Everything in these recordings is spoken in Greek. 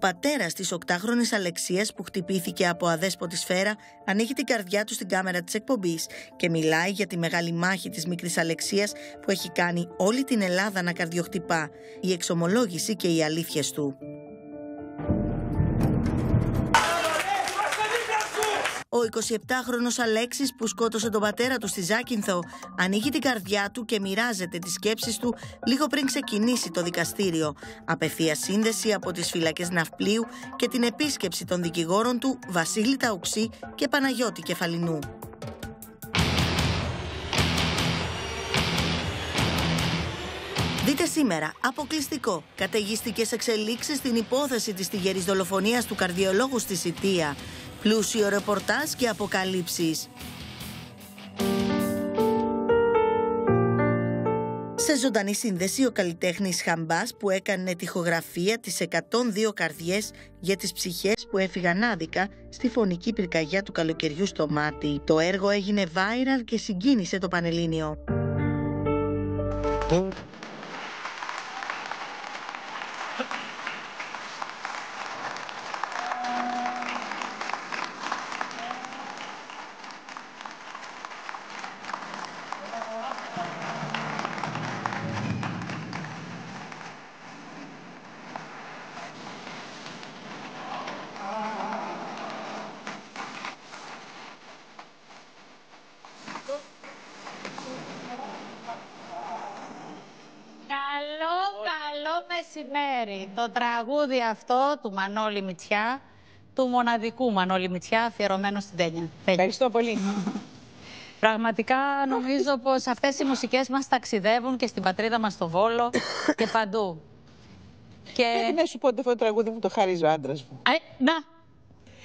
πατέρα της 8χρονη Αλεξίας που χτυπήθηκε από αδέσποτη σφαίρα ανοίγει την καρδιά του στην κάμερα της εκπομπής και μιλάει για τη μεγάλη μάχη της μικρής Αλεξίας που έχει κάνει όλη την Ελλάδα να καρδιοχτυπά, η εξομολόγηση και οι αλήθειες του. Ο 27χρονος Αλέξης που σκότωσε τον πατέρα του στη Ζάκυνθο ανοίγει την καρδιά του και μοιράζεται τις σκέψεις του λίγο πριν ξεκινήσει το δικαστήριο. Απευθεία σύνδεση από τις φυλακές Ναυπλίου και την επίσκεψη των δικηγόρων του Βασίλη Ταουξή και Παναγιώτη Κεφαλινού. Δείτε σήμερα, αποκλειστικό, καταιγιστικές εξελίξεις στην υπόθεση της τυγερής δολοφονίας του καρδιολόγου στη Σιτία. Πλούσιο ρεπορτάζ και αποκαλύψεις. Σε ζωντανή σύνδεση ο καλλιτέχνης Χαμπάς που έκανε τυχογραφία τις 102 καρδιές για τις ψυχές που έφυγαν άδικα στη φωνική πυρκαγιά του καλοκαιριού στο μάτι. Το έργο έγινε viral και συγκίνησε το Πανελλήνιο. Αυτό του Μανώλη Μητσιά, του μοναδικού Μανώλη Μητσιά, αφιερωμένο στην Τένια. Ευχαριστώ πολύ. Πραγματικά νομίζω πως αυτές οι μουσικές μας ταξιδεύουν και στην πατρίδα μας στο Βόλο και παντού. Και... Πρέπει να σου πω ότι αυτό το τραγούδι μου το χάριζε ο άντρας μου. Ε, να,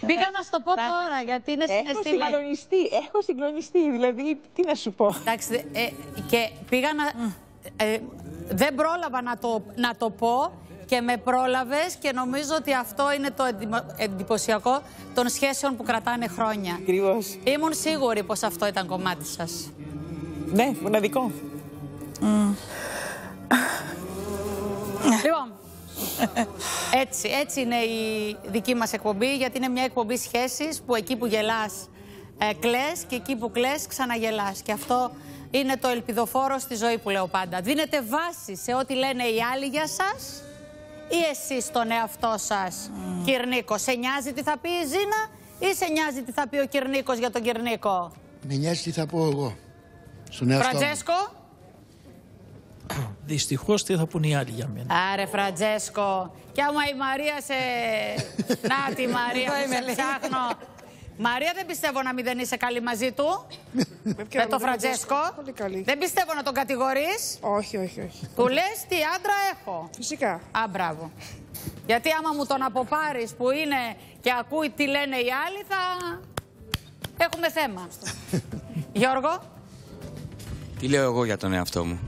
πήγα να σου το πω τώρα, γιατί είναι Έχω συναισθημένη. συγκλονιστεί, έχω συγκλονιστεί. Δηλαδή, τι να σου πω. Εντάξει, ε, και πήγα να... ε, δεν πρόλαβα να το, να το πω και με πρόλαβες και νομίζω ότι αυτό είναι το εντυπω- εντυπωσιακό των σχέσεων που κρατάνε χρόνια. Ακριβώς. Ήμουν σίγουρη πως αυτό ήταν κομμάτι σας. Ναι, μοναδικό. Λοιπόν, έτσι, έτσι είναι η δική μας εκπομπή, γιατί είναι μια εκπομπή σχέσης που εκεί που γελάς ε, κλαις και εκεί που κλαις ξαναγελάς. Και αυτό είναι το ελπιδοφόρο στη ζωή που λέω πάντα. Δίνετε βάση σε ό,τι λένε οι άλλοι για σας ή εσείς τον εαυτό σας, κυρ Νίκος. Σε νοιάζει τι θα πει η Ζήνα ή σε νοιάζει τι θα πει ο κυρ Νίκος για τον κυρ Νίκο; Με νοιάζει τι θα πω εγώ. Στον εαυτό μου. Φραντζέσκο; Δυστυχώς τι θα πούνε οι άλλοι για μένα. Άρε Φραντζέσκο. Κι άμα η Μαρία σε... Να τη Μαρία που σε ψάχνω. Μαρία δεν πιστεύω να μην δεν είσαι καλή μαζί του. Με τον Φραντζέσκο. Πολύ καλή. Δεν πιστεύω να τον κατηγορείς. Όχι, όχι, όχι. Του λες τι άντρα έχω. Φυσικά. Α, μπράβο. Γιατί άμα μου τον αποπάρεις που είναι και ακούει τι λένε οι άλλοι θα έχουμε θέμα. Γιώργο, Τι λέω εγώ για τον εαυτό μου;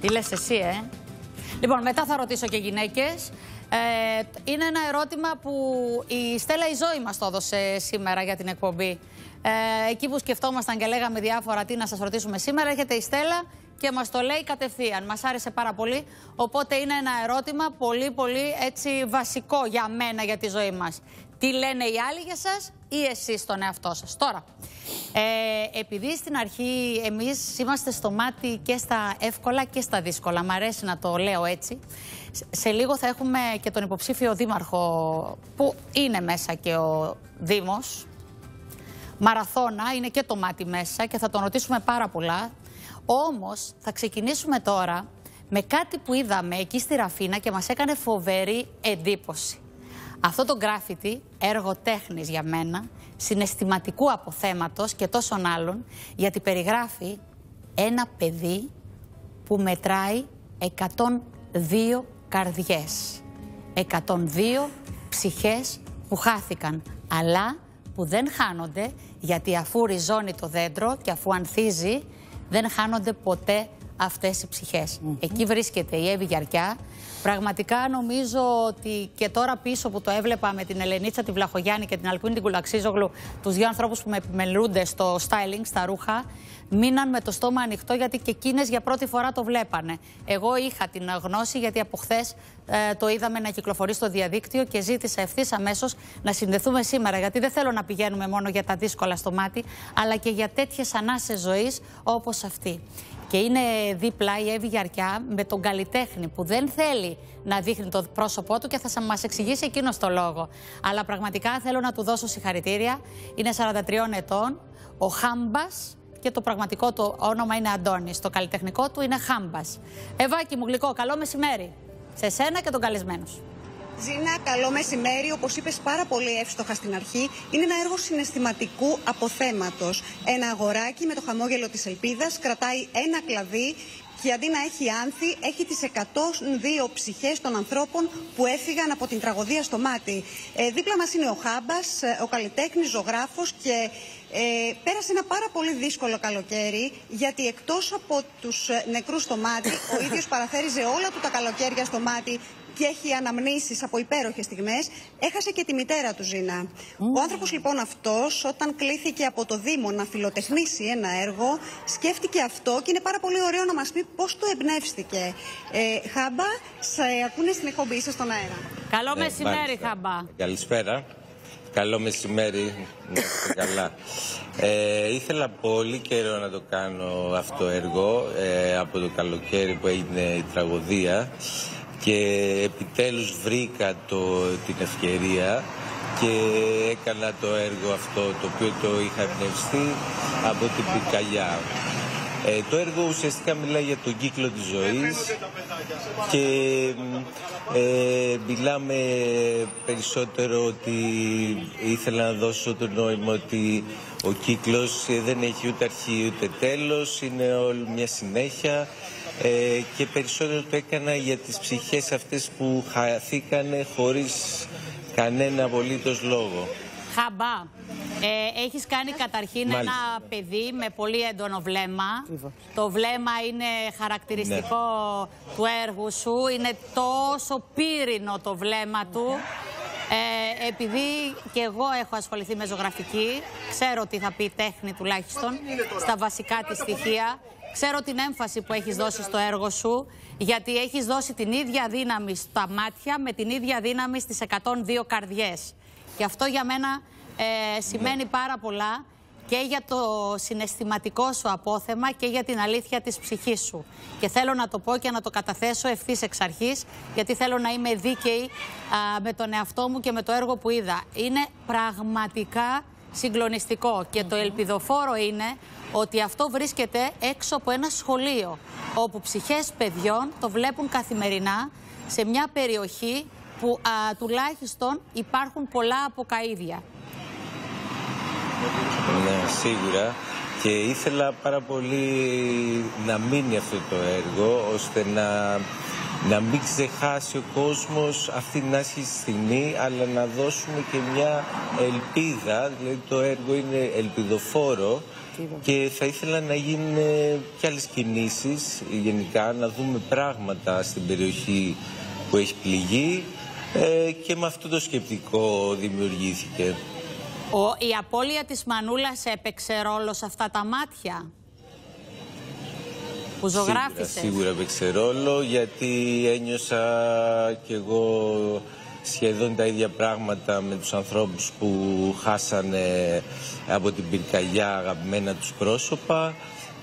τι λες εσύ, ε; Λοιπόν, μετά θα ρωτήσω και γυναίκες. Ε, είναι ένα ερώτημα που η Στέλλα η ζωή μας το έδωσε σήμερα για την εκπομπή. Ε, εκεί που σκεφτόμασταν και λέγαμε διάφορα τι να σας ρωτήσουμε σήμερα, έρχεται η Στέλλα και μας το λέει κατευθείαν. Μας άρεσε πάρα πολύ, οπότε είναι ένα ερώτημα πολύ πολύ έτσι βασικό για μένα για τη ζωή μας. Τι λένε οι άλλοι για σας ή εσείς τον εαυτό σας; Τώρα, ε, επειδή στην αρχή εμείς είμαστε στο μάτι και στα εύκολα και στα δύσκολα, μ' αρέσει να το λέω έτσι, σε λίγο θα έχουμε και τον υποψήφιο δήμαρχο που είναι μέσα και ο Δήμος, μαραθώνα, είναι και το μάτι μέσα και θα τον ρωτήσουμε πάρα πολλά. Όμως θα ξεκινήσουμε τώρα με κάτι που είδαμε εκεί στη Ραφίνα και μας έκανε φοβερή εντύπωση. Αυτό το γκράφιτι, έργο τέχνης για μένα, συναισθηματικού αποθέματος και τόσων άλλων, γιατί περιγράφει ένα παιδί που μετράει 102 καρδιές. 102 ψυχές που χάθηκαν, αλλά που δεν χάνονται γιατί αφού ριζώνει το δέντρο και αφού ανθίζει δεν χάνονται ποτέ αυτές οι ψυχές. Εκεί βρίσκεται η Εύη Γιαρκιά. Πραγματικά νομίζω ότι και τώρα πίσω που το έβλεπα με την Ελενίτσα τη Βλαχογιάννη και την Αλκούνη την Κουλαξίζογλου, τους δύο ανθρώπους που με επιμελούνται στο styling, στα ρούχα, μείναν με το στόμα ανοιχτό γιατί και εκείνες για πρώτη φορά το βλέπανε. Εγώ είχα την γνώση γιατί από χθες ε, το είδαμε να κυκλοφορεί στο διαδίκτυο και ζήτησα ευθύς αμέσως να συνδεθούμε σήμερα. Γιατί δεν θέλω να πηγαίνουμε μόνο για τα δύσκολα στο μάτι, αλλά και για τέτοιες ανάσες ζωής όπως αυτή. Και είναι δίπλα η Εύη Γιαρκιά με τον καλλιτέχνη που δεν θέλει να δείχνει το πρόσωπό του και θα μας εξηγήσει εκείνος το λόγο. Αλλά πραγματικά θέλω να του δώσω συγχαρητήρια. Είναι 43 ετών. Ο Χάμπας και το πραγματικό του όνομα είναι Αντώνης. Το καλλιτεχνικό του είναι Χάμπας. Ευάκι μου γλυκό, καλό μεσημέρι. Σε σένα και τον καλεσμένο. Ζήνα, καλό μεσημέρι. Όπως είπες πάρα πολύ εύστοχα στην αρχή, είναι ένα έργο συναισθηματικού αποθέματος. Ένα αγοράκι με το χαμόγελο της ελπίδας κρατάει ένα κλαδί και αντί να έχει άνθη, έχει τις 102 ψυχές των ανθρώπων που έφυγαν από την τραγωδία στο μάτι. Ε, δίπλα μας είναι ο Χάμπας, ε, ο καλλιτέχνης, ζωγράφος και ε, πέρασε ένα πάρα πολύ δύσκολο καλοκαίρι γιατί εκτός από τους ε, νεκρούς στο μάτι, ο ίδιος παραθέριζε όλα του τα καλοκαίρια στο μάτι και έχει αναμνήσεις από υπέροχες στιγμές, έχασε και τη μητέρα του Ζήνα. Ο άνθρωπος λοιπόν αυτός όταν κλήθηκε από το Δήμο να φιλοτεχνήσει ένα έργο, σκέφτηκε αυτό και είναι πάρα πολύ ωραίο να μας πει πώς το εμπνεύστηκε. Ε, Χάμπα, σε ακούνε στην εκπομπή σας στον αέρα. Καλό ε, μεσημέρι Χάμπα. Καλησπέρα. Καλό μεσημέρι, να είστε καλά. Ε, ήθελα πολύ καιρό να το κάνω αυτό το έργο ε, από το καλοκαίρι που έγινε η τραγωδία και επιτέλους βρήκα το, την ευκαιρία και έκανα το έργο αυτό το οποίο το είχα εμπνευστεί από την πυρκαγιά. Ε, το έργο ουσιαστικά μιλάει για τον κύκλο της ζωής και ε, μιλάμε περισσότερο ότι ήθελα να δώσω το νόημα ότι ο κύκλος δεν έχει ούτε αρχή ούτε τέλος, είναι όλη μια συνέχεια ε, και περισσότερο το έκανα για τις ψυχές αυτές που χαθήκανε χωρίς κανένα απολύτως λόγο. Χαμπά, ε, έχεις κάνει καταρχήν ένα παιδί με πολύ έντονο βλέμμα. Το βλέμμα είναι χαρακτηριστικό ναι. του έργου σου. Είναι τόσο πύρινο το βλέμμα του. Ε, επειδή και εγώ έχω ασχοληθεί με ζωγραφική, ξέρω τι θα πει τέχνη τουλάχιστον στα βασικά της στοιχεία. Ξέρω την έμφαση που έχεις δώσει στο έργο σου, γιατί έχεις δώσει την ίδια δύναμη στα μάτια με την ίδια δύναμη στις 102 καρδιές. Και αυτό για μένα ε, σημαίνει ναι. πάρα πολλά και για το συναισθηματικό σου απόθεμα και για την αλήθεια της ψυχής σου. Και θέλω να το πω και να το καταθέσω ευθύς εξ αρχής, γιατί θέλω να είμαι δίκαιη με τον εαυτό μου και με το έργο που είδα. Είναι πραγματικά συγκλονιστικό και το ελπιδοφόρο είναι ότι αυτό βρίσκεται έξω από ένα σχολείο, όπου ψυχές παιδιών το βλέπουν καθημερινά σε μια περιοχή που τουλάχιστον υπάρχουν πολλά αποκαίδια. Ναι, σίγουρα. Και ήθελα πάρα πολύ να μείνει αυτό το έργο, ώστε να, να μην ξεχάσει ο κόσμος αυτή την άσχη στιγμή, αλλά να δώσουμε και μια ελπίδα, δηλαδή το έργο είναι ελπιδοφόρο και θα ήθελα να γίνουν και άλλες κινήσεις γενικά, να δούμε πράγματα στην περιοχή που έχει πληγεί ε, και με αυτό το σκεπτικό δημιουργήθηκε. Ο, η απώλεια της Μανούλας έπαιξε ρόλο σε αυτά τα μάτια; Που ζωγράφησες. Σίγουρα, σίγουρα έπαιξε ρόλο γιατί ένιωσα κι εγώ σχεδόν τα ίδια πράγματα με τους ανθρώπους που χάσανε από την πυρκαγιά αγαπημένα τους πρόσωπα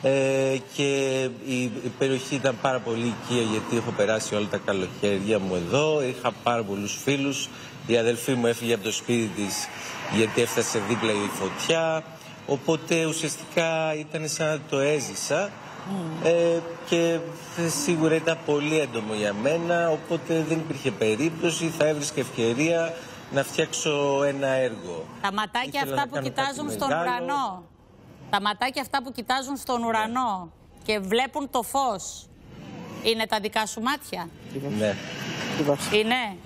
ε, και η, η, περιοχή ήταν πάρα πολύ οικία γιατί έχω περάσει όλα τα καλοκαίρια μου εδώ, είχα πάρα πολλούς φίλους, η αδελφή μου έφυγε από το σπίτι της γιατί έφτασε δίπλα η φωτιά. Οπότε ουσιαστικά ήταν σαν να το έζησα ε, και σίγουρα ήταν πολύ έντομο για μένα οπότε δεν υπήρχε περίπτωση, θα έβρισκα ευκαιρία να φτιάξω ένα έργο. Τα ματάκια αυτά που κοιτάζουν στον ουρανό. Τα ματάκια αυτά που κοιτάζουν στον ουρανό και βλέπουν το φως. Είναι τα δικά σου μάτια; Ναι. Είναι;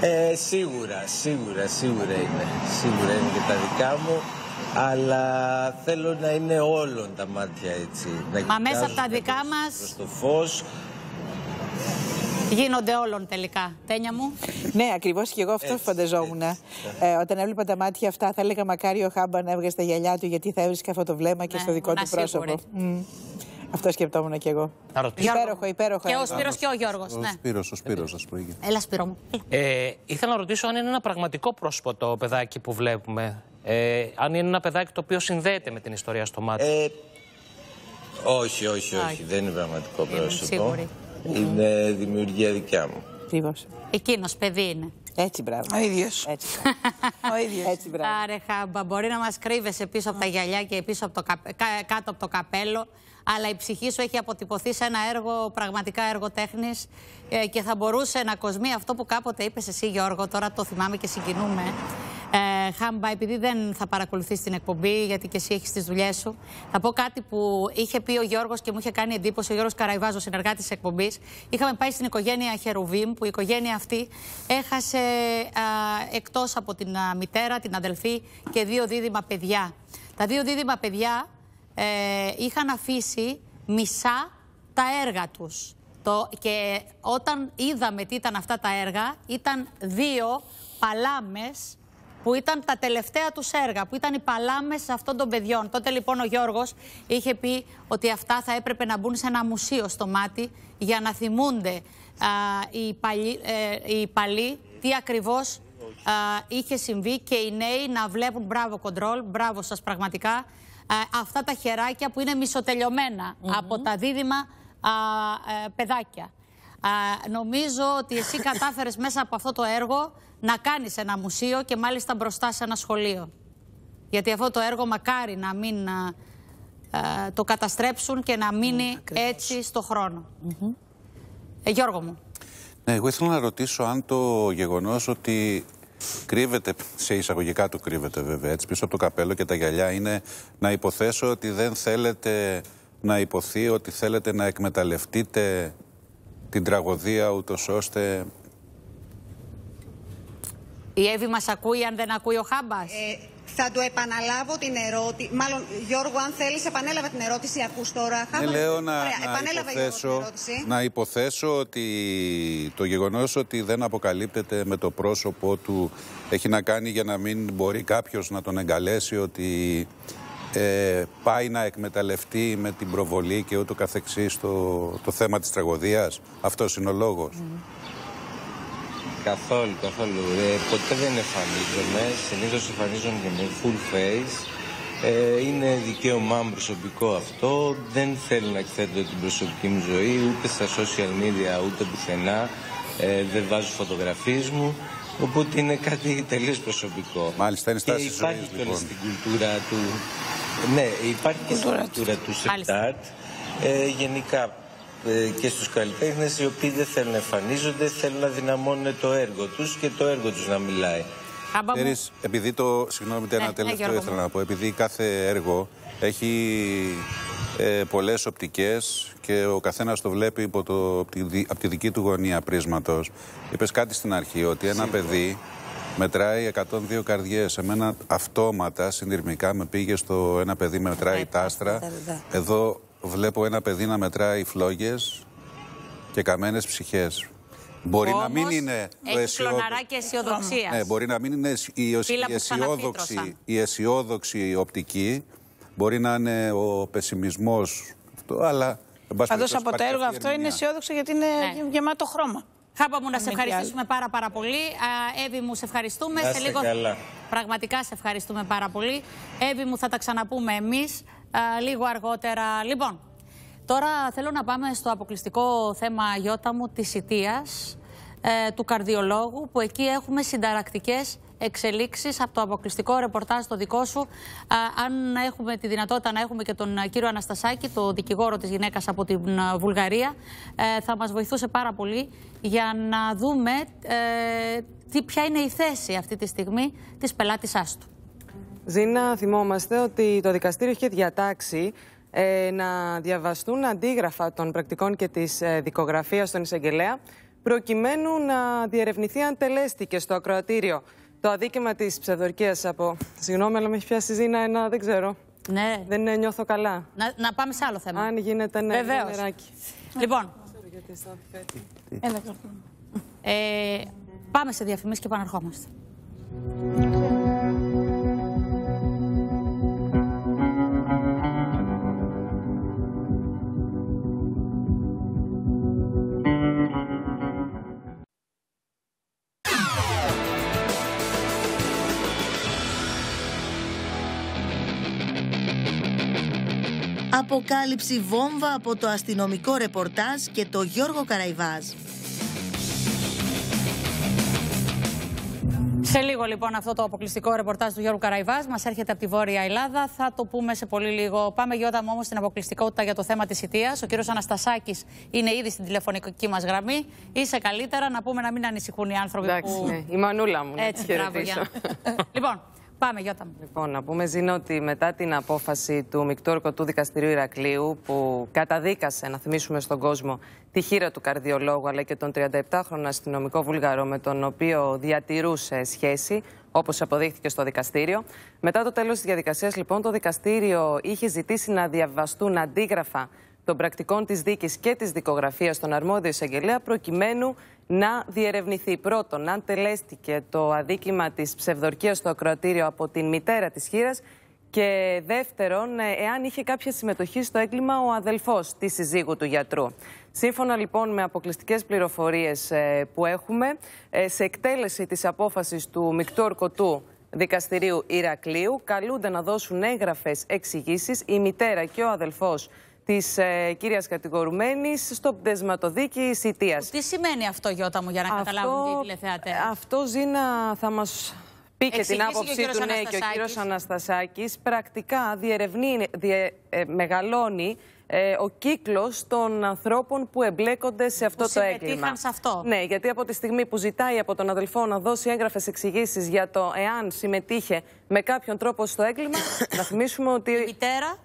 Ε, σίγουρα, σίγουρα, σίγουρα είναι. Σίγουρα είναι και τα δικά μου. Αλλά θέλω να είναι όλων τα μάτια έτσι. Να Μα μέσα από κοιτάζουν τα δικά προς- μας- προς το φως. Γίνονται όλων τελικά. Τένια μου. Ναι, ακριβώς και εγώ αυτό Έτσι, φανταζόμουν. έτσι. Ε, όταν έβλεπα τα μάτια αυτά, θα έλεγα μακάρι ο Χάμπα να έβγαζε τα γυαλιά του, γιατί θα έβρισκα αυτό το βλέμμα και Ναι, στο δικό ήμουν του πρόσωπο. σίγουρη. Μμ. Αυτό σκεφτόμουν κι εγώ. Θα ρωτήσω. Γιώργο. Υπέροχο, υπέροχο. Και ο έργο. Σπύρος και ο Γιώργος. Ο Ναι. Σπύρος, ο Σπύρος, ας πούμε. Έλα Σπύρο μου. Ε, ήθελα να ρωτήσω αν είναι ένα πραγματικό πρόσωπο το παιδάκι που βλέπουμε. Ε, αν είναι ένα παιδάκι το οποίο συνδέεται με την ιστορία στο μάτι. Ε, όχι, όχι, όχι. Όχι. Δεν είναι πραγματικό Είμαι πρόσωπο. σίγουρη. Είναι δημιουργία δικιά μου. Ακριβώς. Εκείνος παιδί είναι. Έτσι, μπράβο. Ο ίδιος. Έτσι, Ο ίδιος. έτσι μπράβο. Άρε χάμπα, μπορεί να μας κρύβεσαι πίσω από τα γυαλιά και πίσω από το καπε- κα- κάτω από το καπέλο, αλλά η ψυχή σου έχει αποτυπωθεί σε ένα έργο, πραγματικά έργο τέχνης ε, και θα μπορούσε να κοσμεί αυτό που κάποτε είπες εσύ Γιώργο, τώρα το θυμάμαι και συγκινούμε. Ε, Χάμπα, επειδή δεν θα παρακολουθείς την εκπομπή, γιατί και εσύ έχεις τις δουλειές σου, θα πω κάτι που είχε πει ο Γιώργος και μου είχε κάνει εντύπωση, ο Γιώργος Καραϊβάζος, συνεργάτης της εκπομπής. Είχαμε πάει στην οικογένεια Χερουβίμ, που η οικογένεια αυτή έχασε α, εκτός από την α, μητέρα, την αδελφή και δύο δίδυμα παιδιά. Τα δύο δίδυμα παιδιά ε, είχαν αφήσει μισά τα έργα τους. Το, και όταν είδαμε τι ήταν αυτά τα έργα, ήταν δύο παλάμες που ήταν τα τελευταία τους έργα, που ήταν οι παλάμες αυτών των παιδιών. Τότε λοιπόν ο Γιώργος είχε πει ότι αυτά θα έπρεπε να μπουν σε ένα μουσείο στο μάτι για να θυμούνται α, οι, παλιοί, ε, οι παλιοί τι ακριβώς α, είχε συμβεί και οι νέοι να βλέπουν μπράβο κοντρόλ, μπράβο σας πραγματικά, α, αυτά τα χεράκια που είναι μισοτελειωμένα από τα δίδυμα α, ε, παιδάκια. Α, νομίζω ότι εσύ κατάφερες μέσα από αυτό το έργο να κάνεις ένα μουσείο και μάλιστα μπροστά σε ένα σχολείο. Γιατί αυτό το έργο μακάρι να μην α, α, το καταστρέψουν και να μείνει έτσι στο χρόνο. Ε, Γιώργο μου. Ναι, εγώ ήθελα να ρωτήσω αν το γεγονός ότι κρύβεται, σε εισαγωγικά το κρύβεται βέβαια, έτσι πίσω από το καπέλο και τα γυαλιά, είναι να υποθέσω ότι δεν θέλετε να υποθεί, ότι θέλετε να εκμεταλλευτείτε την τραγωδία ούτως ώστε... Η Εύη μας ακούει αν δεν ακούει ο Χάμπας; Ε, θα του επαναλάβω την ερώτηση. Μάλλον, Γιώργο, αν θέλεις, επανέλαβε την ερώτηση. Ακούς τώρα. Ναι, Χάμπα. λέω να, Ωραία, να, επανέλαβε Γιώργο, την υποθέσω, ερώτηση. να υποθέσω ότι το γεγονός ότι δεν αποκαλύπτεται με το πρόσωπό του έχει να κάνει για να μην μπορεί κάποιος να τον εγκαλέσει ότι ε, πάει να εκμεταλλευτεί με την προβολή και ούτω καθεξής το, το θέμα της τραγωδίας. Αυτός είναι ο λόγος. Καθόλου, καθόλου. Ε, ποτέ δεν εμφανίζομαι. Συνήθως εμφανίζομαι με full face. Ε, είναι δικαίωμά μου προσωπικό αυτό. Δεν θέλω να εκθέτω την προσωπική μου ζωή ούτε στα social media ούτε πουθενά. Ε, δεν βάζω φωτογραφίες μου. Οπότε είναι κάτι τελείως προσωπικό. Μάλιστα, είναι Και στάση υπάρχει ζωής, κιόλας λοιπόν. στην κουλτούρα του. Ναι, υπάρχει και στην κουλτούρα του σεπτάρτ. Ε, γενικά ε, και στους καλλιτέχνες οι οποίοι δεν θέλουν να εμφανίζονται, θέλουν να δυναμώνουν το έργο τους και το έργο τους να μιλάει. Χάμπα μου. Ξέρεις, επειδή το. Συγγνώμη, ένα Ναι, ναι, τελευταίο Γιώργο ήθελα μου. να πω. Επειδή κάθε έργο έχει ε, πολλές οπτικές και ο καθένας το βλέπει υπό το, από, τη, δι- από τη δική του γωνία πρίσματος. Είπες κάτι στην αρχή, ότι ένα παιδί μετράει 102 καρδιές. Εμένα αυτόματα, συνειρμικά, με πήγε στο ένα παιδί μετράει τα άστρα. Εδώ βλέπω ένα παιδί να μετράει φλόγες και καμένες ψυχές. Μπορεί να μην Όμως, είναι το Έχει αισιόδοξο. κλωναρά και αισιοδοξίας. Ναι, μπορεί να μην είναι η, αισι- Φύλλα η που αισιόδοξη, ξαναφύτρωσαν. η αισιόδοξη οπτική, μπορεί να είναι ο πεσιμισμός, αυτό, αλλά... εν πάση Πάντω περιπτώσει, από το υπάρχει έργο αυτή η αυτό είναι ερμηνεία. αισιόδοξο γιατί είναι Ναι. γεμάτο χρώμα. Χάμπα μου, να σε Μη τι ευχαριστήσουμε πάρα πάρα πολύ. Α, Εύη μου, σε ευχαριστούμε. Να είστε καλά. Πραγματικά σε ευχαριστούμε πάρα πολύ. Εύη μου, θα τα ξαναπούμε εμείς α, λίγο αργότερα. Λοιπόν, τώρα θέλω να πάμε στο αποκλειστικό θέμα, Γιώτα μου, της ηττίας ε, του καρδιολόγου, που εκεί έχουμε συνταρακτικές εξελίξεις από το αποκλειστικό ρεπορτάζ το δικό σου. Α, αν έχουμε τη δυνατότητα να έχουμε και τον α, κύριο Αναστασάκη, το δικηγόρο της γυναίκας από την α, Βουλγαρία, ε, θα μας βοηθούσε πάρα πολύ για να δούμε ε, τι, ποια είναι η θέση αυτή τη στιγμή της πελάτησάς του. Ζήνα, θυμόμαστε ότι το δικαστήριο είχε διατάξει ε, να διαβαστούν αντίγραφα των πρακτικών και της ε, δικογραφίας στον εισαγγελέα προκειμένου να διερευνηθεί αν τελέστηκε στο ακροατήριο Το αδίκημα της ψευδορκίας από. Συγγνώμη, αλλά με έχει πιάσει ζήνα ένα, δεν ξέρω. Ναι. Δεν ε, νιώθω καλά. Να, να πάμε σε άλλο θέμα. Αν γίνεται, ναι, Βεβαίως. ένα νεράκι. Λοιπόν, ε, πάμε σε διαφημίσεις και επαναρχόμαστε. Αποκάλυψη βόμβα από το αστυνομικό ρεπορτάζ και το Γιώργο Καραϊβάζ. Σε λίγο λοιπόν αυτό το αποκλειστικό ρεπορτάζ του Γιώργου Καραϊβάς μας έρχεται από τη Βόρεια Ελλάδα. Θα το πούμε σε πολύ λίγο. Πάμε Γιώτα μου όμως στην αποκλειστικότητα για το θέμα της ηττίας. Ο κύριος Αναστασάκης είναι ήδη στην τηλεφωνική μας γραμμή. Είσαι καλύτερα να πούμε να μην ανησυχούν οι άνθρωποι Εντάξει, που... ναι. Η μανούλα μου. να Έτσι, τη μπράβο, χαιρετήσω. Γιάννα. λοιπόν, πάμε Γιώτα μου. Λοιπόν, να πούμε, Ζήνα, ότι μετά την απόφαση του Μικτόρκο του Δικαστηρίου Ηρακλείου, που καταδίκασε, να θυμίσουμε στον κόσμο, τη χείρα του καρδιολόγου, αλλά και τον 37χρονο αστυνομικό Βουλγαρό, με τον οποίο διατηρούσε σχέση, όπως αποδείχθηκε στο δικαστήριο. Μετά το τέλος της διαδικασίας, λοιπόν, το δικαστήριο είχε ζητήσει να διαβαστούν αντίγραφα των πρακτικών της δίκης και της δικογραφίας στον αρμόδιο εισαγγελέα προκειμένου να διερευνηθεί πρώτον αν τελέστηκε το αδίκημα της ψευδορκίας στο ακροατήριο από την μητέρα της χείρας και δεύτερον, ε, εάν είχε κάποια συμμετοχή στο έγκλημα ο αδελφός της συζύγου του γιατρού. Σύμφωνα λοιπόν με αποκλειστικές πληροφορίες ε, που έχουμε, ε, σε εκτέλεση της απόφασης του Μικτού Ορκωτού Δικαστηρίου Ηρακλείου καλούνται να δώσουν έγγραφες εξηγήσεις η μητέρα και ο αδελφός της ε, κυρίας κατηγορουμένης στο πτεσματοδίκη Σιτίας. Τι σημαίνει αυτό Γιώτα μου για να καταλάβουν και οι τηλεθεατές; Αυτό Ζήνα θα μας πει και την Εξηγήσει και ο άποψή κύριος του ναι, και ο Αναστασάκης. κύριος Αναστασάκης. Πρακτικά διερευνεί, διε, ε, μεγαλώνει ε, ο κύκλος των ανθρώπων που εμπλέκονται σε αυτό Που το συμμετείχαν έγκλημα. σε αυτό. Ναι, γιατί από τη στιγμή που ζητάει από τον αδελφό να δώσει έγγραφες εξηγήσεις για το εάν συμμετείχε με κάποιον τρόπο στο έγκλημα, να θυμίσουμε ότι... Η μητέρα,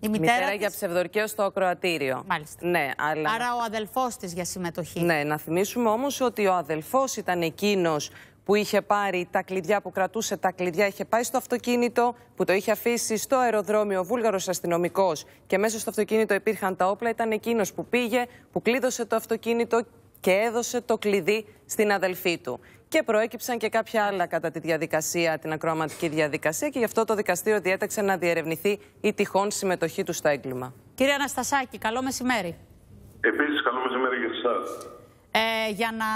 η μητέρα, μητέρα για της- ψευδορκία στο ακροατήριο. Μάλιστα. Ναι, αλλά... Άρα ο αδελφός της για συμμετοχή. Ναι, να θυμίσουμε όμως ότι ο αδελφός ήταν εκείνος που είχε πάρει τα κλειδιά, που κρατούσε τα κλειδιά, είχε πάει στο αυτοκίνητο, που το είχε αφήσει στο αεροδρόμιο ο βούλγαρος αστυνομικός και μέσα στο αυτοκίνητο υπήρχαν τα όπλα, ήταν εκείνος που πήγε, που κλείδωσε το αυτοκίνητο και έδωσε το κλειδί στην αδελφή του. Και προέκυψαν και κάποια άλλα κατά τη διαδικασία, την ακροαματική διαδικασία και γι' αυτό το δικαστήριο διέταξε να διερευνηθεί η τυχόν συμμετοχή του στο έγκλημα. Κύριε Αναστασάκη, καλό μεσημέρι. Επίσης, καλό μεσημέρι για εσάς. Ε, για να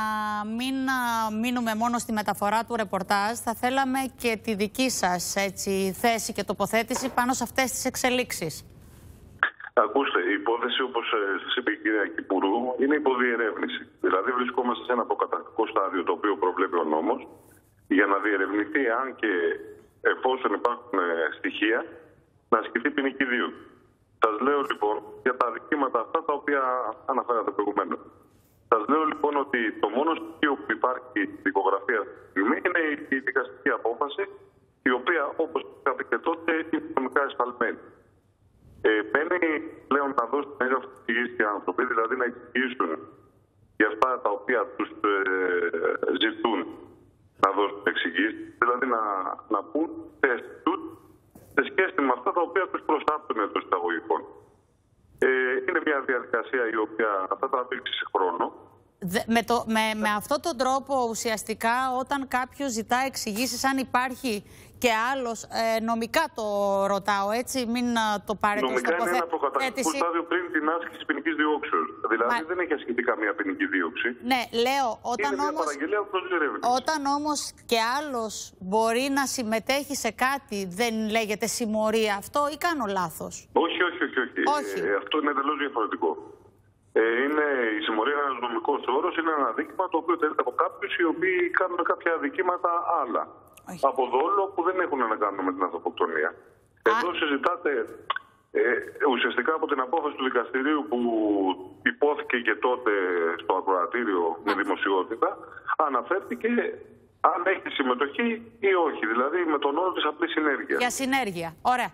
μην α, μείνουμε μόνο στη μεταφορά του ρεπορτάζ, θα θέλαμε και τη δική σας έτσι, θέση και τοποθέτηση πάνω σε αυτές τις εξελίξεις. Ακούστε, η υπόθεση, όπως σας είπε η κυρία Κυπουρού, είναι υποδιερεύνηση. Δηλαδή, βρισκόμαστε σε ένα αποκαταρκτικό στάδιο το οποίο προβλέπει ο νόμος για να διερευνηθεί αν και εφόσον υπάρχουν ε, στοιχεία να ασκηθεί ποινική δίωξη. Σας λέω λοιπόν για τα αδικήματα αυτά τα οποία αναφέρατε προηγουμένως. Σας λέω λοιπόν ότι το μόνο στοιχείο που υπάρχει στη δικογραφία αυτή τη στιγμή είναι η δικαστική απόφαση, η οποία όπως είπατε και τότε είναι νομικά εσφαλμένη. Ε, μπαίνει πλέον να δώσουν έγγραφο εξηγήσει οι άνθρωποι, δηλαδή να εξηγήσουν για αυτά τα οποία τους ε, ζητούν να δώσουν εξηγήσει, δηλαδή να, να πούν τι θέση τους σε σχέση με αυτά τα οποία τους προσάπτουν εντός εισαγωγικών. Ε, είναι μια διαδικασία η οποία θα τραβήξει σε χρόνο. Δε- με, το, με, με αυτόν τον τρόπο ουσιαστικά όταν κάποιος ζητά εξηγήσεις αν υπάρχει και άλλος, ε, νομικά το ρωτάω έτσι, μην α, το πάρετε ως Νομικά είναι ένα προκαταρκτικό τοποθέτηση. στάδιο πριν την άσκηση ποινικής διώξεως. Δηλαδή Μα- δεν έχει ασκηθεί καμία ποινική δίωξη. Ναι, λέω, όταν είναι μια όμως, παραγγελία προ διερεύνηση. όταν όμως και άλλος μπορεί να συμμετέχει σε κάτι, δεν λέγεται συμμορία αυτό ή κάνω λάθος; Όχι, όχι, όχι. όχι. Όχι. Ε, αυτό είναι εντελώς διαφορετικό. Ε, είναι, η συμμορία είναι ένας νομικός όρος, είναι ένα αδίκημα το οποίο τελείται από κάποιους οι οποίοι κάνουν κάποια αδικήματα άλλα. Από δόλο που δεν έχουν να κάνουν με την ανθρωποκτονία. Εδώ συζητάτε ε, ουσιαστικά από την απόφαση του δικαστηρίου που υπόθηκε και τότε στο ακροατήριο με δημοσιότητα, αναφέρθηκε αν έχει συμμετοχή ή όχι. Δηλαδή με τον όρο της απλής συνέργειας. Για συνέργεια. Ωραία.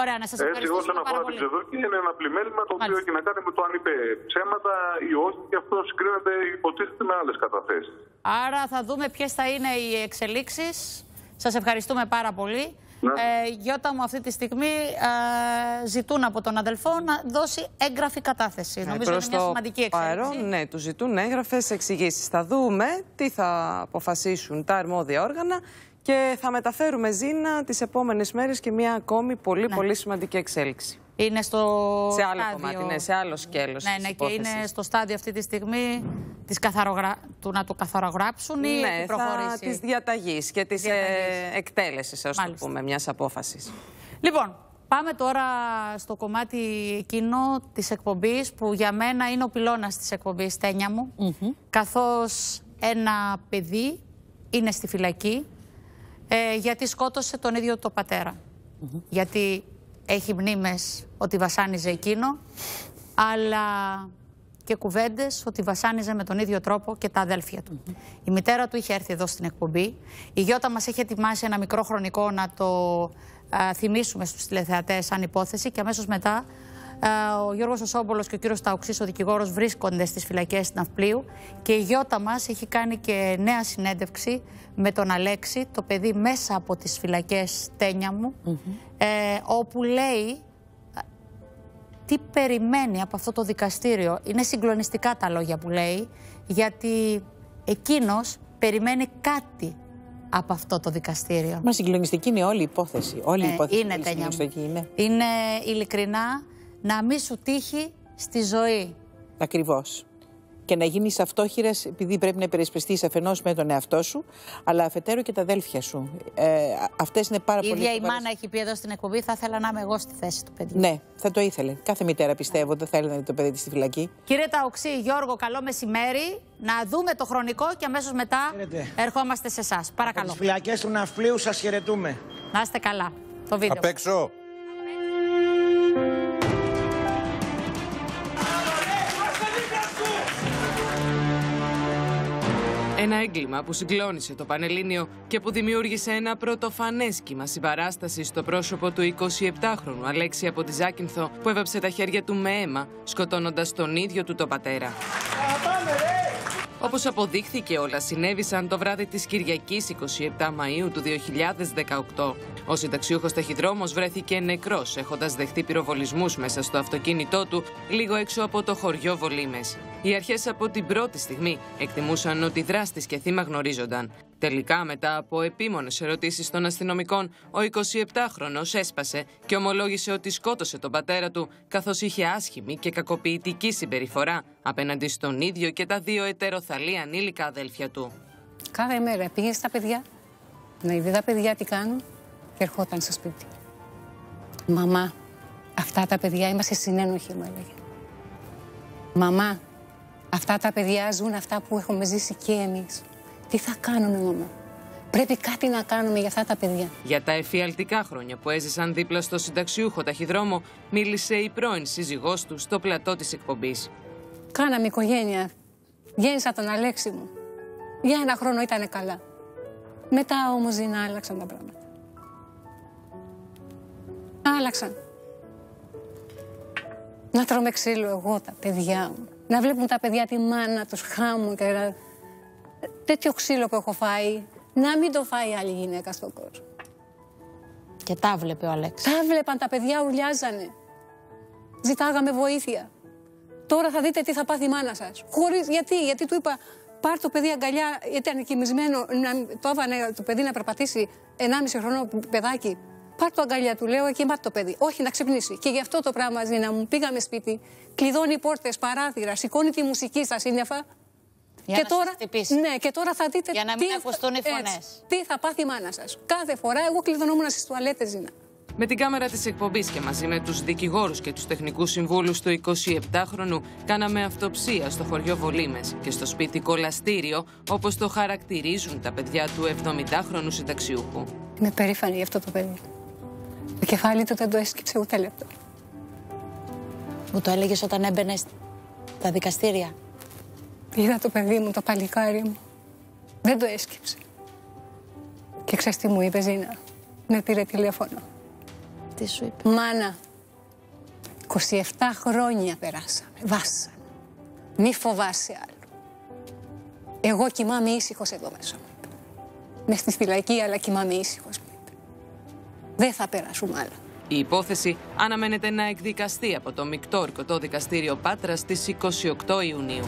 Ωραία, να σας Έτσι, ευχαριστήσω όσον πάρα αφορά την πολύ. ψευδοκή, είναι ένα πλημέλημα το οποίο έχει να κάνει με το αν είπε ψέματα ή όχι, και αυτό συγκρίνεται υποτίθεται με άλλες καταθέσεις. Άρα θα δούμε ποιες θα είναι οι εξελίξεις. Σας ευχαριστούμε πάρα πολύ. Ναι. Ε, Γιώτα μου, αυτή τη στιγμή ε, ζητούν από τον αδελφό να δώσει έγγραφη κατάθεση. Νομίζω είναι Ε, Προς μια το σημαντική εξέλιξη. παρόν, ναι, τους ζητούν έγγραφες εξηγήσεις. Θα δούμε τι θα αποφασίσουν τα αρμόδια όργανα και θα μεταφέρουμε Ζήνα τις επόμενες μέρες και μια ακόμη πολύ Ναι. πολύ σημαντική εξέλιξη. Είναι στο Σε άλλο στάδιο... κομμάτι, ναι, σε άλλο σκέλος Ναι, της ναι, και υπόθεσης. είναι στο στάδιο αυτή τη στιγμή της καθαρογρα... του να το καθαρογράψουν ή ναι, έχει θα, προχωρήσει; της διαταγής και της ε, Διαταγής. εκτέλεσης, ας το Μάλιστα. πούμε, μιας απόφασης. Λοιπόν, πάμε τώρα στο κομμάτι εκείνο της εκπομπής που για μένα είναι ο πυλώνας της εκπομπής Τένια μου καθώς ένα παιδί είναι στη φυλακή ε, γιατί σκότωσε τον ίδιο το πατέρα. Γιατί έχει μνήμες ότι βασάνιζε εκείνο αλλά και κουβέντες ότι βασάνιζε με τον ίδιο τρόπο και τα αδέλφια του. Η μητέρα του είχε έρθει εδώ στην εκπομπή. Η Γιώτα μας έχει ετοιμάσει ένα μικρό χρονικό να το α, θυμίσουμε στους τηλεθεατές σαν υπόθεση και αμέσως μετά α, ο Γιώργος Οσόμπολος και ο κύριος Ταουξής, ο δικηγόρος, βρίσκονται στις φυλακές Ναυπλίου και η Γιώτα μας έχει κάνει και νέα συνέντευξη με τον Αλέξη, το παιδί μέσα από τις φυλακές Τένια μου, ε, όπου λέει τι περιμένει από αυτό το δικαστήριο. Είναι συγκλονιστικά τα λόγια που λέει, γιατί εκείνος περιμένει κάτι από αυτό το δικαστήριο. Μα συγκλονιστική είναι όλη η υπόθεση. Όλη η Ναι, υπόθεση είναι πολύ τένια μου. συγκλονιστική, είναι. Είναι ειλικρινά να μην σου τύχει στη ζωή. Ακριβώς. Και να γίνεις αυτόχειρα επειδή πρέπει να υπερασπιστεί αφενός με τον εαυτό σου, αλλά αφετέρου και τα αδέλφια σου. Ε, Αυτές είναι πάρα Η πολύ. ίδια η σοβαρές. μάνα έχει πει εδώ στην εκπομπή, θα ήθελα να είμαι εγώ στη θέση του παιδιού. Ναι, θα το ήθελε. Κάθε μητέρα πιστεύω δεν θέλει να δει το παιδί της στη φυλακή. Κύριε Ταοξή, Γιώργο, καλό μεσημέρι. Να δούμε το χρονικό και αμέσως μετά ερχόμαστε σε εσάς. Παρακαλώ. Τις φυλακές του Ναυπλίου σας χαιρετούμε. Να είστε καλά. Το βίντεο. Απ' έξω. Ένα έγκλημα που συγκλώνησε το Πανελλήνιο και που δημιούργησε ένα πρωτοφανέ κύμα συμπαράστασης στο πρόσωπο του 27χρονου Αλέξη από τη Ζάκυνθο που έβαψε τα χέρια του με αίμα, σκοτώνοντας τον ίδιο του το πατέρα. Όπως αποδείχθηκε όλα συνέβησαν το βράδυ της Κυριακής 27 Μαΐου του 2018. Ο συνταξιούχος ταχυδρόμος βρέθηκε νεκρός έχοντας δεχτεί πυροβολισμούς μέσα στο αυτοκίνητό του λίγο έξω από το χωριό Βολίμες. Οι αρχές από την πρώτη στιγμή εκτιμούσαν ότι δράστης και θύμα γνωρίζονταν. Τελικά, μετά από επίμονες ερωτήσεις των αστυνομικών, ο 27χρονος έσπασε και ομολόγησε ότι σκότωσε τον πατέρα του, καθώς είχε άσχημη και κακοποιητική συμπεριφορά απέναντι στον ίδιο και τα δύο ετεροθαλή ανήλικα αδέλφια του. Κάθε μέρα πήγες στα παιδιά, να είδε τα παιδιά τι κάνουν και ερχόταν στο σπίτι. Μαμά, αυτά τα παιδιά είμαστε συνένοχοι, μου έλεγε. Μαμά, αυτά τα παιδιά ζουν αυτά που έχουμε ζήσει και εμείς. Τι θα κάνουμε, μαμά. Πρέπει κάτι να κάνουμε για αυτά τα παιδιά. Για τα εφιαλτικά χρόνια που έζησαν δίπλα στο συνταξιούχο ταχυδρόμο, μίλησε η πρώην σύζυγός του στο πλατό της εκπομπής. Κάναμε οικογένεια. Γέννησα τον Αλέξη μου. Για ένα χρόνο ήταν καλά. Μετά όμως δεν άλλαξαν τα πράγματα. Άλλαξαν. Να τρώμε ξύλο εγώ, τα παιδιά μου. Να βλέπουν τα παιδιά τη μάνα τους χάμουν και να... Τέτοιο ξύλο που έχω φάει, να μην το φάει άλλη γυναίκα στον κόσμο. Και τα βλέπε ο Αλέξης. Τα βλέπαν, τα παιδιά ουλιάζανε. Ζητάγαμε βοήθεια. Τώρα θα δείτε τι θα πάθει η μάνα σας. Χωρίς... Γιατί, γιατί του είπα, πάρ το παιδί αγκαλιά, ήταν κοιμισμένο, να... το έβανε το παιδί να περπατήσει 1,5 χρόνο παιδάκι. Πάρ το αγκαλιά του, λέω, και μάτ το παιδί. Όχι, να ξυπνήσει. Και γι' αυτό το πράγμα, να μου πήγαμε σπίτι, κλειδώνει πόρτες, παράθυρα, σηκώνει τη μουσική στα σύννεφα. Για και να τώρα, σας χτυπήσει. ναι, και τώρα θα δείτε Για να μην τι, ακουστούν οι έτσι, φωνές. τι θα πάθει η μάνα σας. Κάθε φορά εγώ κλειδωνόμουν στις τουαλέτες, Ζήνα. Με την κάμερα της εκπομπής και μαζί με τους δικηγόρους και τους τεχνικούς συμβούλους του 27χρονου κάναμε αυτοψία στο χωριό Βολίμες και στο σπίτι κολαστήριο όπως το χαρακτηρίζουν τα παιδιά του 70χρονου συνταξιούχου. Είμαι περήφανη για αυτό το παιδί. Το κεφάλι του δεν το έσκυψε ούτε λεπτό. Μου το έλεγες όταν έμπαινες στα δικαστήρια; Είδα το παιδί μου, το παλικάρι μου. Δεν το έσκυψε. Και ξέρεις τι μου είπε Ζήνα; Με πήρε τηλέφωνο. Τι σου είπε; Μάνα, 27 χρόνια περάσαμε. Βάσαμε. Μη φοβάσαι άλλο. Εγώ κοιμάμαι ήσυχος εδώ μέσα μου. είπε. Μες στη φυλακή, αλλά κοιμάμαι ήσυχος μου. είπε. Δεν θα περάσουμε άλλο. Η υπόθεση αναμένεται να εκδικαστεί από το μεικτό ορκωτό δικαστήριο Πάτρας στις 28 Ιουνίου.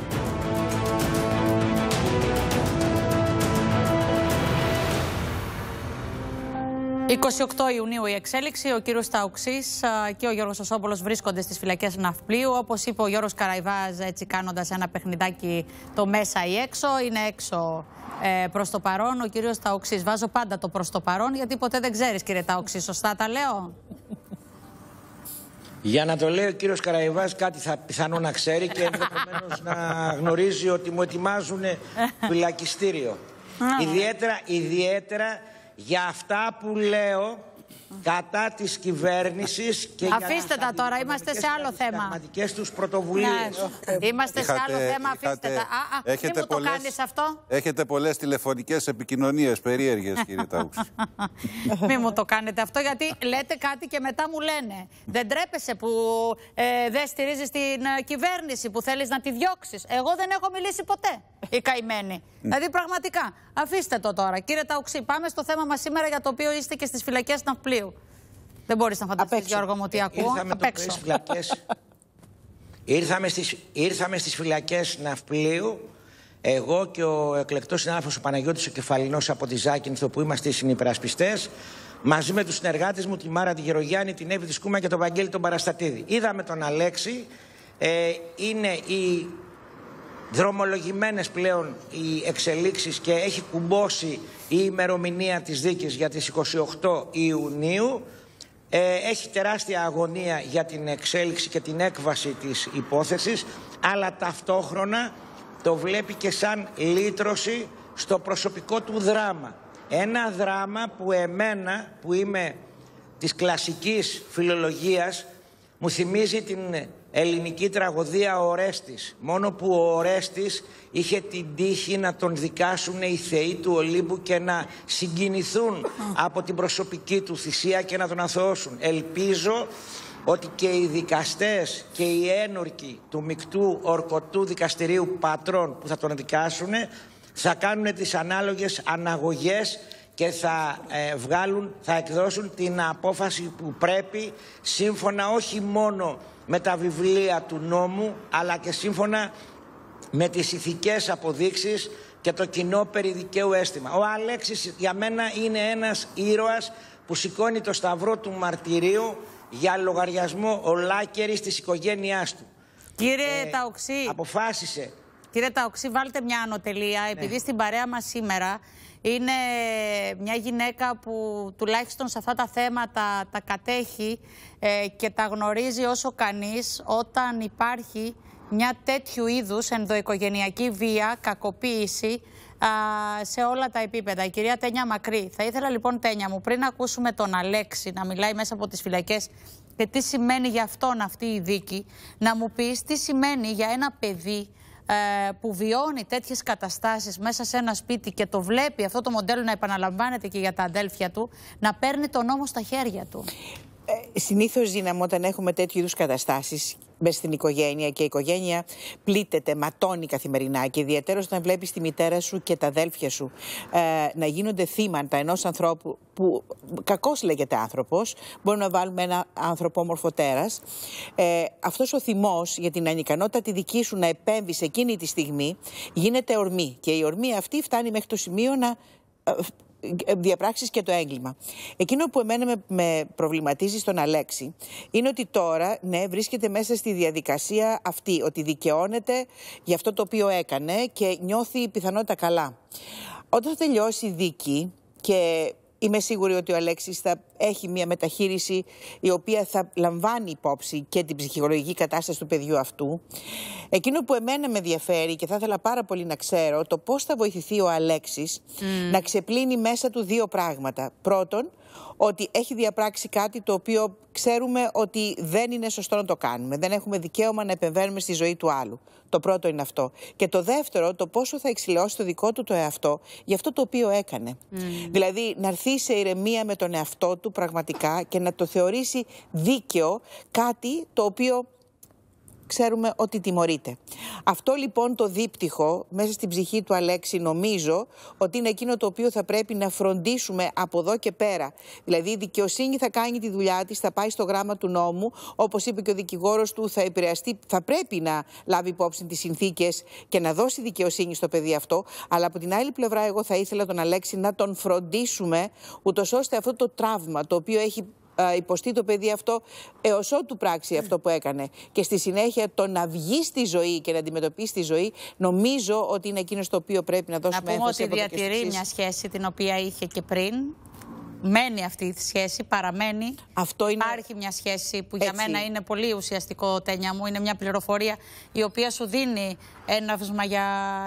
28 Ιουνίου η εξέλιξη. Ο κύριος Ταουξή και ο Γιώργος Σωσόπολο βρίσκονται στις φυλακές Ναυπλίου. Όπως είπε ο Γιώργος Καραϊβάζ, έτσι κάνοντας ένα παιχνιδάκι το μέσα ή έξω. Είναι έξω ε, προς το παρόν. Ο κύριος Ταουξή. Βάζω πάντα το προς το παρόν, γιατί ποτέ δεν ξέρεις, κύριε Ταουξή. Σωστά τα λέω. Για να το λέει ο κύριος Καραϊβάς κάτι θα πιθανό να ξέρει και ενδεχομένως να γνωρίζει ότι μου ετοιμάζουν φυλακιστήριο. ιδιαίτερα, ιδιαίτερα για αυτά που λέω κατά της κυβέρνησης και Αφήστε για τα τώρα, είμαστε σε άλλο θέμα. πραγματικές τους πρωτοβουλίες. Ναι. Είμαστε σε άλλο Είχατε- θέμα, αφήστε είχατε- τα. Α, α, μη έχετε μου το πολλές- κάνεις αυτό. Έχετε πολλές τηλεφωνικές επικοινωνίες περίεργες, κύριε Ταούξη. Μη μου το κάνετε αυτό, γιατί λέτε κάτι και μετά μου λένε. Δεν τρέπεσαι που ε, δεν στηρίζεις την ε, κυβέρνηση, που θέλεις να τη διώξεις. Εγώ δεν έχω μιλήσει ποτέ. Η καημένη. δηλαδή, πραγματικά. Αφήστε το τώρα. Κύριε Ταουξή, πάμε στο θέμα μας σήμερα για το οποίο είστε και στις φυλακές Ναυπλίου. Δεν μπορείς να φανταστείς, Γιώργο μου, τι ακούω. Ήρθαμε Απ' το έξω. πρωί στις φυλακές. ήρθαμε, στις, ήρθαμε στις φυλακές Ναυπλίου εγώ και ο εκλεκτός συνάδελφος ο Παναγιώτης ο Κεφαλινός από τη Ζάκυνθο που είμαστε οι συνυπερασπιστές μαζί με τους συνεργάτες μου τη Μάρα τη Γερογιάννη, την Εύη της Κούμα και τον Βαγγέλη τον Παραστατίδη. Είδαμε τον Αλέξη, ε, είναι οι δρομολογημένες πλέον οι εξελίξεις και έχει κουμπώσει η ημερομηνία της δίκης για τις 28 Ιουνίου. Ε, έχει τεράστια αγωνία για την εξέλιξη και την έκβαση της υπόθεσης, αλλά ταυτόχρονα το βλέπει και σαν λύτρωση στο προσωπικό του δράμα. Ένα δράμα που εμένα, που είμαι της κλασικής φιλολογίας, μου θυμίζει την ελληνική τραγωδία «Ο Ορέστης». Μόνο που ο Ορέστης είχε την τύχη να τον δικάσουν οι θεοί του Ολύμπου και να συγκινηθούν από την προσωπική του θυσία και να τον αθωώσουν. Ελπίζω ότι και οι δικαστές και οι ένορκοι του μεικτού ορκωτού δικαστηρίου πατρών που θα τον δικάσουν θα κάνουν τις ανάλογες αναγωγές και θα ε, βγάλουν, θα εκδώσουν την απόφαση που πρέπει σύμφωνα όχι μόνο με τα βιβλία του νόμου αλλά και σύμφωνα με τις ηθικές αποδείξεις και το κοινό περί δικαίου αίσθημα. Ο Αλέξης για μένα είναι ένας ήρωας που σηκώνει το σταυρό του μαρτυρίου για λογαριασμό ολάκερης της οικογένειάς του. Κύριε Ταουξή. Αποφάσισε Κύριε Ταοξή, βάλτε μια ανωτελεία, επειδή στην παρέα μας σήμερα είναι μια γυναίκα που τουλάχιστον σε αυτά τα θέματα τα κατέχει ε, και τα γνωρίζει όσο κανείς όταν υπάρχει μια τέτοιου είδους ενδοοικογενειακή βία, κακοποίηση α, σε όλα τα επίπεδα. Η κυρία Τένια Μακρύ. Θα ήθελα λοιπόν, Τένια μου, πριν ακούσουμε τον Αλέξη να μιλάει μέσα από τις φυλακές και τι σημαίνει για αυτόν αυτή η δίκη, να μου πεις τι σημαίνει για ένα παιδί ε, που βιώνει τέτοιες καταστάσεις μέσα σε ένα σπίτι και το βλέπει αυτό το μοντέλο να επαναλαμβάνεται και για τα αδέλφια του, να παίρνει τον νόμο στα χέρια του. Ε, Συνήθως, Ζήναμε, όταν έχουμε τέτοιου είδους καταστάσεις μέσα στην οικογένεια και η οικογένεια πλήττεται, ματώνει καθημερινά και ιδιαίτερα όταν βλέπεις τη μητέρα σου και τα αδέλφια σου ε, να γίνονται θύματα ενός ανθρώπου που κακώ λέγεται άνθρωπος, μπορούμε να βάλουμε ένα άνθρωπο ομορφωτέρα. Ε, Αυτός ο θυμός για την ανικανότητα τη δική σου να επέμβει σε εκείνη τη στιγμή γίνεται ορμή. Και η ορμή αυτή φτάνει μέχρι το σημείο να ε, διαπράξεις και το έγκλημα. Εκείνο που εμένα με, με προβληματίζει στον Αλέξη είναι ότι τώρα ναι, βρίσκεται μέσα στη διαδικασία αυτή, ότι δικαιώνεται για αυτό το οποίο έκανε και νιώθει πιθανότητα καλά. Όταν θα τελειώσει η δίκη και είμαι σίγουρη ότι ο Αλέξης θα έχει μια μεταχείριση η οποία θα λαμβάνει υπόψη και την ψυχολογική κατάσταση του παιδιού αυτού. Εκείνο που εμένα με ενδιαφέρει και θα ήθελα πάρα πολύ να ξέρω το πώς θα βοηθηθεί ο Αλέξης να ξεπλύνει μέσα του δύο πράγματα. Πρώτον, ότι έχει διαπράξει κάτι το οποίο ξέρουμε ότι δεν είναι σωστό να το κάνουμε. Δεν έχουμε δικαίωμα να επεμβαίνουμε στη ζωή του άλλου. Το πρώτο είναι αυτό. Και το δεύτερο, το πόσο θα εξηλαιώσει το δικό του το εαυτό για αυτό το οποίο έκανε. Δηλαδή, να έρθει σε ηρεμία με τον εαυτό του πραγματικά και να το θεωρήσει δίκαιο κάτι το οποίο ξέρουμε ότι τιμωρείται. Αυτό λοιπόν το δίπτυχο μέσα στην ψυχή του Αλέξη νομίζω ότι είναι εκείνο το οποίο θα πρέπει να φροντίσουμε από εδώ και πέρα. Δηλαδή η δικαιοσύνη θα κάνει τη δουλειά της, θα πάει στο γράμμα του νόμου, όπως είπε και ο δικηγόρος του θα επηρεαστεί, θα πρέπει να λάβει υπόψη τις συνθήκες και να δώσει δικαιοσύνη στο παιδί αυτό, αλλά από την άλλη πλευρά εγώ θα ήθελα τον Αλέξη να τον φροντίσουμε ούτως ώστε αυτό το τραύμα το οποίο έχει υποστεί το παιδί αυτό έως ότου πράξει αυτό που έκανε. Και στη συνέχεια το να βγει στη ζωή και να αντιμετωπίσει τη ζωή, νομίζω ότι είναι εκείνος το οποίο πρέπει να δώσουμε έμφαση. Να πούμε ότι διατηρεί μια σχέση την οποία είχε και πριν. Μένει αυτή η σχέση, παραμένει. Αυτό είναι... Υπάρχει μια σχέση που για μένα είναι πολύ ουσιαστικό, Τένια μου. Είναι μια πληροφορία η οποία σου δίνει έναυσμα για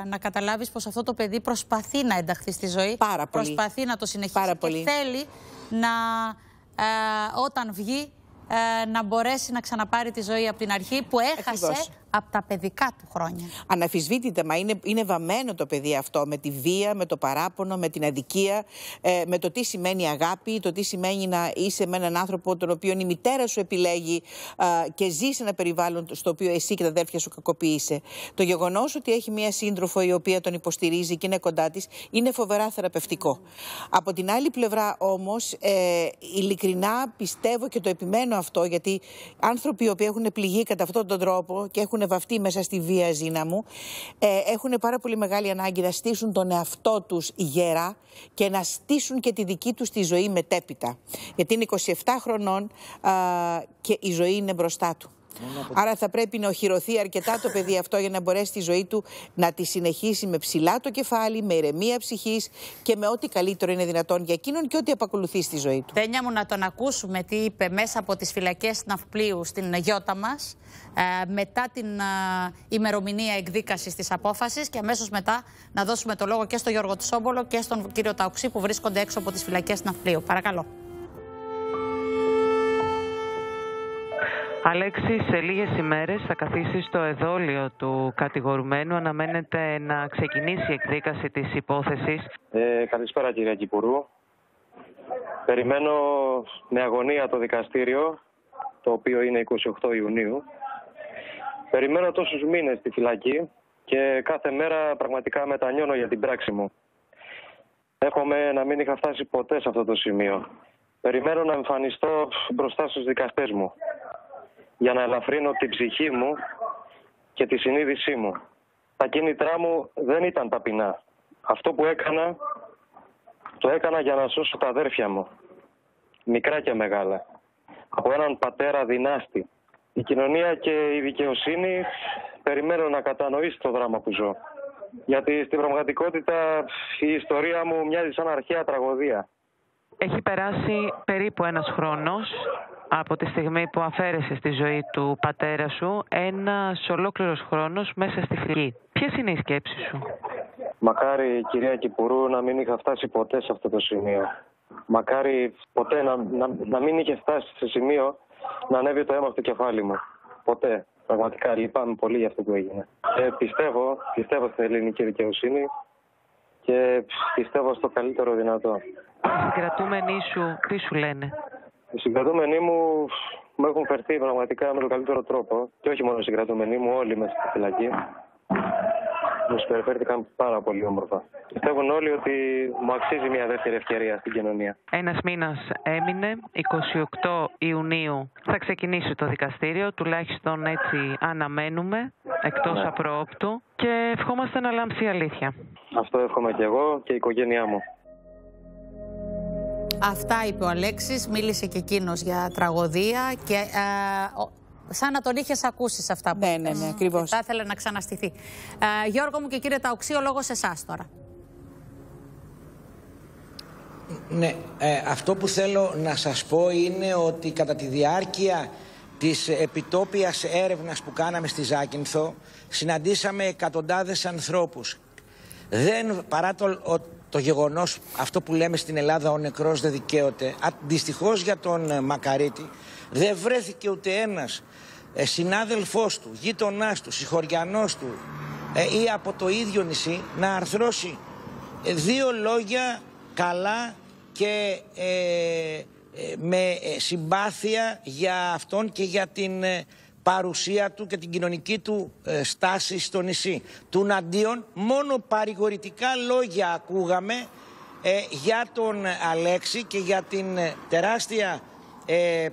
να καταλάβεις πως αυτό το παιδί προσπαθεί να ενταχθεί στη ζωή. Πάρα πολύ. Προσπαθεί να το συνεχίσει και θέλει να ε, όταν βγει ε, να μπορέσει να ξαναπάρει τη ζωή από την αρχή που έχασε από τα παιδικά του χρόνια. Αναφυσβήτητα, μα είναι, είναι βαμμένο το παιδί αυτό με τη βία, με το παράπονο, με την αδικία, ε, με το τι σημαίνει αγάπη, το τι σημαίνει να είσαι με έναν άνθρωπο τον οποίο η μητέρα σου επιλέγει ε, και ζει σε ένα περιβάλλον στο οποίο εσύ και τα αδέρφια σου κακοποίησε. Το γεγονός ότι έχει μία σύντροφο η οποία τον υποστηρίζει και είναι κοντά της είναι φοβερά θεραπευτικό. Από την άλλη πλευρά όμως, ε, ειλικρινά πιστεύω και το επιμένω αυτό, γιατί άνθρωποι οι οποίοι έχουν πληγεί κατά αυτόν τον τρόπο και έχουν έχουν βαφτεί μέσα στη βία ζήνα μου, ε, έχουν πάρα πολύ μεγάλη ανάγκη να στήσουν τον εαυτό τους γερά και να στήσουν και τη δική τους τη ζωή μετέπειτα. Γιατί είναι 27 χρονών α, και η ζωή είναι μπροστά του. Άρα θα πρέπει να οχυρωθεί αρκετά το παιδί αυτό για να μπορέσει τη ζωή του να τη συνεχίσει με ψηλά το κεφάλι, με ηρεμία ψυχής και με ό,τι καλύτερο είναι δυνατόν για εκείνον και ό,τι απακολουθεί στη ζωή του. Τένια μου να τον ακούσουμε τι είπε μέσα από τις φυλακές Ναυπλίου στην Γιώτα μας, ε, μετά την ε, ημερομηνία εκδίκασης της απόφασης και αμέσως μετά να δώσουμε το λόγο και στον Γιώργο Τσόμπολο και στον κύριο Ταουξή που βρίσκονται έξω από τις φυλακές Ναυπλίου. Παρακαλώ. Αλέξης, σε λίγες ημέρες θα καθίσεις στο εδόλιο του κατηγορουμένου. Αναμένεται να ξεκινήσει η εκδίκαση της υπόθεσης. Ε, καλησπέρα κυρία Κυπουρού. Περιμένω με αγωνία το δικαστήριο, το οποίο είναι 28 Ιουνίου. Περιμένω τόσους μήνες στη φυλακή και κάθε μέρα πραγματικά μετανιώνω για την πράξη μου. Έχουμε να μην είχα φτάσει ποτέ σε αυτό το σημείο. Περιμένω να εμφανιστώ μπροστά στους δικαστές μου για να ελαφρύνω την ψυχή μου και τη συνείδησή μου. Τα κίνητρά μου δεν ήταν ταπεινά. Αυτό που έκανα, το έκανα για να σώσω τα αδέρφια μου. Μικρά και μεγάλα. Από έναν πατέρα δυνάστη. Η κοινωνία και η δικαιοσύνη περιμένω να κατανοήσει το δράμα που ζω. Γιατί στην πραγματικότητα η ιστορία μου μοιάζει σαν αρχαία τραγωδία. Έχει περάσει περίπου ένας χρόνος από τη στιγμή που αφαίρεσε στη ζωή του πατέρα σου ένας ολόκληρος χρόνος μέσα στη φυλή. Ποιες είναι οι σκέψεις σου, Μακάρι, κυρία Κυπουρού, να μην είχα φτάσει ποτέ σε αυτό το σημείο. Μακάρι ποτέ να, να, να μην είχε φτάσει σε σημείο να ανέβει το αίμα στο κεφάλι μου. Ποτέ. Πραγματικά λυπάμαι πολύ για αυτό που έγινε. Και πιστεύω, πιστεύω στην ελληνική δικαιοσύνη και πιστεύω στο καλύτερο δυνατό. Οι συγκρατούμενοι σου τι σου λένε; Οι συγκρατούμενοι μου μου έχουν φερθεί πραγματικά με τον καλύτερο τρόπο. Και όχι μόνο οι συγκρατούμενοι μου, όλοι μέσα στη φυλακή. Μου συμπεριφέρθηκαν πάρα πολύ όμορφα. Πιστεύουν όλοι ότι μου αξίζει μια δεύτερη ευκαιρία στην κοινωνία. Ένας μήνας έμεινε. 28 Ιουνίου θα ξεκινήσει το δικαστήριο. Τουλάχιστον έτσι αναμένουμε, εκτός ναι. απρόοπτου. Και ευχόμαστε να λάμψει η αλήθεια. Αυτό εύχομαι και εγώ και η οικογένειά μου. Αυτά είπε ο Αλέξης, μίλησε και εκείνος για τραγωδία και ε, σαν να τον είχες ακούσει αυτά που Ναι, ναι, ναι, ακριβώς. Θα ήθελε να ξαναστηθεί. Ε, Γιώργο μου και κύριε Ταουξή, ο λόγος σε εσάς τώρα. Ναι, ε, αυτό που θέλω να σας πω είναι ότι κατά τη διάρκεια της επιτόπιας έρευνας που κάναμε στη Ζάκυνθο συναντήσαμε εκατοντάδες ανθρώπους. Δεν, παρά το, το γεγονός αυτό που λέμε στην Ελλάδα ο νεκρός δεν δικαίωται, Δυστυχώς για τον ε, Μακαρίτη δεν βρέθηκε ούτε ένας ε, συνάδελφός του, γείτονάς του, συγχωριανός του ε, ή από το ίδιο νησί να αρθρώσει ε, δύο λόγια καλά και ε, με συμπάθεια για αυτόν και για την παρουσία του και την κοινωνική του στάση στο νησί. Του Ναντίον μόνο παρηγορητικά λόγια ακούγαμε για τον Αλέξη και για την τεράστια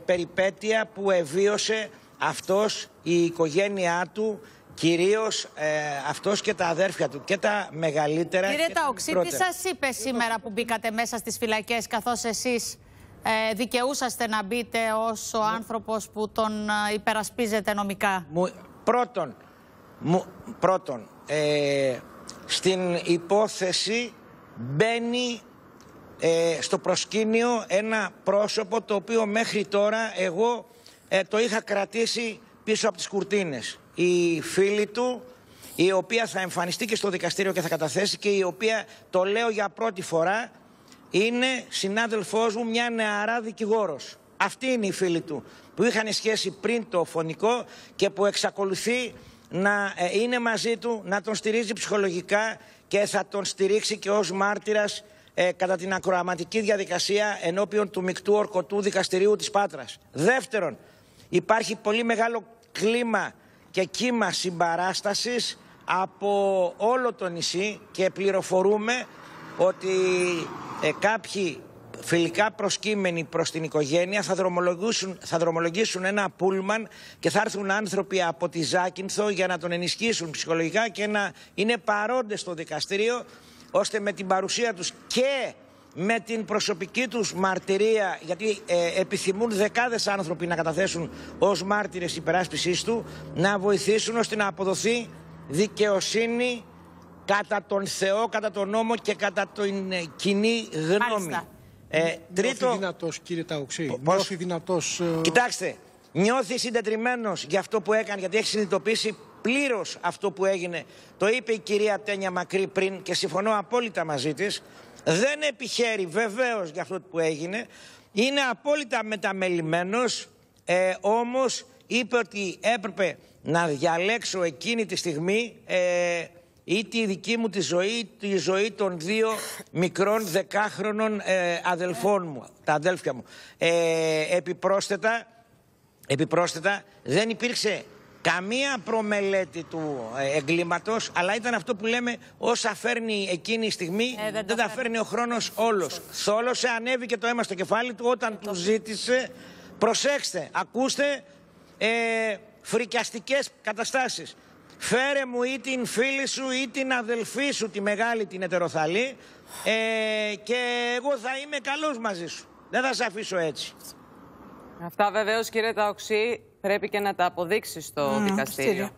περιπέτεια που εβίωσε αυτός, η οικογένειά του, κυρίως ε, αυτός και τα αδέρφια του και τα μεγαλύτερα. Κύριε Ταοξή, τι σας είπε σήμερα που μπήκατε μέσα στις φυλακές καθώς εσείς ε, δικαιούσαστε να μπείτε ως ο άνθρωπος που τον ε, υπερασπίζεται νομικά; Μου, πρώτον, μου, πρώτον ε, στην υπόθεση μπαίνει ε, στο προσκήνιο ένα πρόσωπο το οποίο μέχρι τώρα εγώ ε, το είχα κρατήσει πίσω από τις κουρτίνες. Η φίλη του, η οποία θα εμφανιστεί και στο δικαστήριο και θα καταθέσει και η οποία, το λέω για πρώτη φορά, είναι συνάδελφός μου μια νεαρά δικηγόρος. Αυτή είναι η φίλη του που είχαν σχέση πριν το φωνικό και που εξακολουθεί να ε, είναι μαζί του, να τον στηρίζει ψυχολογικά και θα τον στηρίξει και ως μάρτυρας ε, κατά την ακροαματική διαδικασία ενώπιον του μεικτού ορκωτού δικαστηρίου της Πάτρας. Δεύτερον, Υπάρχει πολύ μεγάλο κλίμα και κύμα συμπαράστασης από όλο το νησί και πληροφορούμε ότι ε, κάποιοι φιλικά προσκύμενοι προς την οικογένεια θα δρομολογήσουν, θα δρομολογήσουν ένα πούλμαν και θα έρθουν άνθρωποι από τη Ζάκυνθο για να τον ενισχύσουν ψυχολογικά και να είναι παρόντες στο δικαστήριο ώστε με την παρουσία τους και με την προσωπική τους μαρτυρία, γιατί ε, επιθυμούν δεκάδες άνθρωποι να καταθέσουν ως μάρτυρες υπεράσπισης του, να βοηθήσουν ώστε να αποδοθεί δικαιοσύνη κατά τον Θεό, κατά τον νόμο και κατά την ε, κοινή γνώμη. Ε, τρίτο... Νιώθει δυνατός κύριε Ταουξή, Πώς... νιώθει δυνατός... Ε, Κοιτάξτε, νιώθει συντετριμένος για αυτό που έκανε, γιατί έχει συνειδητοποιήσει πλήρως αυτό που έγινε. Το είπε η κυρία Τένια Μακρύ πριν και συμφωνώ απόλυτα μαζί της δεν επιχαίρει βεβαίως για αυτό που έγινε, είναι απόλυτα μεταμελημένος, ε, όμως είπε ότι έπρεπε να διαλέξω εκείνη τη στιγμή ε, ή τη δική μου τη ζωή, τη ζωή των δύο μικρών δεκάχρονων ε, αδελφών μου, τα αδέλφια μου. Ε, επιπρόσθετα, επιπρόσθετα δεν υπήρξε καμία προμελέτη του ε, εγκλήματος, αλλά ήταν αυτό που λέμε όσα φέρνει εκείνη η στιγμή, ε, δεν, τα φέρνει ο χρόνος όλος. Θόλωσε, ανέβηκε το αίμα στο κεφάλι του όταν του ζήτησε, προσέξτε, ακούστε, ε, φρικιαστικές καταστάσεις. Φέρε μου ή την φίλη σου ή την αδελφή σου, τη μεγάλη την ετεροθαλή, ε, και εγώ θα είμαι καλός μαζί σου. Δεν θα σε αφήσω έτσι. Αυτά βεβαίως κύριε Ταοξή πρέπει και να τα αποδείξεις στο δικαστήριο.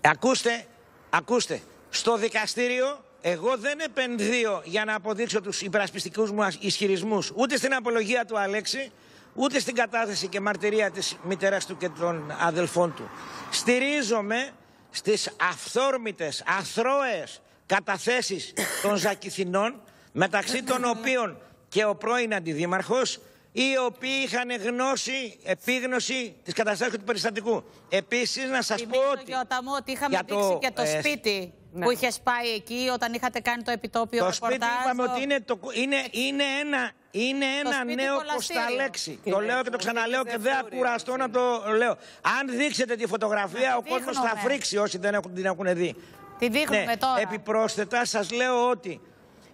Ακούστε, ακούστε. Στο δικαστήριο εγώ δεν επενδύω για να αποδείξω τους υπερασπιστικούς μου ισχυρισμούς ούτε στην απολογία του Αλέξη, ούτε στην κατάθεση και μαρτυρία της μητέρας του και των αδελφών του. Στηρίζομαι στις αυθόρμητες, αθρώες καταθέσεις των Ζακηθινών, μεταξύ των οποίων και ο πρώην αντιδήμαρχος οι οποίοι είχαν γνώση, επίγνωση της καταστάσεως του περιστατικού. Επίσης να σας πω ότι... Γιώτα μου ότι είχαμε δείξει και το ε, σπίτι ναι. που είχες πάει εκεί όταν είχατε κάνει το επιτόπιο το σπίτι είπαμε ότι είναι, το, είναι, είναι ένα, είναι ένα νέο κοσταλέξι. Το λέω και το ξαναλέω και δεν ακουραστώ να το λέω. Αν δείξετε τη φωτογραφία, ο κόσμος θα φρίξει όσοι δεν την έχουν δει. Τη δείχνουμε ναι. τώρα. Επιπρόσθετα σας λέω ότι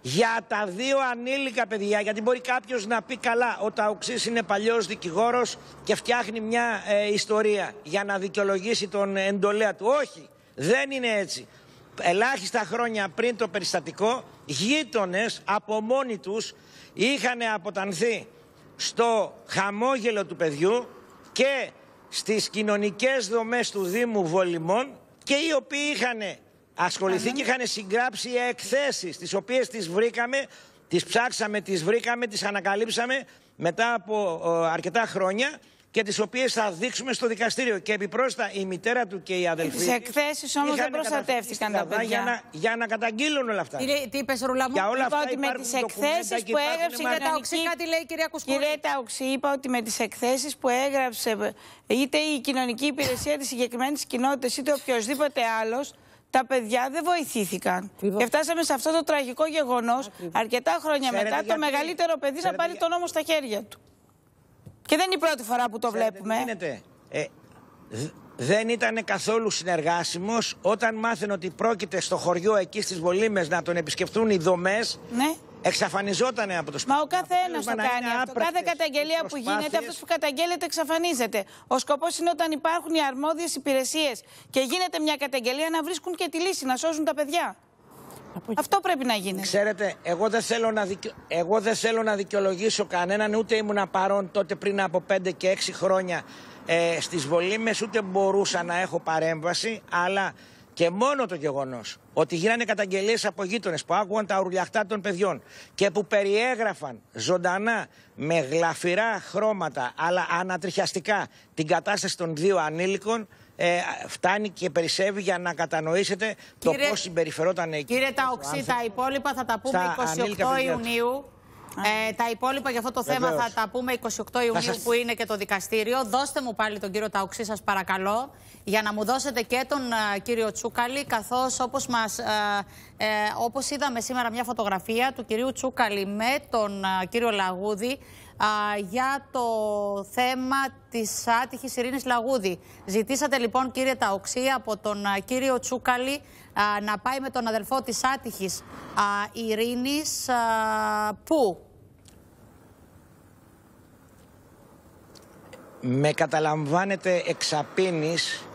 για τα δύο ανήλικα παιδιά, γιατί μπορεί κάποιος να πει καλά, ο Ταουξής είναι παλιός δικηγόρος και φτιάχνει μια ε, ιστορία για να δικαιολογήσει τον εντολέα του. Όχι, δεν είναι έτσι. Ελάχιστα χρόνια πριν το περιστατικό, γείτονες από μόνοι τους είχαν αποτανθεί στο χαμόγελο του παιδιού και στις κοινωνικές δομές του Δήμου Βολιμών και οι οποίοι είχαν ασχοληθεί και είχαν συγγράψει εκθέσεις τις οποίες τις βρήκαμε τις ψάξαμε, τις βρήκαμε, τις ανακαλύψαμε μετά από ε, αρκετά χρόνια και τις οποίες θα δείξουμε στο δικαστήριο. Και επιπρόσθετα η μητέρα του και η αδελφή. Τις εκθέσεις όμως δεν προστατεύτηκαν τα παιδιά. Για να, για να καταγγείλουν όλα αυτά. Τι, τι είπες Ρούλα μου; Για όλα Είπα αυτά ότι με υπάρχουν τις ντοκουμέντα εκθέσεις και που υπάρχουν έγραψε η μαρτυρίες. Ταοξή, κάτι λέει η κυρία Κουσκούρη. Κύριε Ταουξή, είπα ότι με τις εκθέσεις που έγραψε είτε η κοινωνική υπηρεσία της συγκεκριμένης κοινότητας είτε οποιοδήποτε άλλος, τα παιδιά δεν βοηθήθηκαν. Και φτάσαμε σε αυτό το τραγικό γεγονός αρκετά χρόνια Ξέρετε μετά το γιατί; μεγαλύτερο παιδί να Ξέρετε πάρει για- τον νόμο στα χέρια του. Και δεν είναι η πρώτη φορά που το βλέπουμε. Γίνεται. Ε, δ- δεν ήταν καθόλου συνεργάσιμος όταν μάθαινε ότι πρόκειται στο χωριό εκεί στις Βολήμες να τον επισκεφτούν οι δομές. Ναι. Εξαφανιζόταν από το σπίτι. Μα ο καθένας το να είναι κάνει αυτό. άπρακτες Κάθε καταγγελία που προσπάθειες. γίνεται, αυτός που καταγγέλλεται εξαφανίζεται. Ο σκοπός είναι όταν υπάρχουν οι αρμόδιες υπηρεσίες και γίνεται μια καταγγελία να βρίσκουν και τη λύση, να σώζουν τα παιδιά. Αυτό πρέπει να γίνει. Ξέρετε, εγώ δεν, θέλω να δικαι... εγώ δεν θέλω να δικαιολογήσω κανέναν, ούτε ήμουν παρόν τότε πριν από 5 και 6 χρόνια ε, στις Βολήμες, ούτε μπορούσα να έχω παρέμβαση, αλλά και μόνο το γεγονός ότι γίνανε καταγγελίες από γείτονες που άκουγαν τα ουρλιαχτά των παιδιών και που περιέγραφαν ζωντανά με γλαφυρά χρώματα αλλά ανατριχιαστικά την κατάσταση των δύο ανήλικων ε, φτάνει και περισσεύει για να κατανοήσετε Κύριε- το πώς συμπεριφερόταν εκεί. Κύριε Ταοξή, τα υπόλοιπα θα τα πούμε Στα ανήλικα 28 παιδιά. Ιουνίου. Ε, τα υπόλοιπα για αυτό το θέμα Βεβαίως. θα τα πούμε 28 Ιουνίου σας- που είναι και το δικαστήριο. Δώστε μου πάλι τον κύριο Ταοξή σας παρακαλώ για να μου δώσετε και τον α, κύριο Τσούκαλη καθώς όπως, μας, α, ε, όπως είδαμε σήμερα μια φωτογραφία του κυρίου Τσούκαλη με τον α, κύριο Λαγούδη α, για το θέμα της άτυχης Ειρήνης Λαγούδη. Ζητήσατε λοιπόν κύριε Ταοξή από τον α, κύριο Τσούκαλη α, να πάει με τον αδελφό της άτυχης α, Ειρήνης α, πού; Με καταλαμβάνετε εξαπίνης.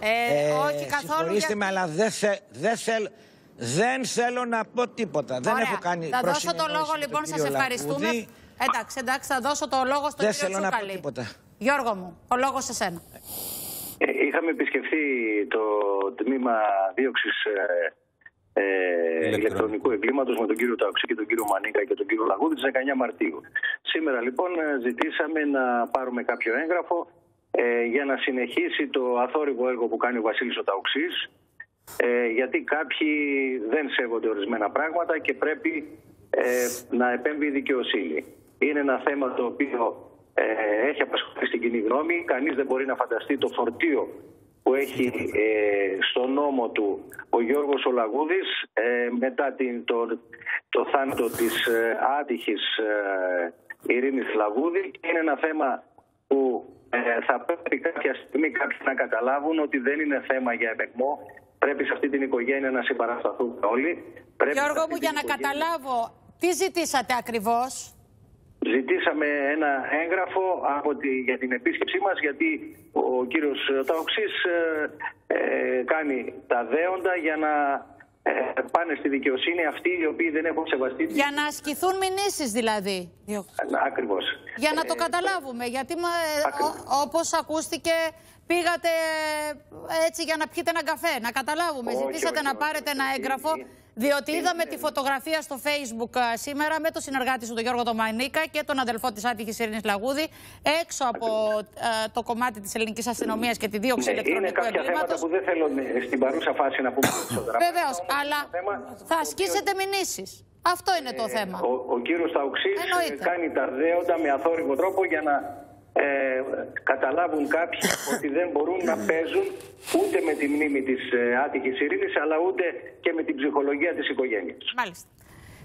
Ε, όχι καθόλου. Συγχωρήστε για- με, αλλά δεν, θε, δεν, θέλ, δεν θέλω να πω τίποτα. Δεν Ωραία. έχω κάνει Θα δώσω το προσυνεννόηση λόγο με τον λοιπόν, σας κύριο ευχαριστούμε. Λαγούδη. Εντάξει, εντάξει, θα δώσω το λόγο στον Δεν κύριο θέλω να πω Τσούκαλη. τίποτα. Γιώργο μου, ο λόγος σε σένα. Ε, είχαμε επισκεφθεί το τμήμα δίωξης ε, ε, ηλεκτρονικού εγκλήματος με τον κύριο Ταοξή και τον κύριο Μανίκα και τον κύριο Λαγούδη τι 19 Μαρτίου. Σήμερα λοιπόν ε, ζητήσαμε να πάρουμε κάποιο έγγραφο ε, για να συνεχίσει το αθόρυβο έργο που κάνει ο Βασίλης ο Ταοξής ε, γιατί κάποιοι δεν σέβονται ορισμένα πράγματα και πρέπει ε, να επέμβει η δικαιοσύνη. Είναι ένα θέμα το οποίο ε, έχει απασχολήσει την κοινή γνώμη. Κανείς δεν μπορεί να φανταστεί το φορτίο που έχει ε, στο νόμο του ο Γιώργος Ολαγούδης ε, μετά την, το, το θάνατο της ε, άτυχης ε, Ειρήνης Λαγούδη. Είναι ένα θέμα που ε, θα πρέπει κάποια στιγμή κάποιοι να καταλάβουν ότι δεν είναι θέμα για επεκμό. Πρέπει σε αυτή την οικογένεια να συμπαρασταθούν όλοι. Πρέπει σε Γιώργο αυτή μου, την για να οικογένεια- καταλάβω, τι ζητήσατε ακριβώς; Ζητήσαμε ένα έγγραφο από τη, για την επίσκεψή μας γιατί ο κύριος Ταοξής ε, ε, κάνει τα δέοντα για να ε, πάνε στη δικαιοσύνη αυτοί οι οποίοι δεν έχουν σεβαστεί Για να ασκηθούν μηνύσεις δηλαδή. Ακριβώς. Για να το Ε, καταλάβουμε. Γιατί μα, ε, ο- όπως ακούστηκε πήγατε ε, έτσι για να πιείτε έναν καφέ. Να καταλάβουμε. Όχι, Ζητήσατε όχι, να όχι, πάρετε όχι. ένα έγγραφο. Διότι είδαμε τη φωτογραφία στο facebook ε, σήμερα με τον συνεργάτη σου τον Γιώργο Τομανίκα και τον αδελφό της άτυχης Ειρήνης Λαγούδη έξω από ε, το κομμάτι της ελληνικής αστυνομίας και τη δίωξη ναι, είναι ηλεκτρονικού κάποια θέματα εγκλήματος. που δεν θέλω ε, στην παρούσα φάση να πούμε περισσότερα. Βεβαίως, αλλά θα ασκήσετε μηνύσεις. Αυτό είναι το θέμα. Ο, ο κύριος Ταουξής Εννοείται. κάνει τα δέοντα με αθόρυβο τρόπο για να ε, καταλάβουν κάποιοι ότι δεν μπορούν να παίζουν ούτε με τη μνήμη της ε, άτυχης ειρήνης αλλά ούτε και με την ψυχολογία της οικογένειας. Μάλιστα.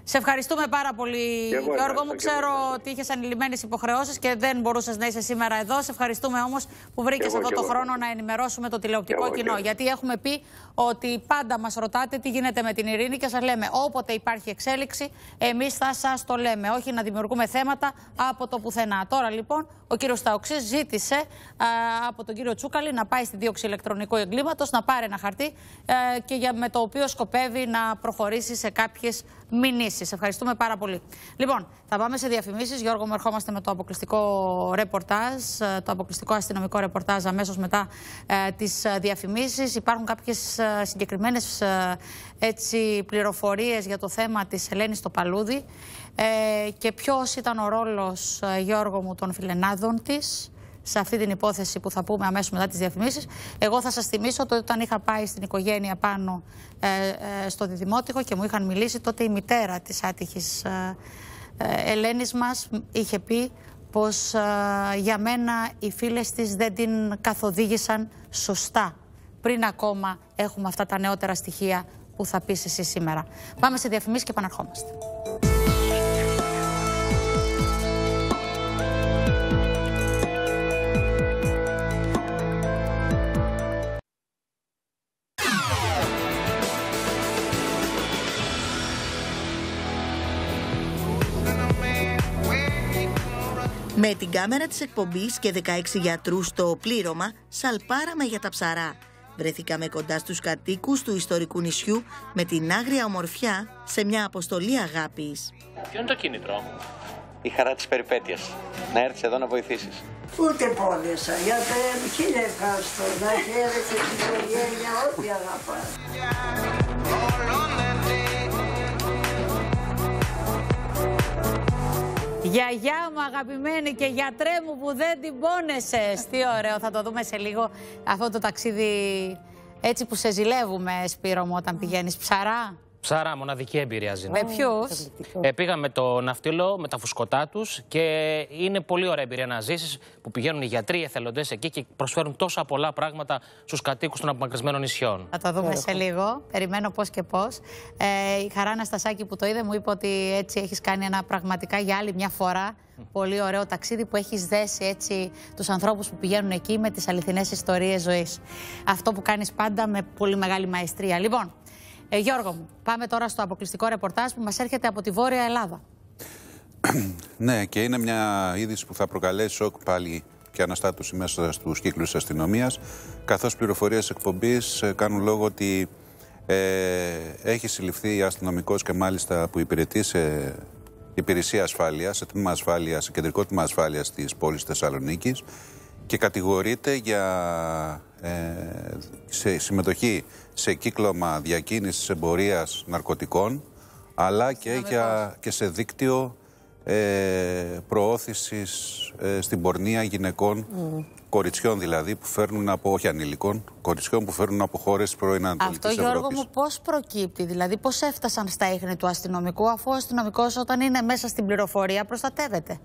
Σε ευχαριστούμε πάρα πολύ, Και εγώ Γιώργο ευχαριστώ, μου. και εγώ Ξέρω ότι είχες ανηλυμένες υποχρεώσεις και δεν μπορούσες να είσαι σήμερα εδώ. Σε ευχαριστούμε όμως που βρήκες Και εγώ, αυτό και το εγώ. χρόνο να ενημερώσουμε το τηλεοπτικό Και εγώ, κοινό. και εγώ. Γιατί έχουμε πει ότι πάντα μας ρωτάτε τι γίνεται με την ειρήνη και σας λέμε όποτε υπάρχει εξέλιξη, εμείς θα σας το λέμε. Όχι να δημιουργούμε θέματα από το πουθενά. Τώρα λοιπόν ο κύριος Σταοξής ζήτησε α, από τον κύριο Τσούκαλη να πάει στη δίωξη ηλεκτρονικού εγκλήματος, να πάρει ένα χαρτί ε, και για, με το οποίο σκοπεύει να προχωρήσει σε κάποιες μηνύσεις. Ευχαριστούμε πάρα πολύ. Λοιπόν, θα πάμε σε διαφημίσεις. Γιώργο, μου ερχόμαστε με το αποκλειστικό ρεπορτάζ, ε, το αποκλειστικό αστυνομικό ρεπορτάζ αμέσως μετά ε, τις διαφημίσεις. Υπάρχουν κάποιες συγκεκριμένες πληροφορίες για το θέμα της Ελένης στο Παλούδι ε, και ποιος ήταν ο ρόλος, ε, Γιώργο μου, των φιλενάδων της σε αυτή την υπόθεση που θα πούμε αμέσως μετά τις διαφημίσεις. Εγώ θα σας θυμίσω ότι όταν είχα πάει στην οικογένεια πάνω ε, ε, στο Διδημότυχο και μου είχαν μιλήσει, τότε η μητέρα της άτυχης ε, ε Ελένης μας είχε πει πως για μένα οι φίλες της δεν την καθοδήγησαν σωστά πριν ακόμα έχουμε αυτά τα νεότερα στοιχεία που θα πεις εσύ σήμερα. Πάμε σε διαφημίσεις και επαναρχόμαστε. Με την κάμερα της εκπομπής και 16 γιατρούς στο πλήρωμα, σαλπάραμε για τα ψαρά. Βρεθήκαμε κοντά στους κατοίκους του ιστορικού νησιού με την άγρια ομορφιά σε μια αποστολή αγάπης. Ποιο είναι το κίνητρο; Η χαρά της περιπέτειας. Να έρθεις εδώ να βοηθήσεις. Ούτε πόνεσα, για το χίλια ευχαριστώ. Να χαίρεσαι την οικογένεια, ό,τι αγαπάς. Γιαγιά μου αγαπημένη και γιατρέ μου που δεν την πόνεσες. Τι ωραίο, θα το δούμε σε λίγο αυτό το ταξίδι έτσι που σε ζηλεύουμε Σπύρο μου όταν πηγαίνεις ψαρά. Ψαρά, μοναδική εμπειρία ζει. Με ποιου. Ε, πήγα με το ναυτίλο, με τα φουσκωτά τους και είναι πολύ ωραία εμπειρία να ζήσεις που πηγαίνουν οι γιατροί, οι εθελοντές εκεί και προσφέρουν τόσα πολλά πράγματα στους κατοίκους των απομακρυσμένων νησιών. Θα το δούμε σε λίγο. Περιμένω πώς και πώς. Ε, η Χαρά Αναστασάκη που το είδε μου είπε ότι έτσι έχεις κάνει ένα πραγματικά για άλλη μια φορά πολύ ωραίο ταξίδι που έχεις δέσει έτσι τους ανθρώπους που πηγαίνουν εκεί με τις αληθινές ιστορίες ζωής. Αυτό που κάνεις πάντα με πολύ μεγάλη μαεστρία. Λοιπόν, ε, Γιώργο μου, πάμε τώρα στο αποκλειστικό ρεπορτάζ που μας έρχεται από τη Βόρεια Ελλάδα. ναι, και είναι μια είδηση που θα προκαλέσει σοκ πάλι και αναστάτωση μέσα στους κύκλους της αστυνομίας, καθώς πληροφορίες εκπομπής ε, κάνουν λόγο ότι ε, έχει συλληφθεί αστυνομικός και μάλιστα που υπηρετεί σε υπηρεσία ασφάλειας, σε τμήμα ασφάλειας, σε κεντρικό τμήμα ασφάλειας της πόλης Θεσσαλονίκης και κατηγορείται για ε, σε συμμετοχή σε κύκλωμα διακίνησης εμπορίας ναρκωτικών αλλά και, για, και σε δίκτυο ε, προώθησης ε, στην πορνεία γυναικών, mm. κοριτσιών δηλαδή, που φέρνουν από, όχι ανήλικων, κοριτσιών που φέρνουν από χώρες πρώην Ανατολικής Αυτό Γιώργο μου πώς προκύπτει, δηλαδή πώς έφτασαν στα ίχνη του αστυνομικού αφού ο αστυνομικός όταν είναι μέσα στην πληροφορία προστατεύεται;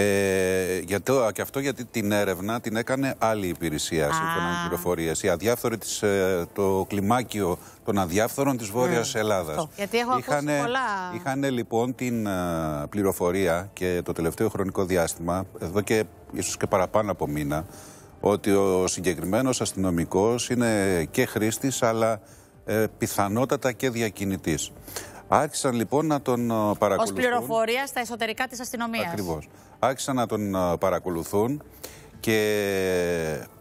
Ε, γιατί, και αυτό γιατί την έρευνα την έκανε άλλη υπηρεσία σύμφωνα με πληροφορίες. Η αδιάφθορη της, ε, το κλιμάκιο των αδιάφθορων της Βόρειας mm. Ελλάδας. Γιατί έχω είχανε, ακούσει πολλά. Είχαν λοιπόν την ε, πληροφορία και το τελευταίο χρονικό διάστημα, εδώ και ίσως και παραπάνω από μήνα, ότι ο συγκεκριμένος αστυνομικός είναι και χρήστης αλλά ε, πιθανότατα και διακινητής. Άρχισαν λοιπόν να τον παρακολουθούν. Ω πληροφορία στα εσωτερικά της αστυνομίας. Ακριβώς άρχισαν να τον παρακολουθούν και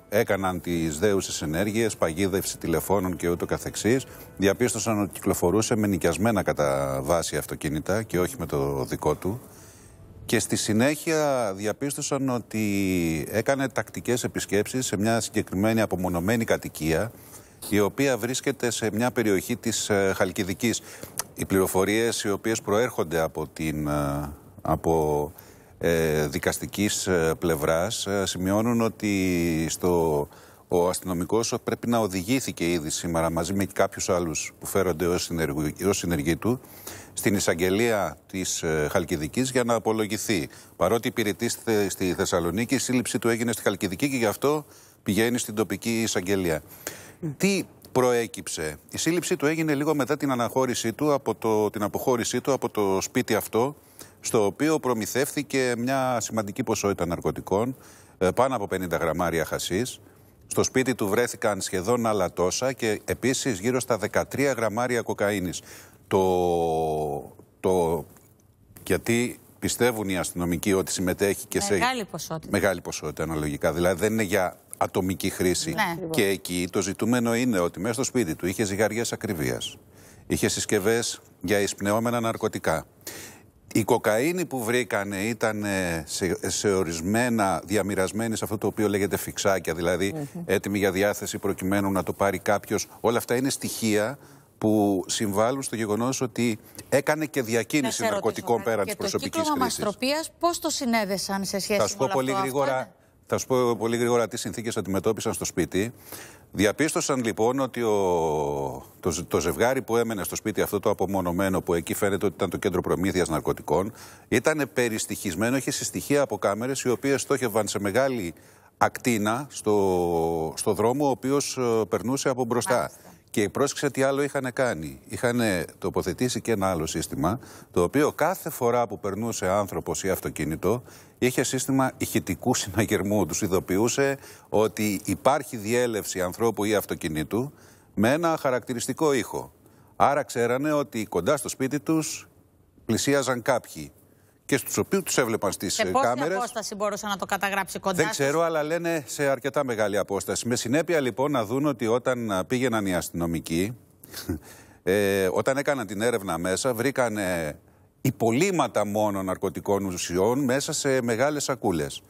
έκαναν τις δέουσες ενέργειες, παγίδευση τηλεφώνων και ούτω καθεξής. Διαπίστωσαν ότι κυκλοφορούσε με νοικιασμένα κατά βάση αυτοκίνητα και όχι με το δικό του. Και στη συνέχεια διαπίστωσαν ότι έκανε τακτικές επισκέψεις σε μια συγκεκριμένη απομονωμένη κατοικία η οποία βρίσκεται σε μια περιοχή της ε, Χαλκιδικής. Οι πληροφορίες οι οποίες προέρχονται από την... Ε, από ε, δικαστικής ε, πλευράς ε, σημειώνουν ότι στο, ο αστυνομικός πρέπει να οδηγήθηκε ήδη σήμερα μαζί με κάποιους άλλους που φέρονται ως, συνεργοί, του στην εισαγγελία της ε, Χαλκιδικής για να απολογηθεί. Παρότι υπηρετήστε στη Θεσσαλονίκη, η σύλληψη του έγινε στη Χαλκιδική και γι' αυτό πηγαίνει στην τοπική εισαγγελία. Τι προέκυψε. Η σύλληψή του έγινε λίγο μετά την αναχώρησή του, από το, την αποχώρησή του από το σπίτι αυτό στο οποίο προμηθεύθηκε μια σημαντική ποσότητα ναρκωτικών, ε, πάνω από 50 γραμμάρια χασίς. Στο σπίτι του βρέθηκαν σχεδόν άλλα τόσα και επίσης γύρω στα 13 γραμμάρια κοκαίνης. Το, το, γιατί πιστεύουν οι αστυνομικοί ότι συμμετέχει και μεγάλη σε... Μεγάλη ποσότητα. Μεγάλη ποσότητα αναλογικά. Δηλαδή δεν είναι για ατομική χρήση. Ναι. Και εκεί το ζητούμενο είναι ότι μέσα στο σπίτι του είχε ζυγαριές ακριβίας. Είχε συσκευές για εισπνεώμενα ναρκωτικά. Η κοκαίνη που βρήκανε ήταν ε, σε, σε ορισμένα διαμοιρασμένη σε αυτό το οποίο λέγεται φιξάκια, δηλαδή έτοιμη για διάθεση προκειμένου να το πάρει κάποιος. Όλα αυτά είναι στοιχεία που συμβάλλουν στο γεγονός ότι έκανε και διακίνηση ναρκωτικών πέραν της προσωπικής Και το κύκλωμα χρήσης. μαστροπίας πώς το συνέδεσαν σε σχέση Θα σου με πω όλο πολύ αυτό. γρήγορα. Αυτό Θα σου πω πολύ γρήγορα τι συνθήκες αντιμετώπισαν στο σπίτι. Διαπίστωσαν λοιπόν ότι ο, το, ζ- το ζευγάρι που έμενε στο σπίτι αυτό το απομονωμένο που εκεί φαίνεται ότι ήταν το κέντρο προμήθειας ναρκωτικών ήταν περιστοιχισμένο, είχε συστοιχεία από κάμερες οι οποίες στόχευαν σε μεγάλη ακτίνα στο, στο δρόμο ο οποίος ε, περνούσε από μπροστά. Και πρόσεξε τι άλλο είχαν κάνει. Είχαν τοποθετήσει και ένα άλλο σύστημα, το οποίο κάθε φορά που περνούσε άνθρωπος ή αυτοκίνητο, είχε σύστημα ηχητικού συναγερμού. Τους ειδοποιούσε ότι υπάρχει διέλευση ανθρώπου ή αυτοκινήτου με ένα χαρακτηριστικό ήχο. Άρα ξέρανε ότι κοντά στο σπίτι τους πλησίαζαν κάποιοι και στους οποίους τους έβλεπαν στις Σε ε, πόση κάμερες. απόσταση μπορούσε να το καταγράψει κοντά Δεν σας; ξέρω, αλλά λένε σε αρκετά μεγάλη απόσταση. Με συνέπεια λοιπόν να δουν ότι όταν α, πήγαιναν οι αστυνομικοί, ε, όταν έκαναν την έρευνα μέσα, βρήκαν υπολείμματα μόνο ναρκωτικών ουσιών μέσα σε μεγάλες σακούλες.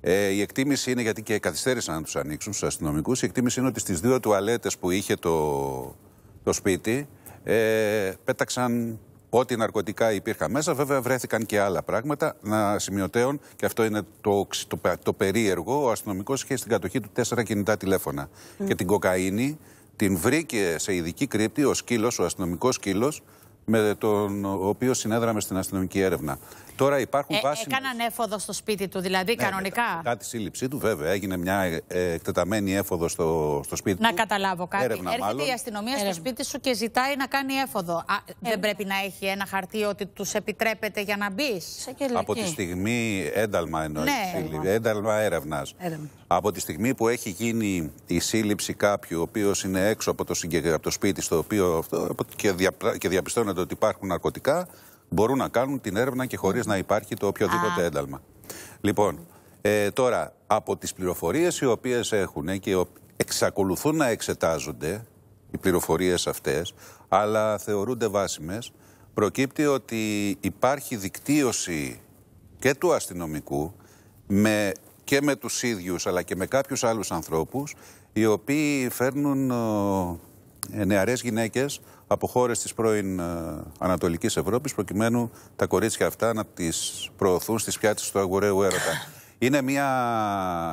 Ε, η εκτίμηση είναι, γιατί και καθυστέρησαν να τους ανοίξουν στους αστυνομικούς, η εκτίμηση είναι ότι στις δύο τουαλέτες που είχε το, το σπίτι, ε, πέταξαν ό,τι ναρκωτικά υπήρχαν μέσα. Βέβαια, βρέθηκαν και άλλα πράγματα. Να σημειωτέων, και αυτό είναι το, ξ- το, πε- το περίεργο, ο αστυνομικός είχε στην κατοχή του τέσσερα κινητά τηλέφωνα. Και την κοκαίνη την βρήκε σε ειδική κρύπτη ο σκύλος, ο αστυνομικός σκύλος, με τον οποίος συνέδραμε στην αστυνομική έρευνα. Τώρα υπάρχουν Ε, βάσιμες- έκαναν έφοδο στο σπίτι του, δηλαδή Ναι, κανονικά. Μετά τη σύλληψή του, βέβαια, έγινε μια ε, ε, εκτεταμένη έφοδο στο, στο σπίτι Να του. καταλάβω κάτι. Έρευνα, Έρχεται μάλλον. η αστυνομία στο σπίτι σου και ζητάει να κάνει έφοδο. Α, δεν πρέπει να έχει ένα χαρτί ότι τους επιτρέπεται για να μπεις; Από τη στιγμή ένταλμα εννοείς. Ναι. σύλληψη, ένταλμα έρευνας. Από τη στιγμή που έχει γίνει η σύλληψη κάποιου, ο οποίος είναι έξω από το, συγκεκ- από το σπίτι στο οποίο αυτό, από- και, δια, και διαπιστώνεται ότι υπάρχουν ναρκωτικά, μπορούν να κάνουν την έρευνα και χωρίς να υπάρχει το οποιοδήποτε ένταλμα. Λοιπόν, ε, τώρα από τις πληροφορίες οι οποίες έχουν ε, και ο- εξακολουθούν να εξετάζονται οι πληροφορίες αυτές, αλλά θεωρούνται βάσιμες, προκύπτει ότι υπάρχει δικτύωση και του αστυνομικού με, και με τους ίδιους αλλά και με κάποιους άλλους ανθρώπους οι οποίοι φέρνουν ε, νεαρές γυναίκες από χώρες της πρώην ε, Ανατολικής Ευρώπης προκειμένου τα κορίτσια αυτά να τις προωθούν στις πιάτες του αγοραίου έρωτα. Είναι μια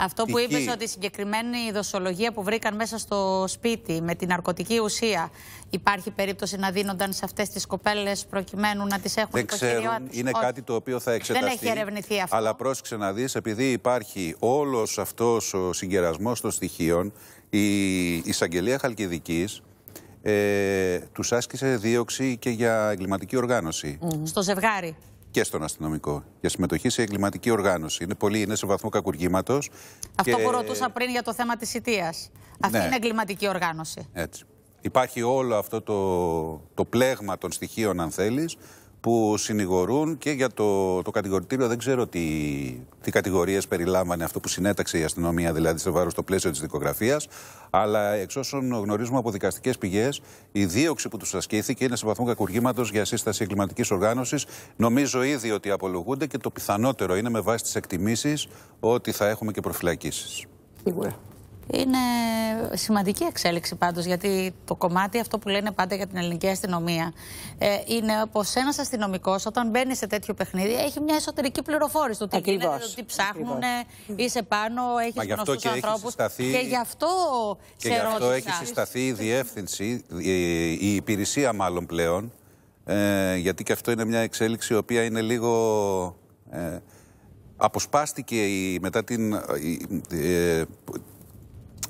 Αυτό που τυχή- είπες ότι η συγκεκριμένη δοσολογία που βρήκαν μέσα στο σπίτι με την ναρκωτική ουσία υπάρχει περίπτωση να δίνονταν σε αυτές τις κοπέλες προκειμένου να τις έχουν Δεν υποχείριά ξέρουν, τους; είναι Όχι. κάτι το οποίο θα εξεταστεί. Δεν έχει ερευνηθεί αυτό. Αλλά πρόσεξε να δεις, επειδή υπάρχει όλος αυτός ο συγκερασμός των στοιχείων, η εισαγγελία Χαλκιδικής ε, τους άσκησε δίωξη και για εγκληματική οργάνωση. Στο ζευγάρι. Και στον αστυνομικό. Για συμμετοχή σε εγκληματική οργάνωση. Είναι πολύ, είναι σε βαθμό κακουργήματος. Αυτό που ρωτούσα πριν για το θέμα της ιτίας. Αυτή Ναι. είναι εγκληματική οργάνωση. Έτσι. Υπάρχει όλο αυτό το, το πλέγμα των στοιχείων, αν θέλεις, που συνηγορούν και για το, το κατηγορητήριο. Δεν ξέρω τι, τι κατηγορίες περιλάμβανε αυτό που συνέταξε η αστυνομία, δηλαδή σε βάρος στο πλαίσιο της δικογραφίας. Αλλά εξ όσων γνωρίζουμε από δικαστικές πηγές, η δίωξη που τους ασκήθηκε είναι σε βαθμό κακουργήματος για σύσταση εγκληματικής οργάνωσης. Νομίζω ήδη ότι απολογούνται και το πιθανότερο είναι με βάση τις εκτιμήσεις ότι θα έχουμε και προφυλακίσεις. Σίγουρα. Είναι σημαντική εξέλιξη πάντως γιατί το κομμάτι αυτό που λένε πάντα για την ελληνική αστυνομία ε, είναι πως ένας αστυνομικός όταν μπαίνει σε τέτοιο παιχνίδι έχει μια εσωτερική πληροφόρηση του τι Ακριβώς. γίνεται, το τι ψάχνουν, είσαι πάνω, Μα έχεις γι' αυτό γνωστούς και έχεις ανθρώπους συσταθεί- και γι' αυτό Και σε γι' αυτό ρώτησα. έχεις συσταθεί η διεύθυνση, η, η υπηρεσία μάλλον πλέον, ε, γιατί και αυτό είναι μια εξέλιξη η οποία είναι λίγο... Ε, αποσπάστηκε η, μετά την... η- ε,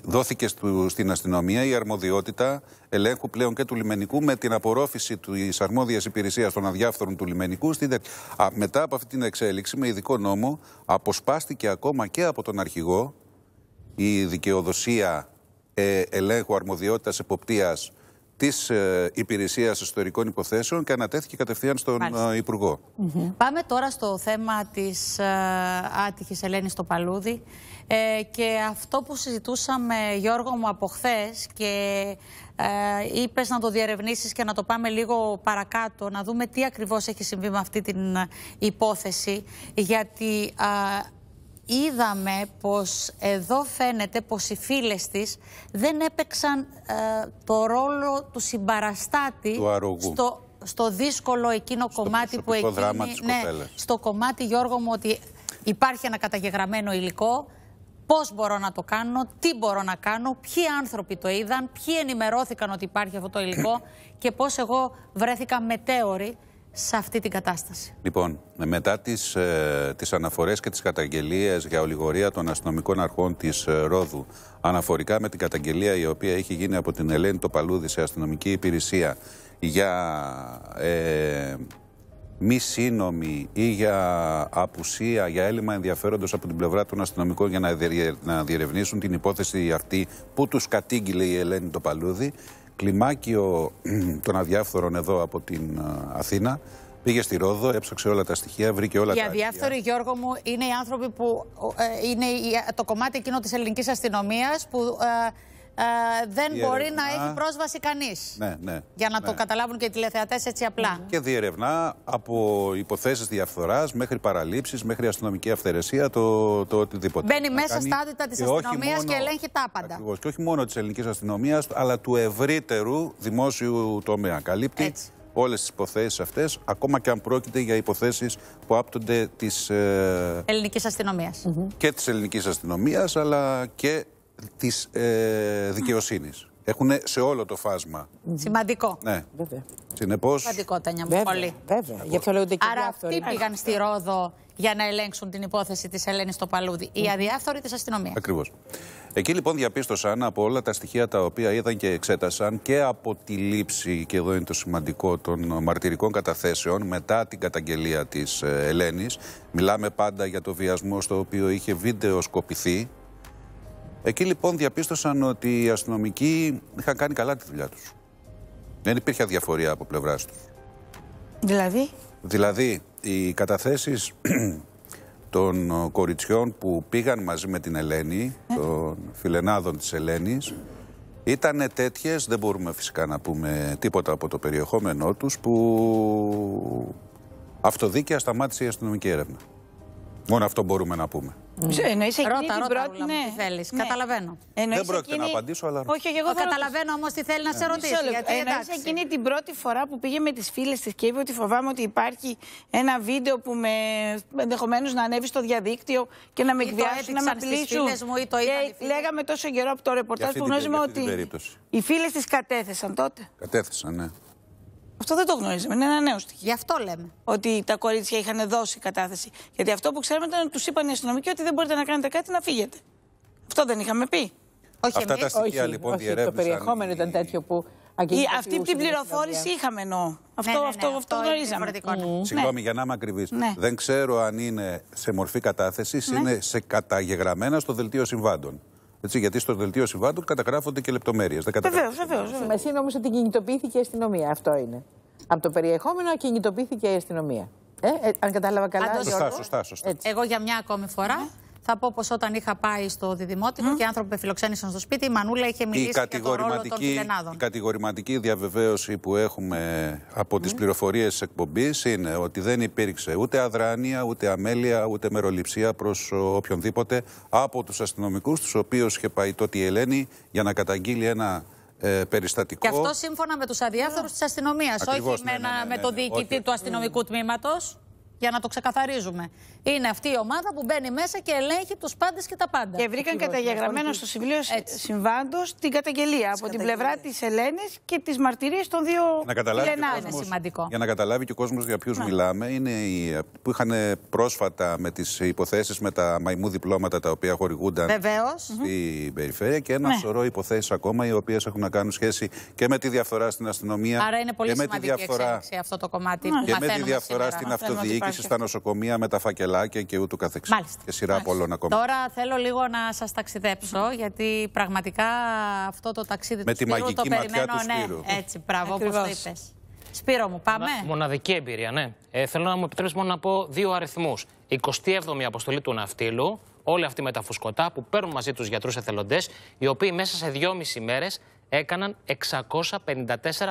δόθηκε στου- στην αστυνομία η αρμοδιότητα ελέγχου πλέον και του λιμενικού με την απορρόφηση της αρμόδιας υπηρεσίας των αδιάφθορων του λιμενικού. Στην... τε- Α, μετά από αυτή την εξέλιξη, με ειδικό νόμο, αποσπάστηκε ακόμα και από τον αρχηγό η δικαιοδοσία ε, ελέγχου αρμοδιότητας εποπτείας της ε, Υπηρεσίας Ιστορικών Υποθέσεων και ανατέθηκε κατευθείαν στον Μάλιστα. ε, Υπουργό. Πάμε τώρα στο θέμα της ε, άτυχης Ελένης στο Παλούδι ε, και αυτό που συζητούσαμε Γιώργο μου από χθες και ε, είπες να το διερευνήσεις και να το πάμε λίγο παρακάτω να δούμε τι ακριβώς έχει συμβεί με αυτή την ε, υπόθεση γιατί ε, είδαμε πως εδώ φαίνεται πως οι φίλες της δεν έπαιξαν ε, το ρόλο του συμπαραστάτη Του αρρωγού. στο, στο δύσκολο εκείνο κομμάτι που προσωπικό εκείνη... δράμα της ναι, κοπέλας. στο κομμάτι Γιώργο μου ότι υπάρχει ένα καταγεγραμμένο υλικό, πώς μπορώ να το κάνω, τι μπορώ να κάνω, ποιοι άνθρωποι το είδαν, ποιοι ενημερώθηκαν ότι υπάρχει αυτό το υλικό και πώς εγώ βρέθηκα μετέωρη σε αυτή την κατάσταση. Λοιπόν, μετά τις, ε, τις αναφορές και τις καταγγελίες για ολιγορία των αστυνομικών αρχών της ε, Ρόδου αναφορικά με την καταγγελία η οποία έχει γίνει από την Ελένη Τοπαλούδη σε αστυνομική υπηρεσία για ε, μη σύνομη ή για απουσία, για έλλειμμα ενδιαφέροντος από την πλευρά των αστυνομικών για να, διε- να διερευνήσουν την υπόθεση αυτή που τους κατήγγειλε η Ελένη Τοπαλούδη. Κλιμάκιο των αδιάφθορων εδώ από την ε, Αθήνα. Πήγε στη Ρόδο, έψαξε όλα τα στοιχεία, βρήκε όλα Οι τα αδιάφθοροι, Γιώργο μου, είναι οι άνθρωποι που ε, είναι η- το κομμάτι εκείνο της ελληνικής αστυνομίας που ε, ε, δεν Η μπορεί έρευνα- να έχει πρόσβαση κανείς. Ναι, ναι. Για να ναι. το καταλάβουν και οι τηλεθεατές έτσι απλά. Και διερευνά από υποθέσεις διαφθοράς μέχρι παραλήψεις, μέχρι αστυνομική αυθαιρεσία, το, το οτιδήποτε. Μπαίνει Να μέσα κάνει. στα άδυτα της Και όχι αστυνομίας μόνο- και ελέγχει τα άπαντα. Ακριβώς. Και όχι μόνο της ελληνικής αστυνομίας, αλλά του ευρύτερου δημόσιου τομέα. Καλύπτει όλες τις υποθέσεις αυτές, ακόμα και αν πρόκειται για υποθέσεις που άπτονται της, ε, Ελληνικής αστυνομίας. και της ελληνικής αστυνομίας, αλλά και της ε, δικαιοσύνης. Έχουν σε όλο το φάσμα. Σημαντικό. Ναι. Βέβαια. Συνεπώς, Σημαντικό, Τάνια μου. Βέβαια, Πολύ. βέβαια. Γι' αυτό λέγονται και Άρα διάφοροι. αυτοί πήγαν στη Ρόδο για να ελέγξουν την υπόθεση της Ελένης στο Παλούδι. Οι αδιάφθοροι της αστυνομίας. Ακριβώς. Εκεί λοιπόν διαπίστωσαν από όλα τα στοιχεία τα οποία είδαν και εξέτασαν και από τη λήψη, και εδώ είναι το σημαντικό, των μαρτυρικών καταθέσεων μετά την καταγγελία της ε, Ελένης. Μιλάμε πάντα για το βιασμό στο οποίο είχε βίντεο σκοπηθεί. Εκεί λοιπόν διαπίστωσαν ότι οι αστυνομικοί είχαν κάνει καλά τη δουλειά τους. Δεν υπήρχε αδιαφορία από πλευράς τους. Δηλαδή; Δηλαδή, οι καταθέσεις των ε, κοριτσιών που πήγαν μαζί με την Ελένη, των φιλενάδων της Ελένης, ήταν τέτοιες, δεν μπορούμε φυσικά να πούμε τίποτα από το περιεχόμενό τους, που αυτοδίκαια σταμάτησε η αστυνομική έρευνα. Μόνο αυτό μπορούμε να πούμε. Εννοείς εκείνη Ρώτα, την ρώτα, πρώτη, Ρούλα μου, ναι. τι θέλεις. Ναι. Καταλαβαίνω. Εννοείς Δεν πρόκειται να εκείνη- απαντήσω, αλλά- Όχι, όχι, εγώ Το θα ρωτήσω. καταλαβαίνω όμως τι θέλει να σε ρωτήσει. Μισό λεπτό. Γιατί Εννοείς εντάξει. εκείνη την πρώτη φορά που πήγε με τις φίλες της και είπε ότι φοβάμαι ότι υπάρχει ένα βίντεο που με ενδεχομένως να ανέβει στο διαδίκτυο και να με Ή το εκβιάσουν, να με έδειξαν στις απειλήσουν. φίλες μου ή το είδαν οι Και φίλες. λέγαμε τόσο καιρό από το Για ρεπορτάζ αυτή που την- γνωρίζουμε για αυτή την ότι περίπτωση. οι φίλες της κατέθεσαν τότε. Κατέθεσαν, ναι. Αυτό δεν το γνωρίζαμε. Είναι ένα νέο στοιχείο. Γι' αυτό λέμε. Ότι τα κορίτσια είχαν δώσει κατάθεση. Γιατί αυτό που ξέρουμε ήταν ότι τους είπαν οι αστυνομικοί ότι δεν μπορείτε να κάνετε κάτι να φύγετε. Αυτό δεν είχαμε πει. Όχι Αυτά τα στοιχεία όχι, λοιπόν όχι, το διερεύνησαν. περιεχόμενο ήταν τέτοιο που Ή ακινητοποιούσε αυτή την πληροφόρηση αστυνομία. είχαμε εννοώ. Αυτό, ναι, ναι, αυτό, αυτό, αυτό είναι γνωρίζαμε. διαφορετικό, ναι. Συγγνώμη, για να είμαι ακριβής. Ναι. Δεν ξέρω αν είναι σε μορφή κατάθεσης, είναι σε καταγεγραμμένα στο δελτίο συμβάντων. Έτσι, γιατί στο δελτίο συμβάντων καταγράφονται και λεπτομέρειες. Βεβαίως, βεβαίως. Σημασία είναι όμω ότι κινητοποιήθηκε η αστυνομία. Αυτό είναι. Από το περιεχόμενο κινητοποιήθηκε η αστυνομία. Ε, ε, αν κατάλαβα καλά. Αντώνη, Σωστά, Γιώργο. σωστά, σωστά. Εγώ για μια ακόμη φορά θα πω πως όταν είχα πάει στο Διδημότυχο και οι άνθρωποι με φιλοξένησαν στο σπίτι, η Μανούλα είχε Η μιλήσει για το ρόλο των κατηγορηματική, φιλενάδων. η κατηγορηματική διαβεβαίωση που έχουμε από τις πληροφορίες της εκπομπής είναι ότι δεν υπήρξε ούτε αδράνεια, ούτε αμέλεια, ούτε μεροληψία προς ο, οποιονδήποτε από τους αστυνομικούς, τους οποίους είχε πάει τότε η Ελένη για να καταγγείλει ένα ε, περιστατικό. Και αυτό σύμφωνα με τους αδιάφθορου της αστυνομίας, Ακριβώς, όχι ναι, με, ναι, ένα- ναι, με ναι, το ναι, διοικητή όχι. του αστυνομικού τμήματος. Για να το ξεκαθαρίζουμε. Είναι αυτή η ομάδα που μπαίνει μέσα και ελέγχει τους πάντες και τα πάντα. Και βρήκαν καταγεγραμμένο στο Συμβουλίο Συμβάντος την καταγγελία από την πλευρά της Ελένης και τι μαρτυρίε των δύο Να καταλάβει και ο φιλενάδων. κόσμος- Για να καταλάβει και ο κόσμος για ποιους μιλάμε, είναι οι που είχαν πρόσφατα με τις υποθέσεις με τα μαϊμού διπλώματα τα οποία χορηγούνταν Βεβαίως. στην περιφέρεια και ένα Ναι. σωρό υποθέσεις ακόμα οι οποίες έχουν να κάνουν σχέση και με τη διαφθορά στην αστυνομία Άρα είναι πολύ και με τη σημαντική διαφθορά εξέλιξη αυτό το κομμάτι που και με τη μαθαίνουμε διαφθορά σήμερα. στην Μαθαίνουμε ότι αυτοδιοίκηση επίσης στα νοσοκομεία με τα φακελάκια και ούτω καθεξής. Μάλιστα. Και σειρά από όλων ακόμα. Τώρα θέλω λίγο να σας ταξιδέψω, γιατί πραγματικά αυτό το ταξίδι Με του τη Σπύρου μαγική το ματιά περιμένω. του Σπύρου. Ναι, έτσι, μπράβο, όπως το Ακριβώς. είπες. Σπύρο μου, πάμε. Μονα- Μοναδική εμπειρία, ναι. Ε, θέλω να μου επιτρέψεις μόνο να πω δύο αριθμούς. 27η αποστολή του ναυτίλου, όλοι αυτοί με τα φουσκωτά που παίρνουν μαζί τους γιατρούς εθελοντές, οι οποίοι μέσα σε δυόμιση μέρες έκαναν 654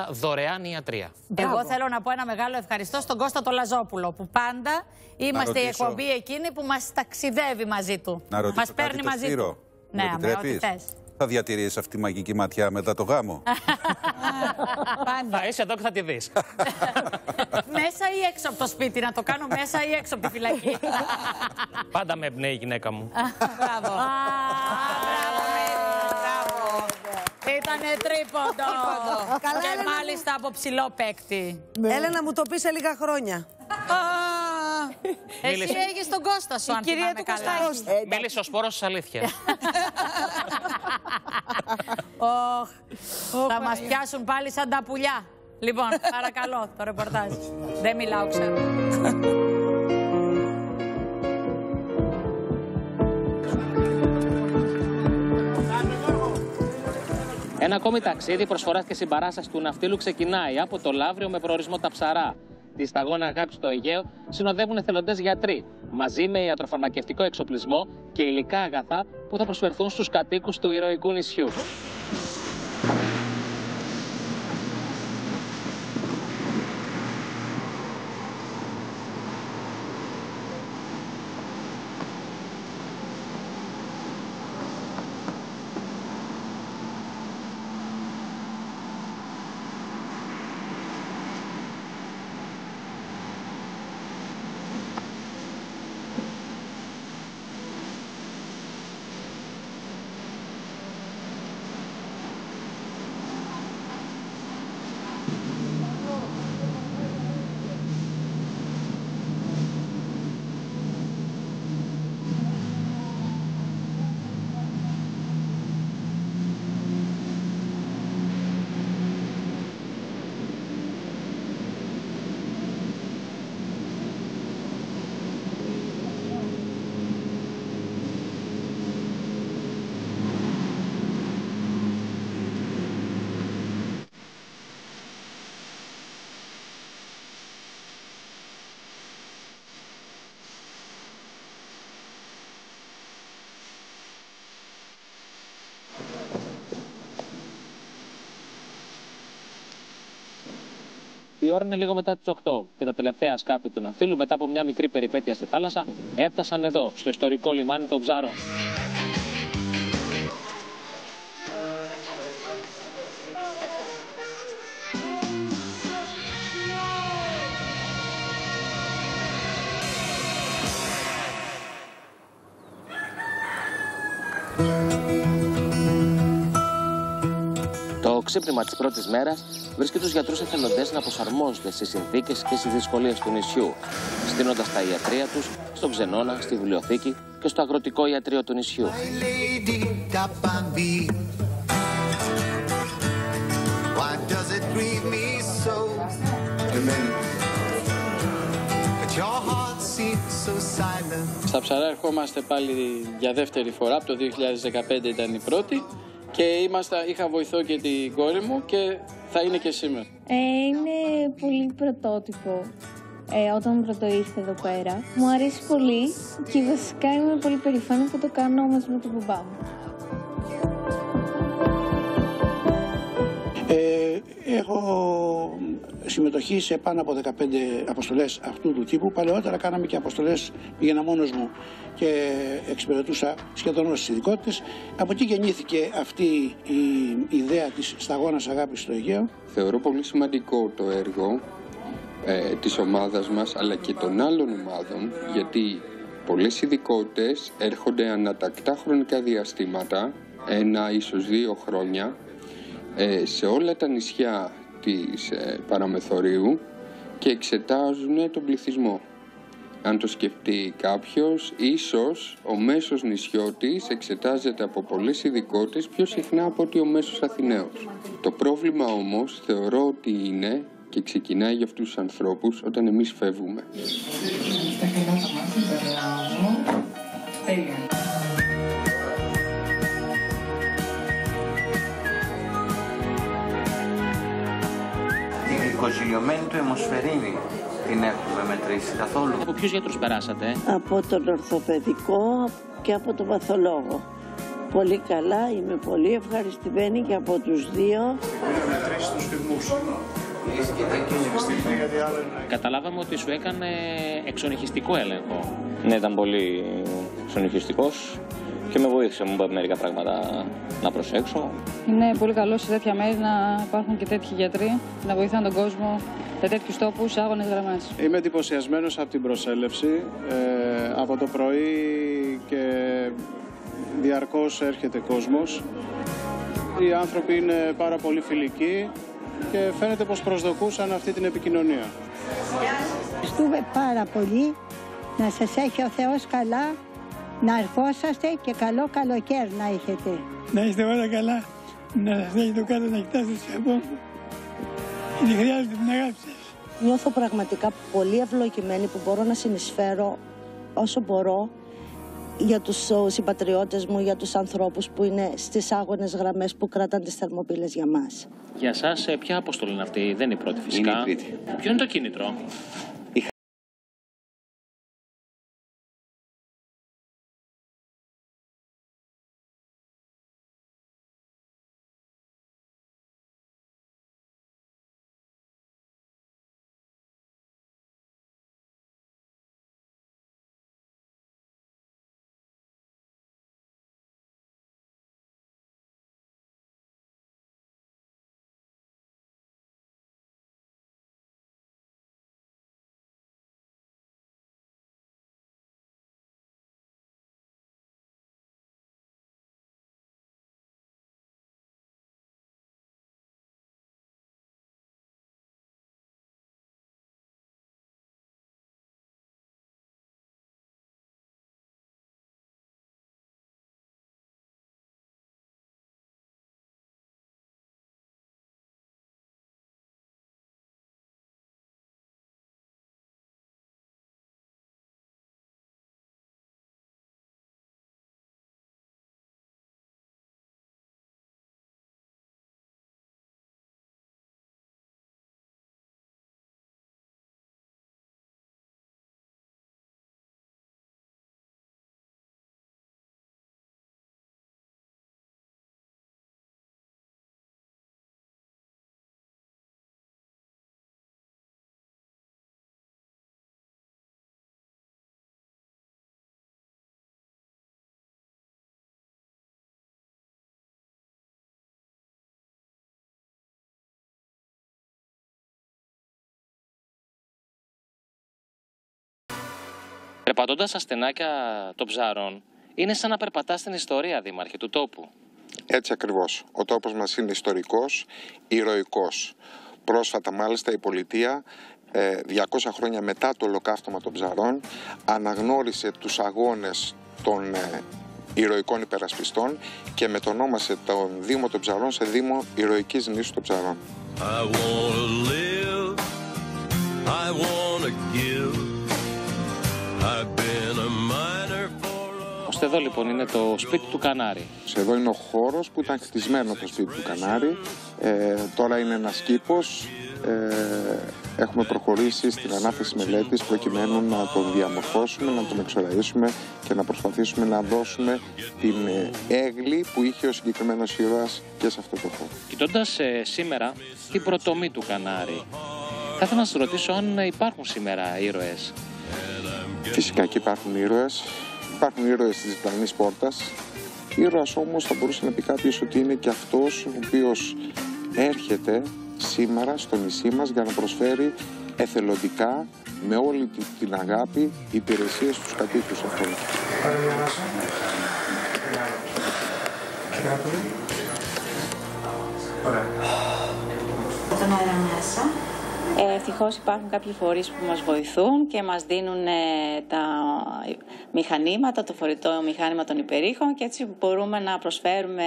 δωρεάν ιατρία. Εγώ θέλω να πω ένα μεγάλο ευχαριστώ στον Κώστα το Λαζόπουλο που πάντα είμαστε η ρωτήσω. εκπομπή εκείνη που μας ταξιδεύει μαζί του. Να ρωτήσω μας παίρνει κάτι το μαζί Σπύρο. του. Μου Ναι, αμέ, ό,τι επιτρέπεις; θες. Θα διατηρήσει αυτή τη μαγική ματιά μετά το γάμο; Θα είσαι εδώ και θα τη δεις. μέσα ή έξω από το σπίτι, να το κάνω μέσα ή έξω από τη φυλακή. Πάντα με εμπνέει η γυναίκα μου. Μπράβο. Α, Μπράβο, Μύρη, μπράβο. Ήτανε τρίποντο. Καλά, Και Έλενα μου. μάλιστα από ψηλό παίκτη. Έλενα μου το πεις σε λίγα χρόνια. Εσύ Μίλησε. έχεις τον Κώστα σου, Η αν κυρία θυμάμαι του καλά. Κωστάκη. Μίλησε ο σπόρος της αλήθειας. Οχ, θα μας πιάσουν πάλι σαν τα πουλιά. Λοιπόν, παρακαλώ, το ρεπορτάζ. Δεν μιλάω, ξέρω. Ένα ακόμη ταξίδι προσφοράς και συμπαράστασης του ναυτίλου ξεκινάει από το Λαύριο με προορισμό τα ψαρά. Τη σταγόνα αγάπη στο Αιγαίο συνοδεύουν εθελοντές γιατροί μαζί με ιατροφαρμακευτικό εξοπλισμό και υλικά αγαθά που θα προσφερθούν στους κατοίκους του ηρωικού νησιού. Ώρα είναι λίγο μετά τις 8 και τα τελευταία σκάφη του ναυτίλου, μετά από μια μικρή περιπέτεια στη θάλασσα, έφτασαν εδώ, στο ιστορικό λιμάνι των Ψάρων. Το ξύπνημα της πρώτης μέρας βρίσκει τους γιατρούς εθελοντές να προσαρμόζονται στις συνθήκες και στις δυσκολίες του νησιού, στείνοντας τα ιατρία τους στον ξενώνα, στη βιβλιοθήκη και στο αγροτικό ιατρείο του νησιού. Lady Kapambi. Why does it grieve me so? But your heart seems so silent. Στα ψαρά ερχόμαστε πάλι για δεύτερη φορά, από το 2015 ήταν η πρώτη και ήμασταν, είχα βοηθό και την κόρη μου και θα είναι και σήμερα. Ε, είναι πολύ πρωτότυπο ε, όταν πρώτο ήρθε εδώ πέρα. Μου αρέσει πολύ και βασικά είμαι πολύ περήφανη που το κάνω μαζί με τον μπαμπά μου. Ε, έχω συμμετοχή σε πάνω από 15 αποστολές αυτού του τύπου. Παλαιότερα κάναμε και αποστολές, πήγαινα μόνος μου και εξυπηρετούσα σχεδόν όλες τις ειδικότητες. Από εκεί γεννήθηκε αυτή η ιδέα της σταγόνας αγάπης στο Αιγαίο. Θεωρώ πολύ σημαντικό το έργο ε, της ομάδας μας αλλά και των άλλων ομάδων γιατί πολλές ειδικότητες έρχονται ανατακτά χρονικά διαστήματα, ένα ίσως δύο χρόνια, ε, σε όλα τα νησιά της ε, παραμεθορίου και εξετάζουν τον πληθυσμό. Αν το σκεφτεί κάποιος, ίσως ο μέσος νησιώτης εξετάζεται από πολλές ειδικότητες πιο συχνά από ότι ο μέσος Αθηναίος. Το πρόβλημα όμως θεωρώ ότι είναι και ξεκινάει για αυτούς τους ανθρώπους όταν εμείς φεύγουμε. Στα καλά τα μάτια, μπράβο. Τέλεια. Την οικοζηλιωμένη του αιμοσφαιρίνη την έχουμε μετρήσει καθόλου. Από ποιους γιατρούς περάσατε, Από τον ορθοπαιδικό και από τον παθολόγο. Πολύ καλά, είμαι πολύ ευχαριστημένη και από τους δύο. μετρήσει τους φυγμούς; Καταλάβαμε ότι σου έκανε εξονυχιστικό έλεγχο. Ναι, ήταν πολύ εξονυχιστικός και με βοήθησε μου είπε μερικά πράγματα να προσέξω. Είναι πολύ καλό σε τέτοια μέρη να υπάρχουν και τέτοιοι γιατροί, να βοηθάνε τον κόσμο σε τέτοιους τόπους, σε άγονες γραμμές. Είμαι εντυπωσιασμένος από την προσέλευση. Ε, από το πρωί και διαρκώς έρχεται κόσμος. Οι άνθρωποι είναι πάρα πολύ φιλικοί και φαίνεται πως προσδοκούσαν αυτή την επικοινωνία. Ευχαριστούμε πάρα πολύ. Να σας έχει ο Θεός καλά, να ερχόσαστε και καλό καλοκαίρι να έχετε. Να είστε όλα καλά, να σας έχει το κάτω να κοιτάσετε στους επόμενους. Γιατί χρειάζεται την αγάπη σας. Νιώθω πραγματικά πολύ ευλογημένη που μπορώ να συνεισφέρω όσο μπορώ για τους ε, συμπατριώτες μου, για τους ανθρώπους που είναι στις άγονες γραμμές που κρατάνε τις θερμοπύλες για μας. Για σας, ε, ποια αποστολή είναι αυτή, δεν είναι η πρώτη φυσικά. Είναι η τρίτη. Ποιο είναι το κίνητρο; Περπατώντας στα στενάκια των ψάρων, είναι σαν να περπατάς στην ιστορία, Δήμαρχε, του τόπου. Έτσι ακριβώς. Ο τόπος μας είναι ιστορικός, ηρωικός. Πρόσφατα μάλιστα η πολιτεία, ε, 200 χρόνια μετά το ολοκαύτωμα των ψαρών, αναγνώρισε τους αγώνες των ε, ηρωικών υπερασπιστών και μετονόμασε τον Δήμο των Ψαρών σε Δήμο Ηρωικής Νήσου των Ψαρών. I wanna live, I wanna give. Ώστε εδώ λοιπόν είναι το σπίτι του Κανάρη. Σε εδώ είναι ο χώρος που ήταν χτισμένο το σπίτι του Κανάρη. Ε, τώρα είναι ένας κήπος. Ε, έχουμε προχωρήσει στην ανάθεση μελέτης προκειμένου να τον διαμορφώσουμε, να τον εξοραίσουμε και να προσπαθήσουμε να δώσουμε την ε, έγλη που είχε ο συγκεκριμένος ήρωας και σε αυτό το χώρο. Κοιτώντας σήμερα την προτομή του Κανάρη, θα ήθελα να σας ρωτήσω αν υπάρχουν σήμερα ήρωες. Φυσικά και υπάρχουν ήρωες. Υπάρχουν ήρωες της διπλανής πόρτας. Ήρωας όμως θα μπορούσε να πει κάποιος ότι είναι και αυτός ο οποίος έρχεται σήμερα στο νησί μας για να προσφέρει εθελοντικά με όλη τη- την αγάπη υπηρεσίες στους κατοίκους αυτών. Τον αέρα μέσα. Ε, Ευτυχώς υπάρχουν κάποιοι φορείς που μας βοηθούν και μας δίνουν ε, τα μηχανήματα, το φορητό μηχάνημα των υπερήχων και έτσι μπορούμε να προσφέρουμε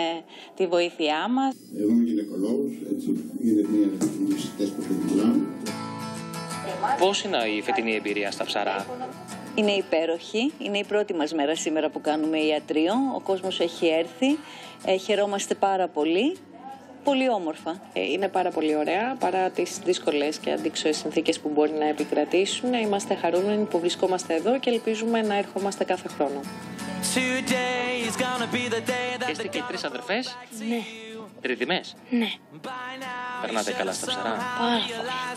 τη βοήθειά μας. Εγώ είμαι γυναικολόγος, έτσι είναι μία universitές που μιλάμε. Πώς είναι η φετινή εμπειρία στα ψαρά; Είναι υπέροχη. Είναι η πρώτη μας μέρα σήμερα που κάνουμε ιατρείο. Ο κόσμος έχει έρθει. Ε, χαιρόμαστε πάρα πολύ. Πολύ όμορφα. Ε, Είναι πάρα πολύ ωραία παρά τις δύσκολες και αντίξωες συνθήκες που μπορεί να επικρατήσουν. Είμαστε χαρούμενοι που βρισκόμαστε εδώ και ελπίζουμε να ερχόμαστε κάθε χρόνο. Είστε και οι τρεις αδερφές, Ναι. τριδημές; Ναι. Περνάτε καλά στα ψαρά. Πάρα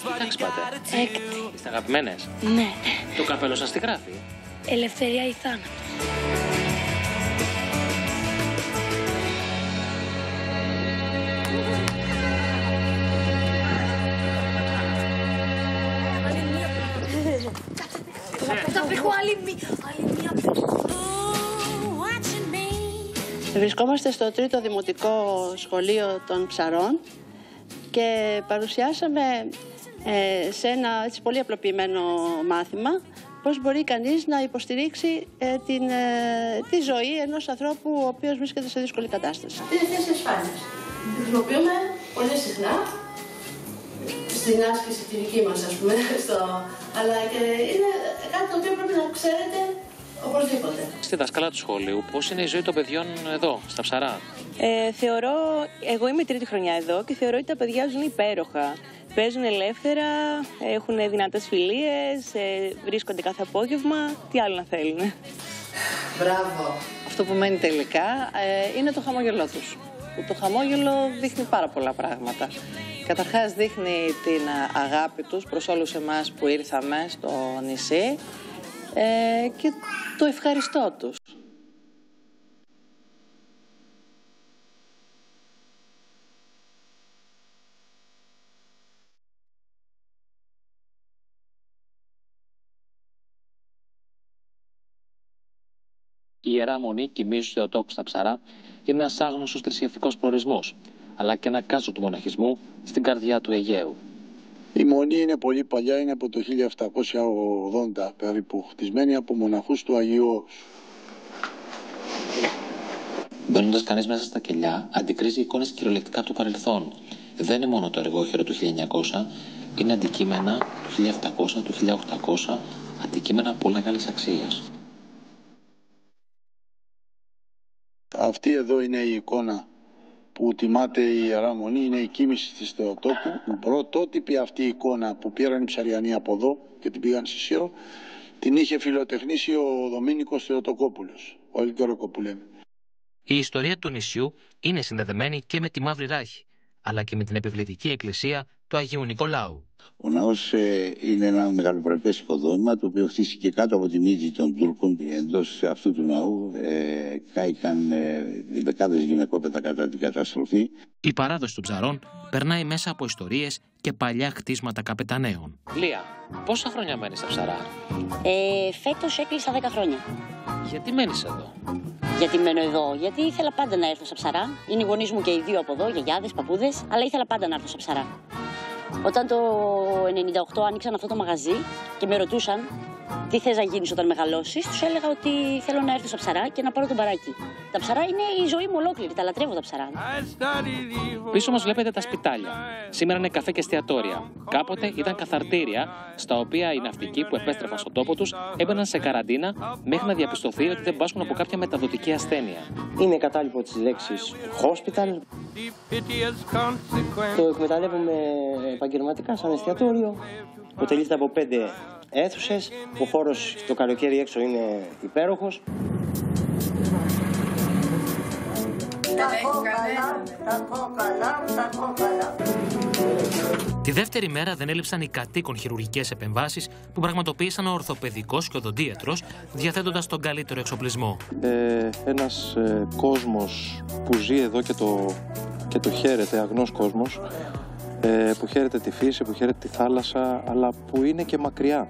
πολύ. Τι τάξη πάτε. Έκτη. Είστε αγαπημένες; Ναι. Το καπέλο σας τι γράφει; Ελευθερία ή θάνατο. Θα βρέχω άλλη μία. Άλλη μία. Βρισκόμαστε στο τρίτο δημοτικό σχολείο των ψαρών και παρουσιάσαμε ε, σε ένα έτσι, πολύ απλοποιημένο μάθημα πώς μπορεί κανείς να υποστηρίξει ε, την, ε, τη ζωή ενός ανθρώπου ο οποίος βρίσκεται σε δύσκολη κατάσταση. Είναι θέση ασφάλειας. Τη χρησιμοποιούμε πολύ συχνά στην άσκηση τη δική μας, ας πούμε. Στο... Αλλά και είναι κάτι το οποίο πρέπει να ξέρετε οπωσδήποτε. Στη δασκάλα του σχολείου, πώς είναι η ζωή των παιδιών εδώ, στα ψαρά; Ε, θεωρώ, εγώ είμαι η τρίτη χρονιά εδώ και θεωρώ ότι τα παιδιά ζουν υπέροχα. Παίζουν ελεύθερα, έχουν δυνατές φιλίες, ε, βρίσκονται κάθε απόγευμα. Τι άλλο να θέλουν; Μπράβο. Αυτό που μένει τελικά ε, είναι το χαμόγελό τους. Που το χαμόγελο δείχνει πάρα πολλά πράγματα. Καταρχάς δείχνει την α, αγάπη τους προς όλους εμάς που ήρθαμε στο νησί ε, και το ευχαριστώ τους. Η ιερά μονή κοιμήσου Θεοτόκου στα ψαρά είναι ένας άγνωστος θρησκευτικός προορισμός, αλλά και ένα κάζο του μοναχισμού στην καρδιά του Αιγαίου. Η μονή είναι πολύ παλιά, είναι από το 1780 περίπου, χτισμένη από μοναχούς του Αγίου Όρους. Μπαίνοντας κανείς μέσα στα κελιά, αντικρίζει εικόνες κυριολεκτικά από το παρελθόν. Δεν είναι μόνο το εργόχειρο του 1900, είναι αντικείμενα του 1700, του 1800, αντικείμενα πολύ μεγάλης αξίας. Αυτή εδώ είναι η εικόνα που τιμάται η Ιερά Μονή, είναι η κοίμηση της Θεοτόκου. Η πρωτότυπη αυτή εικόνα που πήραν οι ψαριανοί από εδώ και την πήγαν στη Σύρο, την είχε φιλοτεχνήσει ο Δομήνικος Θεοτοκόπουλος, ο Ελκυροκό που λέμε. Η ιστορία του νησιού είναι συνδεδεμένη και με τη Μαύρη Ράχη, αλλά και με την επιβλητική εκκλησία του Αγίου Νικολάου. Ο ναός ε, είναι ένα μεγαλοπρεπές οικοδόμημα το οποίο χτίστηκε κάτω από τη μύτη των Τούρκων. Εντός αυτού του ναού ε, κάηκαν ε, δεκάδες γυναικόπαιδα κατά την καταστροφή. Η παράδοση των ψαρών περνάει μέσα από ιστορίες και παλιά χτίσματα καπεταναίων. Λία, πόσα χρόνια μένεις στα ψαρά, Ε, φέτος έκλεισα 10 χρόνια. Γιατί μένεις εδώ, Γιατί μένω εδώ, γιατί ήθελα πάντα να έρθω στα ψαρά. Είναι οι γονείς μου και οι δύο από εδώ, γιαγιάδες, παππούδες, αλλά ήθελα πάντα να έρθω στα ψαρά. Όταν το 98 άνοιξαν αυτό το μαγαζί και με ρωτούσαν τι θες να γίνεις όταν μεγαλώσεις, τους έλεγα ότι θέλω να έρθω στα ψαρά και να πάρω τον παράκι. Τα ψαρά είναι η ζωή μου ολόκληρη, τα λατρεύω τα ψαρά. Πίσω μας βλέπετε τα σπιτάλια. Σήμερα είναι καφέ και εστιατόρια. Κάποτε ήταν καθαρτήρια, στα οποία οι ναυτικοί που επέστρεφαν στον τόπο τους έμπαιναν σε καραντίνα μέχρι να διαπιστωθεί ότι δεν πάσχουν από κάποια μεταδοτική ασθένεια. Είναι κατάλοιπο της λέξης hospital. Το εκμεταλλεύουμε επαγγελματικά σαν εστιατόριο. Αποτελείται από πέντε αίθουσες. Ο χώρος το καλοκαίρι έξω είναι υπέροχος. Τα κόκαλα, τα κόκαλα, τα κόκαλα. Τη δεύτερη μέρα δεν έλειψαν οι κατοίκων χειρουργικές επεμβάσεις που πραγματοποίησαν ο ορθοπαιδικός και ο οδοντίατρος, διαθέτοντας τον καλύτερο εξοπλισμό. ε, ένας ε, κόσμος που ζει εδώ και το, και το χαίρεται, αγνός κόσμος, ε, που χαίρεται τη φύση, που χαίρεται τη θάλασσα, αλλά που είναι και μακριά.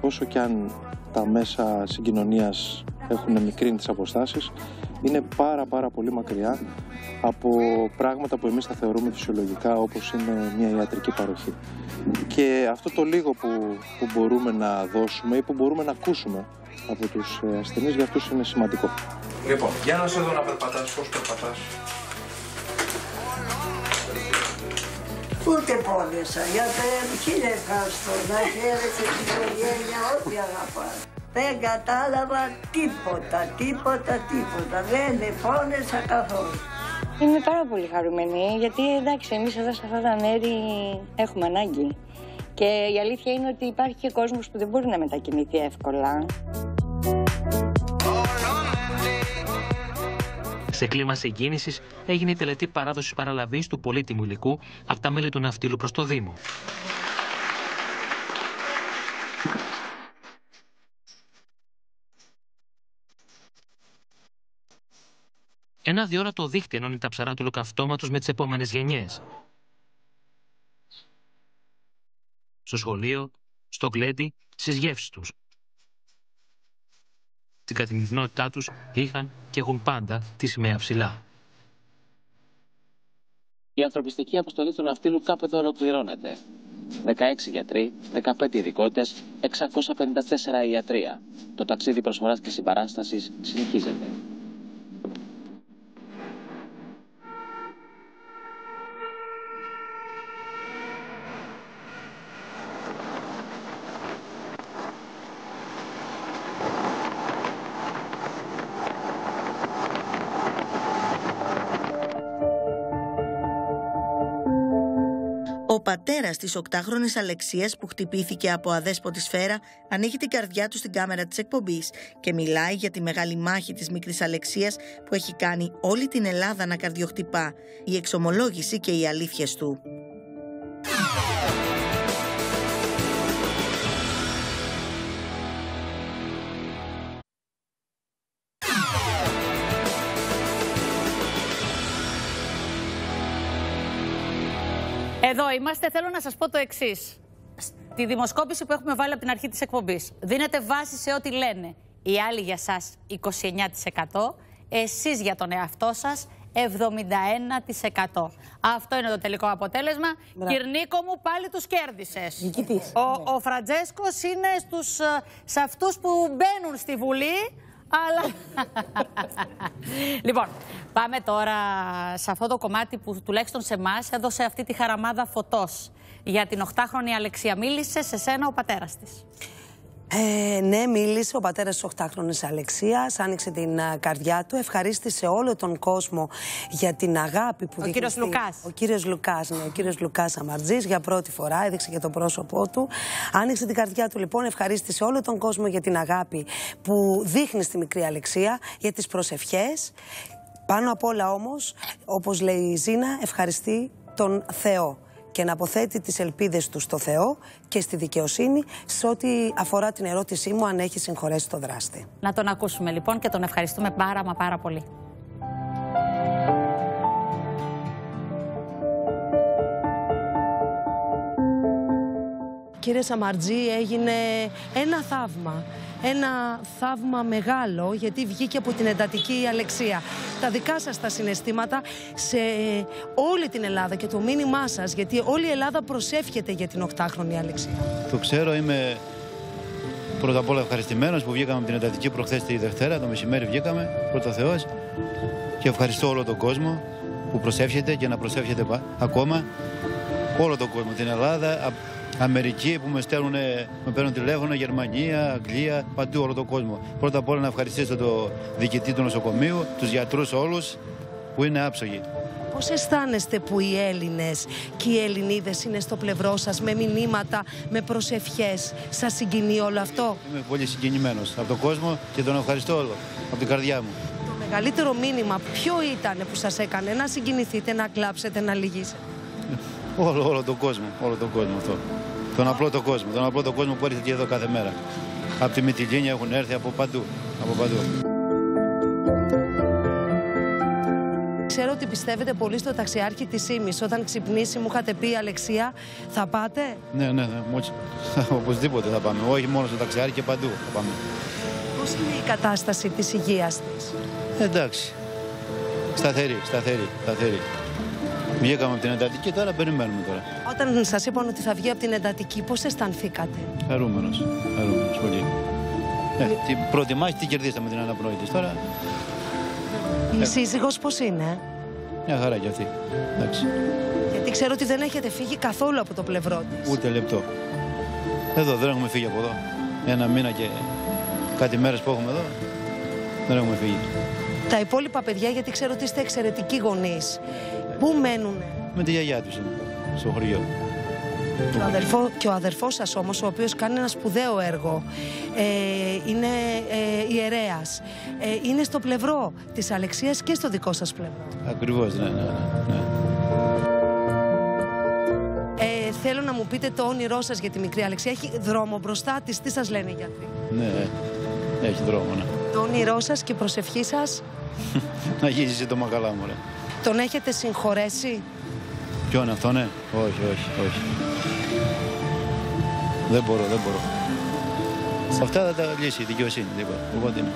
Όσο και αν τα μέσα συγκοινωνίας έχουν μικρύνει τις αποστάσεις, είναι πάρα πάρα πολύ μακριά από πράγματα που εμείς θα θεωρούμε φυσιολογικά όπως είναι μια ιατρική παροχή. Και αυτό το λίγο που, που μπορούμε να δώσουμε ή που μπορούμε να ακούσουμε από τους ε, ασθενείς για αυτούς είναι σημαντικό. Λοιπόν, για να σε δω να περπατάς, πώς περπατάς. Ούτε πόνεσα, γιατί χίλια ευχαριστώ. Να χαίρεσαι την οικογένεια, ό,τι αγαπάς. Δεν κατάλαβα τίποτα, τίποτα, τίποτα. Δεν φώνεσα καθόλου. Είμαι πάρα πολύ χαρούμενη, γιατί εντάξει, εμείς εδώ σε αυτά τα μέρη έχουμε ανάγκη. Και η αλήθεια είναι ότι υπάρχει και κόσμος που δεν μπορεί να μετακινηθεί εύκολα. Σε κλίμα συγκίνησης έγινε η τελετή παράδοσης παραλαβής του πολύτιμου υλικού από τα μέλη του ναυτίλου προς το Δήμο. Ένα διόρατο δίχτυ ενώνει τα ψαρά του λοκαυτώματος με τις επόμενες γενιές. Στο σχολείο, στο γλέντι, στις γεύσεις τους. Στην καθημερινότητά τους είχαν και έχουν πάντα τη σημαία ψηλά. Η ανθρωπιστική αποστολή του ναυτίλου κάπου εδώ ολοκληρώνεται. 16 γιατροί, 15 ειδικότητες, 654 ιατρία. Το ταξίδι προσφοράς και συμπαράστασης συνεχίζεται. Πατέρα της οκτάχρονης Αλεξίας που χτυπήθηκε από αδέσποτη σφαίρα ανοίγει την καρδιά του στην κάμερα της εκπομπής και μιλάει για τη μεγάλη μάχη της μικρής Αλεξίας που έχει κάνει όλη την Ελλάδα να καρδιοχτυπά, η εξομολόγηση και οι αλήθειες του. Εδώ είμαστε. Θέλω να σας πω το εξής. Στη δημοσκόπηση που έχουμε βάλει από την αρχή της εκπομπής. Δίνετε βάση σε ό,τι λένε. Οι άλλοι για σας 29%. Εσείς για τον εαυτό σας 71%. Αυτό είναι το τελικό αποτέλεσμα. Μπράβο. Κυρνίκο μου, πάλι τους κέρδισες. Νικητής. Ο, ο Φραντζέσκος είναι στους, ε, σε αυτούς που μπαίνουν στη Βουλή, αλλά... λοιπόν, πάμε τώρα σε αυτό το κομμάτι που τουλάχιστον σε εμάς έδωσε αυτή τη χαραμάδα φωτός. Για την 8χρονη Αλεξία μίλησε σε σένα ο πατέρας της. Ε, ναι, μίλησε ο πατέρας της 8χρονη Αλεξίας, άνοιξε την α, καρδιά του, ευχαρίστησε όλο τον κόσμο για την αγάπη που Ο δείχνει κύριος στη- Λουκάς. Ο κύριος Λουκάς, ναι, ο κύριος Λουκάς Αμαρτζής για πρώτη φορά, έδειξε και το πρόσωπό του. Άνοιξε την καρδιά του λοιπόν, ευχαρίστησε όλο τον κόσμο για την αγάπη που δείχνει στη μικρή Αλεξία, για τις προσευχές. Πάνω απ' όλα όμως, όπως λέει η Ζήνα, ευχαριστεί τον Θεό και να αποθέτει τις ελπίδες του στο Θεό και στη δικαιοσύνη σε ό,τι αφορά την ερώτησή μου αν έχει συγχωρέσει το δράστη. Να τον ακούσουμε λοιπόν και τον ευχαριστούμε πάρα μα πάρα πολύ. Κύριε Σαμαρτζή, έγινε ένα θαύμα. Ένα θαύμα μεγάλο, γιατί βγήκε από την εντατική η Αλεξία. Τα δικά σας τα συναισθήματα σε όλη την Ελλάδα και το μήνυμά σας, γιατί όλη η Ελλάδα προσεύχεται για την 8χρονη Αλεξία. Το ξέρω, είμαι πρώτα απ' όλα ευχαριστημένος που βγήκαμε από την εντατική προχθές τη Δευτέρα, το μεσημέρι βγήκαμε, πρώτα Θεός. Και ευχαριστώ όλο τον κόσμο που προσεύχεται και να προσεύχεται πα- ακόμα. Όλο τον κόσμο, την Ελλάδα, Α- Αμερική που με στέλνουν, με παίρνουν τηλέφωνο, Γερμανία, Αγγλία, παντού όλο τον κόσμο. Πρώτα απ' όλα να ευχαριστήσω τον διοικητή του νοσοκομείου, τους γιατρούς όλους που είναι άψογοι. Πώς αισθάνεστε που οι Έλληνες και οι Ελληνίδες είναι στο πλευρό σας με μηνύματα, με προσευχές; Σας συγκινεί όλο αυτό; Είμαι πολύ συγκινημένος από τον κόσμο και τον ευχαριστώ όλο, από την καρδιά μου. Το μεγαλύτερο μήνυμα ποιο ήταν που σας έκανε να συγκινηθείτε, να κλάψετε, να λυγίσετε; Όλο, όλο τον κόσμο, όλο τον κόσμο αυτό. Τον απλό τον κόσμο, τον απλό τον κόσμο που έρχεται εδώ κάθε μέρα. Από τη Μυτιλίνια έχουν έρθει από παντού, από παντού. Ξέρω ότι πιστεύετε πολύ στο ταξιάρχη της Ήμης. Όταν ξυπνήσει μου είχατε πει Αλεξία, θα πάτε; Ναι, ναι, ναι, μόλις, οπωσδήποτε θα πάμε. Όχι μόνο στο ταξιάρι και παντού θα πάμε. Πώς είναι η κατάσταση της υγείας της; Εντάξει. Σταθερή, σταθερή, σταθερή. Βγήκαμε από την εντατική, τώρα περιμένουμε τώρα. Όταν σας είπαν ότι θα βγει από την εντατική, πώς αισθανθήκατε; Χαρούμενος, χαρούμενος πολύ. Ε, την πρώτη μάχη τι κερδίσαμε την αναπνοή της τώρα; Η σύζυγος πώς είναι; Μια χαρά κι αυτή. Εντάξει. Γιατί ξέρω ότι δεν έχετε φύγει καθόλου από το πλευρό της. Ούτε λεπτό. Εδώ δεν έχουμε φύγει από εδώ. Ένα μήνα και κάτι μέρες που έχουμε εδώ. Δεν έχουμε φύγει. Τα υπόλοιπα παιδιά, γιατί ξέρω ότι είστε εξαιρετικοί γονείς, πού μένουν. Με τη γιαγιά τους είναι, στο χωριό. Και ο, αδερφό, και ο αδερφός σας όμως, ο οποίος κάνει ένα σπουδαίο έργο, ε, είναι ε, ιερέας, ε, είναι στο πλευρό της Αλεξίας και στο δικό σας πλευρό. Ακριβώς, ναι, ναι, ναι. ναι. Ε, θέλω να μου πείτε το όνειρό σας για τη μικρή Αλεξία. Έχει δρόμο μπροστά της, τι σας λένε οι γιατροί; Ναι, έχει δρόμο, ναι. Το όνειρό σας και η προσευχή σας, να γύρισε το μακαλά μου, ρε. Τον έχετε συγχωρέσει; Ποιο είναι αυτό, ναι. Όχι, όχι, όχι. Δεν μπορώ, δεν μπορώ. Σε αυτά θα τα λύσει η δικαιοσύνη, τίποτα. Οπότε είναι.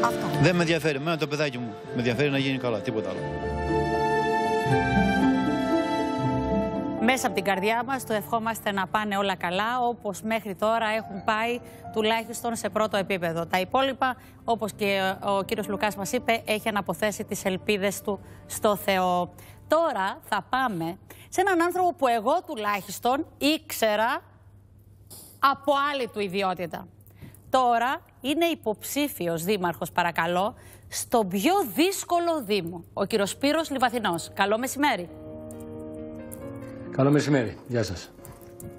Αυτό. Δεν με ενδιαφέρει. Εμένα το παιδάκι μου με ενδιαφέρει να γίνει καλά, τίποτα άλλο. Μέσα από την καρδιά μας του ευχόμαστε να πάνε όλα καλά, όπως μέχρι τώρα έχουν πάει τουλάχιστον σε πρώτο επίπεδο. Τα υπόλοιπα, όπως και ο κύριος Λουκάς μας είπε, έχει αναποθέσει τις ελπίδες του στο Θεό. Τώρα θα πάμε σε έναν άνθρωπο που εγώ τουλάχιστον ήξερα από άλλη του ιδιότητα. Τώρα είναι υποψήφιος δήμαρχος, παρακαλώ, στον πιο δύσκολο δήμο, ο κύριος Σπύρος Λιβαθινός. Καλό μεσημέρι. Καλό μεσημέρι. Γεια σας.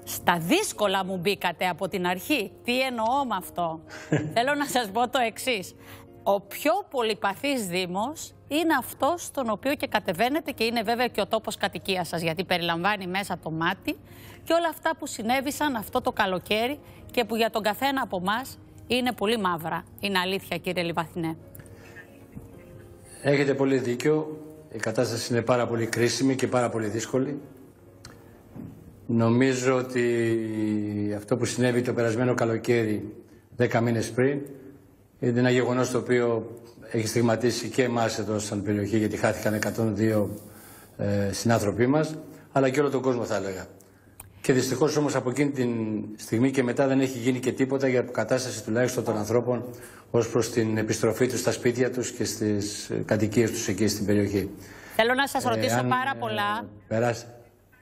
Στα δύσκολα μου μπήκατε από την αρχή. Τι εννοώ με αυτό; Θέλω να σας πω το εξής. Ο πιο πολυπαθής δήμος είναι αυτός στον οποίο και κατεβαίνετε και είναι βέβαια και ο τόπος κατοικίας σας γιατί περιλαμβάνει μέσα το μάτι και όλα αυτά που συνέβησαν αυτό το καλοκαίρι και που για τον καθένα από εμά είναι πολύ μαύρα. Είναι αλήθεια κύριε Λιβαθινέ. Έχετε πολύ δίκιο. Η κατάσταση είναι πάρα πολύ κρίσιμη και πάρα πολύ δύσκολη. Νομίζω ότι αυτό που συνέβη το περασμένο καλοκαίρι, 10 μήνες πριν, είναι ένα γεγονός το οποίο έχει στιγματίσει και εμάς εδώ στην περιοχή, γιατί χάθηκαν 102 ε, συνάνθρωποι μας, αλλά και όλο τον κόσμο θα έλεγα. Και δυστυχώς όμως από εκείνη τη στιγμή και μετά δεν έχει γίνει και τίποτα για αποκατάσταση τουλάχιστον των ανθρώπων ως προς την επιστροφή τους στα σπίτια τους και στις κατοικίες τους εκεί στην περιοχή. Θέλω να σας ρωτήσω Ε, αν, πάρα ε, πολλά. Περάσει.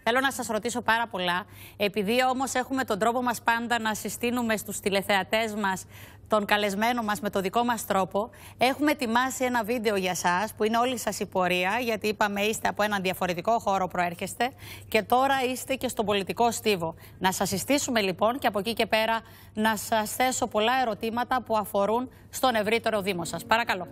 Θέλω να σας ρωτήσω πάρα πολλά. Επειδή όμως έχουμε τον τρόπο μας πάντα να συστήνουμε στους τηλεθεατές μας τον καλεσμένο μας με το δικό μας τρόπο, έχουμε ετοιμάσει ένα βίντεο για σας που είναι όλη σας η πορεία, γιατί είπαμε είστε από έναν διαφορετικό χώρο προέρχεστε και τώρα είστε και στον πολιτικό στίβο. Να σας συστήσουμε λοιπόν και από εκεί και πέρα να σας θέσω πολλά ερωτήματα που αφορούν στον ευρύτερο Δήμο σας. Παρακαλώ.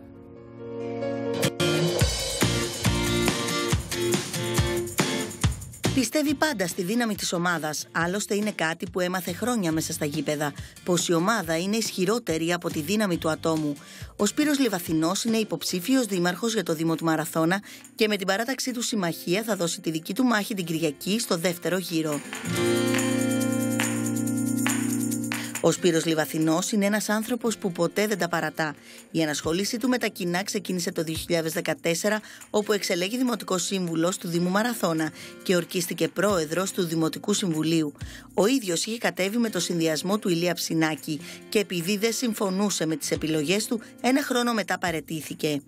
Πιστεύει πάντα στη δύναμη της ομάδας, άλλωστε είναι κάτι που έμαθε χρόνια μέσα στα γήπεδα, πως η ομάδα είναι ισχυρότερη από τη δύναμη του ατόμου. Ο Σπύρος Λιβαθινός είναι υποψήφιος δήμαρχος για το Δήμο του Μαραθώνα και με την παράταξή του συμμαχία θα δώσει τη δική του μάχη την Κυριακή στο δεύτερο γύρο. Ο Σπύρος Λιβαθινός είναι ένας άνθρωπος που ποτέ δεν τα παρατά. Η ανασχόλησή του με τα κοινά ξεκίνησε το 2014, όπου εξελέγει Δημοτικός Σύμβουλος του Δήμου Μαραθώνα και ορκίστηκε πρόεδρος του Δημοτικού Συμβουλίου. Ο ίδιος είχε κατέβει με το συνδυασμό του Ηλία Ψινάκη και επειδή δεν συμφωνούσε με τις επιλογές του, ένα χρόνο μετά παρετήθηκε.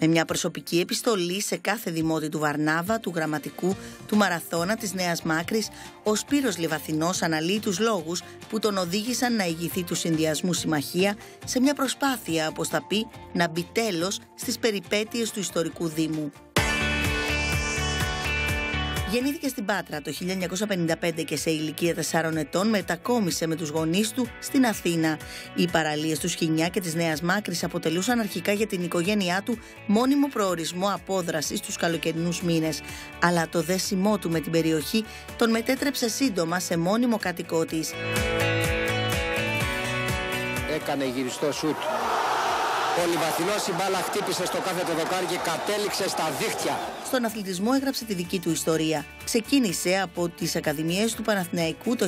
Με μια προσωπική επιστολή σε κάθε δημότη του Βαρνάβα, του Γραμματικού, του Μαραθώνα, της Νέας Μάκρης, ο Σπύρος Λιβαθινός αναλύει τους λόγους που τον οδήγησαν να ηγηθεί του συνδυασμού συμμαχία σε μια προσπάθεια, όπως θα πει, να μπει τέλος στις περιπέτειες του ιστορικού Δήμου. Γεννήθηκε στην Πάτρα το 1955 και σε ηλικία 4 ετών μετακόμισε με τους γονείς του στην Αθήνα. Οι παραλίες του Σχοινιά και της Νέας Μάκρης αποτελούσαν αρχικά για την οικογένειά του μόνιμο προορισμό απόδρασης τους καλοκαιρινούς μήνες. Αλλά το δέσιμό του με την περιοχή τον μετέτρεψε σύντομα σε μόνιμο κατοικό της. Έκανε γυριστό σουτ. Πολυβαθινός η μπάλα χτύπησε στο κάθετο δοκάρι και κατέληξε στα δίχτυα. Στον αθλητισμό έγραψε τη δική του ιστορία. Ξεκίνησε από τις Ακαδημίες του Παναθηναϊκού το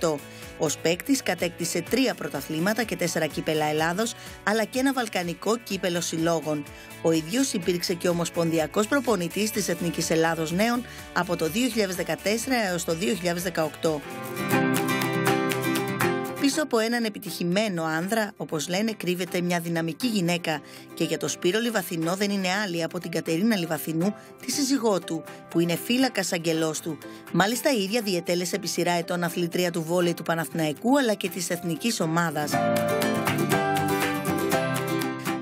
1968. Ως παίκτης κατέκτησε τρία πρωταθλήματα και τέσσερα κύπελα Ελλάδος, αλλά και ένα βαλκανικό κύπελο συλλόγων. Ο ίδιος υπήρξε και ομοσπονδιακός προπονητής της Εθνικής Ελλάδος Νέων από το 2014 έως το 2018. Πίσω από έναν επιτυχημένο άνδρα, όπως λένε, κρύβεται μια δυναμική γυναίκα. Και για το Σπύρο Λιβαθινό δεν είναι άλλη από την Κατερίνα Λιβαθινού, τη σύζυγό του, που είναι φύλακας αγγελός του. Μάλιστα, η ίδια διετέλεσε επί σειρά ετών αθλητρία του βόλεϊ του Παναθηναϊκού αλλά και της εθνικής ομάδας.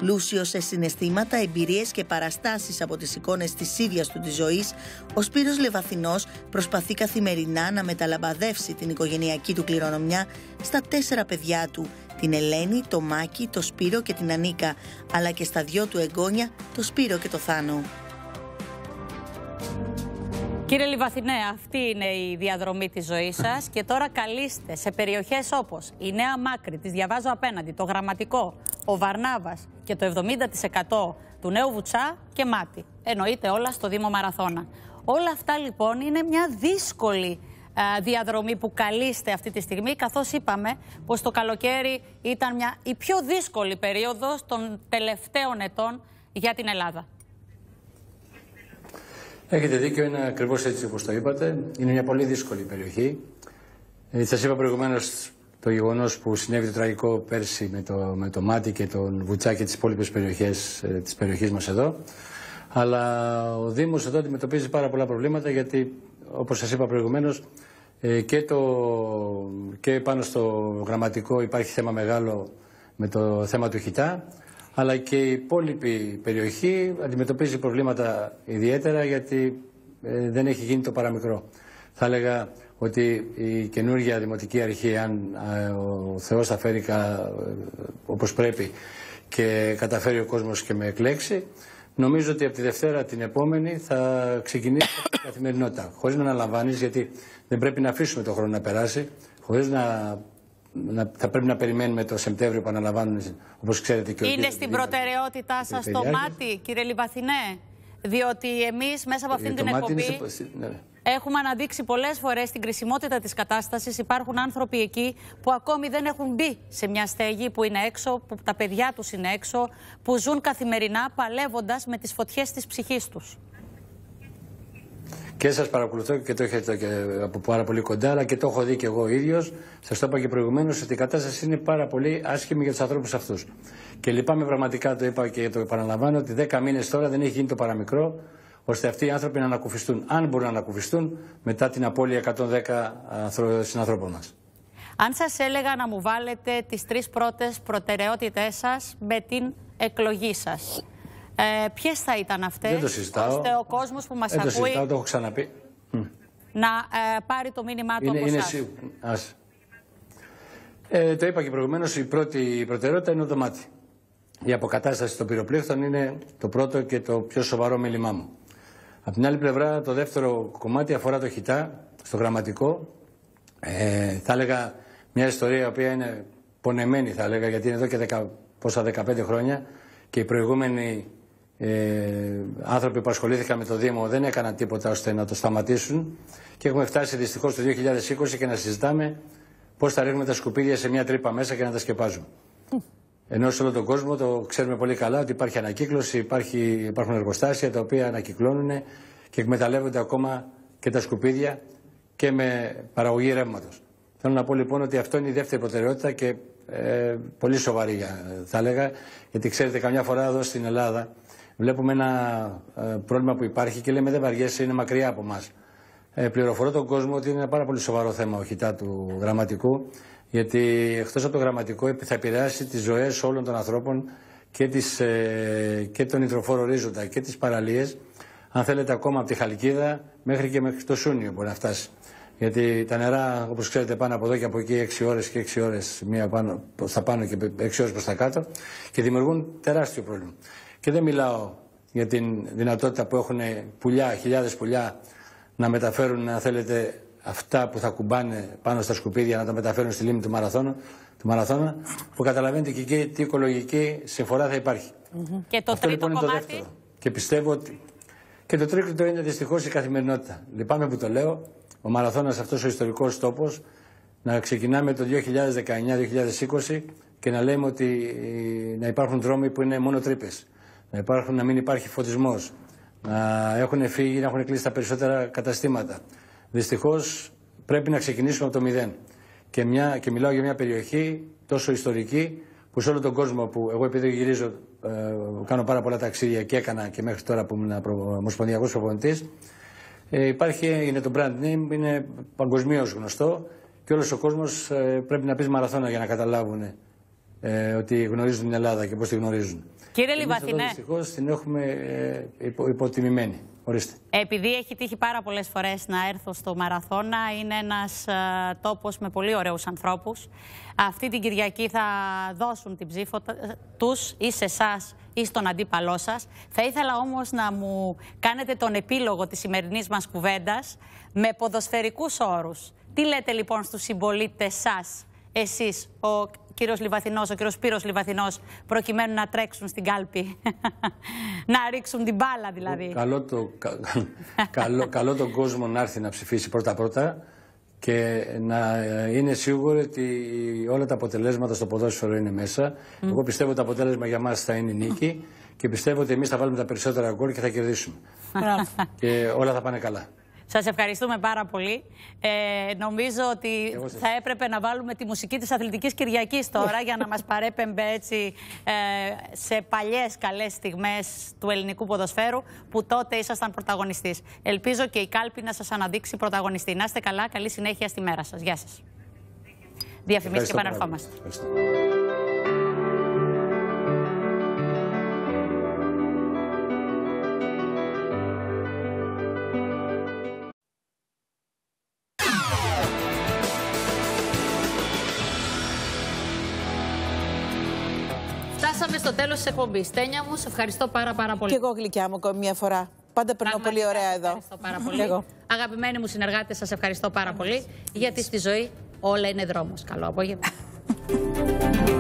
Πλούσιο σε συναισθήματα, εμπειρίες και παραστάσεις από τις εικόνες της ίδιας του της ζωής, ο Σπύρος Λεβαθινός προσπαθεί καθημερινά να μεταλαμπαδεύσει την οικογενειακή του κληρονομιά στα τέσσερα παιδιά του, την Ελένη, το Μάκη, το Σπύρο και την Ανίκα, αλλά και στα δυο του εγγόνια, το Σπύρο και το Θάνο. Κύριε Λιβαθινέ, αυτή είναι η διαδρομή της ζωής σας και τώρα καλείστε σε περιοχές όπως η Νέα Μάκρη, τις διαβάζω απέναντι, το Γραμματικό, ο Βαρνάβας και το 70% του Νέου Βουτσά και Μάτι. Εννοείται όλα στο Δήμο Μαραθώνα. Όλα αυτά λοιπόν είναι μια δύσκολη διαδρομή που καλείστε αυτή τη στιγμή, καθώς είπαμε πως το καλοκαίρι ήταν μια, η πιο δύσκολη περίοδος των τελευταίων ετών για την Ελλάδα. Έχετε δίκιο, είναι ακριβώς έτσι όπως το είπατε. Είναι μια πολύ δύσκολη περιοχή. Ε, Σας είπα προηγουμένως το γεγονός που συνέβη το τραγικό πέρσι με το, με το Μάτι και τον Βουτσά και τι υπόλοιπε περιοχές ε, της περιοχής μας εδώ. Αλλά ο Δήμος εδώ αντιμετωπίζει πάρα πολλά προβλήματα γιατί, όπως σας είπα προηγουμένως, ε, και, και πάνω στο γραμματικό υπάρχει θέμα μεγάλο με το θέμα του χιτά αλλά και η υπόλοιπη περιοχή αντιμετωπίζει προβλήματα ιδιαίτερα γιατί ε, δεν έχει γίνει το παραμικρό. Θα έλεγα ότι η καινούργια Δημοτική Αρχή, αν ο Θεός θα φέρει κα, ε, όπως πρέπει και καταφέρει ο κόσμος και με εκλέξει, νομίζω ότι από τη Δευτέρα την επόμενη θα ξεκινήσει η καθημερινότητα. Χωρίς να αναλαμβάνεις, γιατί δεν πρέπει να αφήσουμε το χρόνο να περάσει, χωρίς να να, θα πρέπει να περιμένουμε το Σεπτέμβριο που αναλαμβάνουν, όπως ξέρετε και Είναι στην προτεραιότητά σας το μάτι, κύριε Λιβαθινέ. Διότι εμείς μέσα από αυτήν την εκπομπή ναι. έχουμε αναδείξει πολλές φορές την κρισιμότητα της κατάστασης. Υπάρχουν άνθρωποι εκεί που ακόμη δεν έχουν μπει σε μια στέγη που είναι έξω, που τα παιδιά τους είναι έξω, που ζουν καθημερινά παλεύοντας με τις φωτιές της ψυχής τους. Και σας παρακολουθώ και το έχετε και από πάρα πολύ κοντά, αλλά και το έχω δει και εγώ ίδιος. Σας το είπα και προηγουμένως ότι η κατάσταση είναι πάρα πολύ άσχημη για τους ανθρώπους αυτούς. Και λυπάμαι πραγματικά, το είπα και το επαναλαμβάνω, ότι 10 μήνες τώρα δεν έχει γίνει το παραμικρό, ώστε αυτοί οι άνθρωποι να ανακουφιστούν, αν μπορούν να ανακουφιστούν, μετά την απώλεια 110 συνανθρώπων μας. Αν σας έλεγα να μου βάλετε τις τρεις πρώτες προτεραιότητές σας με την εκλογή σας. Ε, Ποιες θα ήταν αυτές, Δεν το συζητάω. ώστε ο κόσμος που μας ακούει. Δεν το συζητάω, το έχω ξαναπεί. Να ε, πάρει το μήνυμά του είναι, από είναι εσάς. Ε, το είπα και προηγουμένως, η πρώτη προτεραιότητα είναι το δωμάτι. Η αποκατάσταση των πυροπλήκτων είναι το πρώτο και το πιο σοβαρό μέλημά μου. Από την άλλη πλευρά, το δεύτερο κομμάτι αφορά το χιτά, στο γραμματικό. Ε, θα έλεγα μια ιστορία η οποία είναι πονεμένη, θα έλεγα, γιατί είναι εδώ και δεκα, πόσα 15 χρόνια και οι προηγούμενοι ε, άνθρωποι που ασχολήθηκαν με το Δήμο δεν έκαναν τίποτα ώστε να το σταματήσουν και έχουμε φτάσει δυστυχώς το 2020 και να συζητάμε πώς θα ρίχνουμε τα σκουπίδια σε μια τρύπα μέσα και να τα σκεπάζουμε. Ενώ σε όλο τον κόσμο το ξέρουμε πολύ καλά ότι υπάρχει ανακύκλωση, υπάρχει, υπάρχουν εργοστάσια τα οποία ανακυκλώνουν και εκμεταλλεύονται ακόμα και τα σκουπίδια και με παραγωγή ρεύματος. Θέλω να πω λοιπόν ότι αυτό είναι η δεύτερη προτεραιότητα και ε, πολύ σοβαρή θα έλεγα, γιατί ξέρετε καμιά φορά εδώ στην Ελλάδα βλέπουμε ένα ε, πρόβλημα που υπάρχει και λέμε δεν βαριέσαι, είναι μακριά από εμά. Ε, πληροφορώ τον κόσμο ότι είναι ένα πάρα πολύ σοβαρό θέμα ο χιτά του γραμματικού, γιατί εκτός από το γραμματικό θα επηρεάσει τις ζωές όλων των ανθρώπων και, τις, ε, και τον υδροφόρο ορίζοντα και τις παραλίες. Αν θέλετε, ακόμα από τη Χαλκίδα μέχρι και μέχρι το Σούνιο μπορεί να φτάσει. Γιατί τα νερά, όπως ξέρετε, πάνω από εδώ και από εκεί 6 ώρες και 6 ώρες, μία πάνω, προς τα πάνω και 6 ώρες προς τα κάτω και δημιουργούν τεράστιο πρόβλημα. Και δεν μιλάω για την δυνατότητα που έχουν πουλιά, χιλιάδες πουλιά να μεταφέρουν, αν θέλετε, αυτά που θα κουμπάνε πάνω στα σκουπίδια να τα μεταφέρουν στη λίμνη του μαραθώνα, του μαραθώνα που καταλαβαίνετε και εκεί τι οικολογική συμφορά θα υπάρχει. Και το Αυτό τρίτο λοιπόν είναι το κομμάτι; δεύτερο. Και πιστεύω ότι. Και το τρίτο είναι δυστυχώς η καθημερινότητα. Λυπάμαι που το λέω. Ο μαραθώνας αυτός ο ιστορικός τόπος να ξεκινάμε το 2019-2020 και να λέμε ότι ε, να υπάρχουν δρόμοι που είναι μόνο τρύπε. Να, υπάρχουν, να μην υπάρχει φωτισμός. Να έχουν φύγει, να έχουν κλείσει τα περισσότερα καταστήματα. Δυστυχώς πρέπει να ξεκινήσουμε από το μηδέν. Και, μια, και μιλάω για μια περιοχή τόσο ιστορική που σε όλο τον κόσμο που εγώ επειδή γυρίζω, ε, κάνω πάρα πολλά ταξίδια και έκανα και μέχρι τώρα που ήμουν προ- ομοσπονδιακός προπονητής, ε, υπάρχει, είναι το brand name, είναι παγκοσμίως γνωστό και όλος ο κόσμος ε, πρέπει να πεις μαραθώνα για να καταλάβουν ε, ότι γνωρίζουν την Ελλάδα και πώς τη γνωρίζουν. Κύριε Εμείς εδώ Λιβαθινέ, δυστυχώς την έχουμε ε, υπο, υποτιμημένη. Ορίστε. επειδή έχει τύχει πάρα πολλές φορές να έρθω στο Μαραθώνα, είναι ένας τόπος με πολύ ωραίους ανθρώπους. Αυτή την Κυριακή θα δώσουν την ψήφο τους ή σε εσάς ή στον αντίπαλό σας. Θα ήθελα όμως να μου κάνετε τον επίλογο της σημερινής μας κουβέντας με ποδοσφαιρικούς όρους. Τι λέτε λοιπόν στους συμπολίτες σας, εσείς, ο κύριος Λιβαθινός, ο κύριος Σπύρος Λιβαθινός, προκειμένου να τρέξουν στην κάλπη. να ρίξουν την μπάλα δηλαδή. Καλό, το, κα- καλό, καλό τον κόσμο να έρθει να ψηφίσει πρώτα-πρώτα και να είναι σίγουρο ότι όλα τα αποτελέσματα στο ποδόσφαιρο είναι μέσα. Εγώ πιστεύω ότι το αποτέλεσμα για μας θα είναι νίκη και πιστεύω ότι εμείς θα βάλουμε τα περισσότερα γκολ και θα κερδίσουμε. και όλα θα πάνε καλά. Σας ευχαριστούμε πάρα πολύ. Ε, νομίζω ότι θα έπρεπε να βάλουμε τη μουσική της Αθλητικής Κυριακής τώρα για να μας παρέπεμπε έτσι ε, σε παλιές καλές στιγμές του ελληνικού ποδοσφαίρου που τότε ήσασταν πρωταγωνιστής. Ελπίζω και η κάλπη να σας αναδείξει πρωταγωνιστή. Να είστε καλά, καλή συνέχεια στη μέρα σας. Γεια σας. Διαφημίσεις και Ευχαριστώ πάρα πολύ. επαναρχόμαστε. Φτάσαμε στο τέλος της εκπομπής. Τένια μου, σε ευχαριστώ πάρα πάρα πολύ. Και εγώ γλυκιά μου ακόμη μια φορά. Πάντα περνώ πολύ ωραία εδώ. Ευχαριστώ πάρα πολύ. Και εγώ. Αγαπημένοι μου συνεργάτες, σας ευχαριστώ πάρα πολύ. Γιατί στη ζωή όλα είναι δρόμος. Καλό απόγευμα.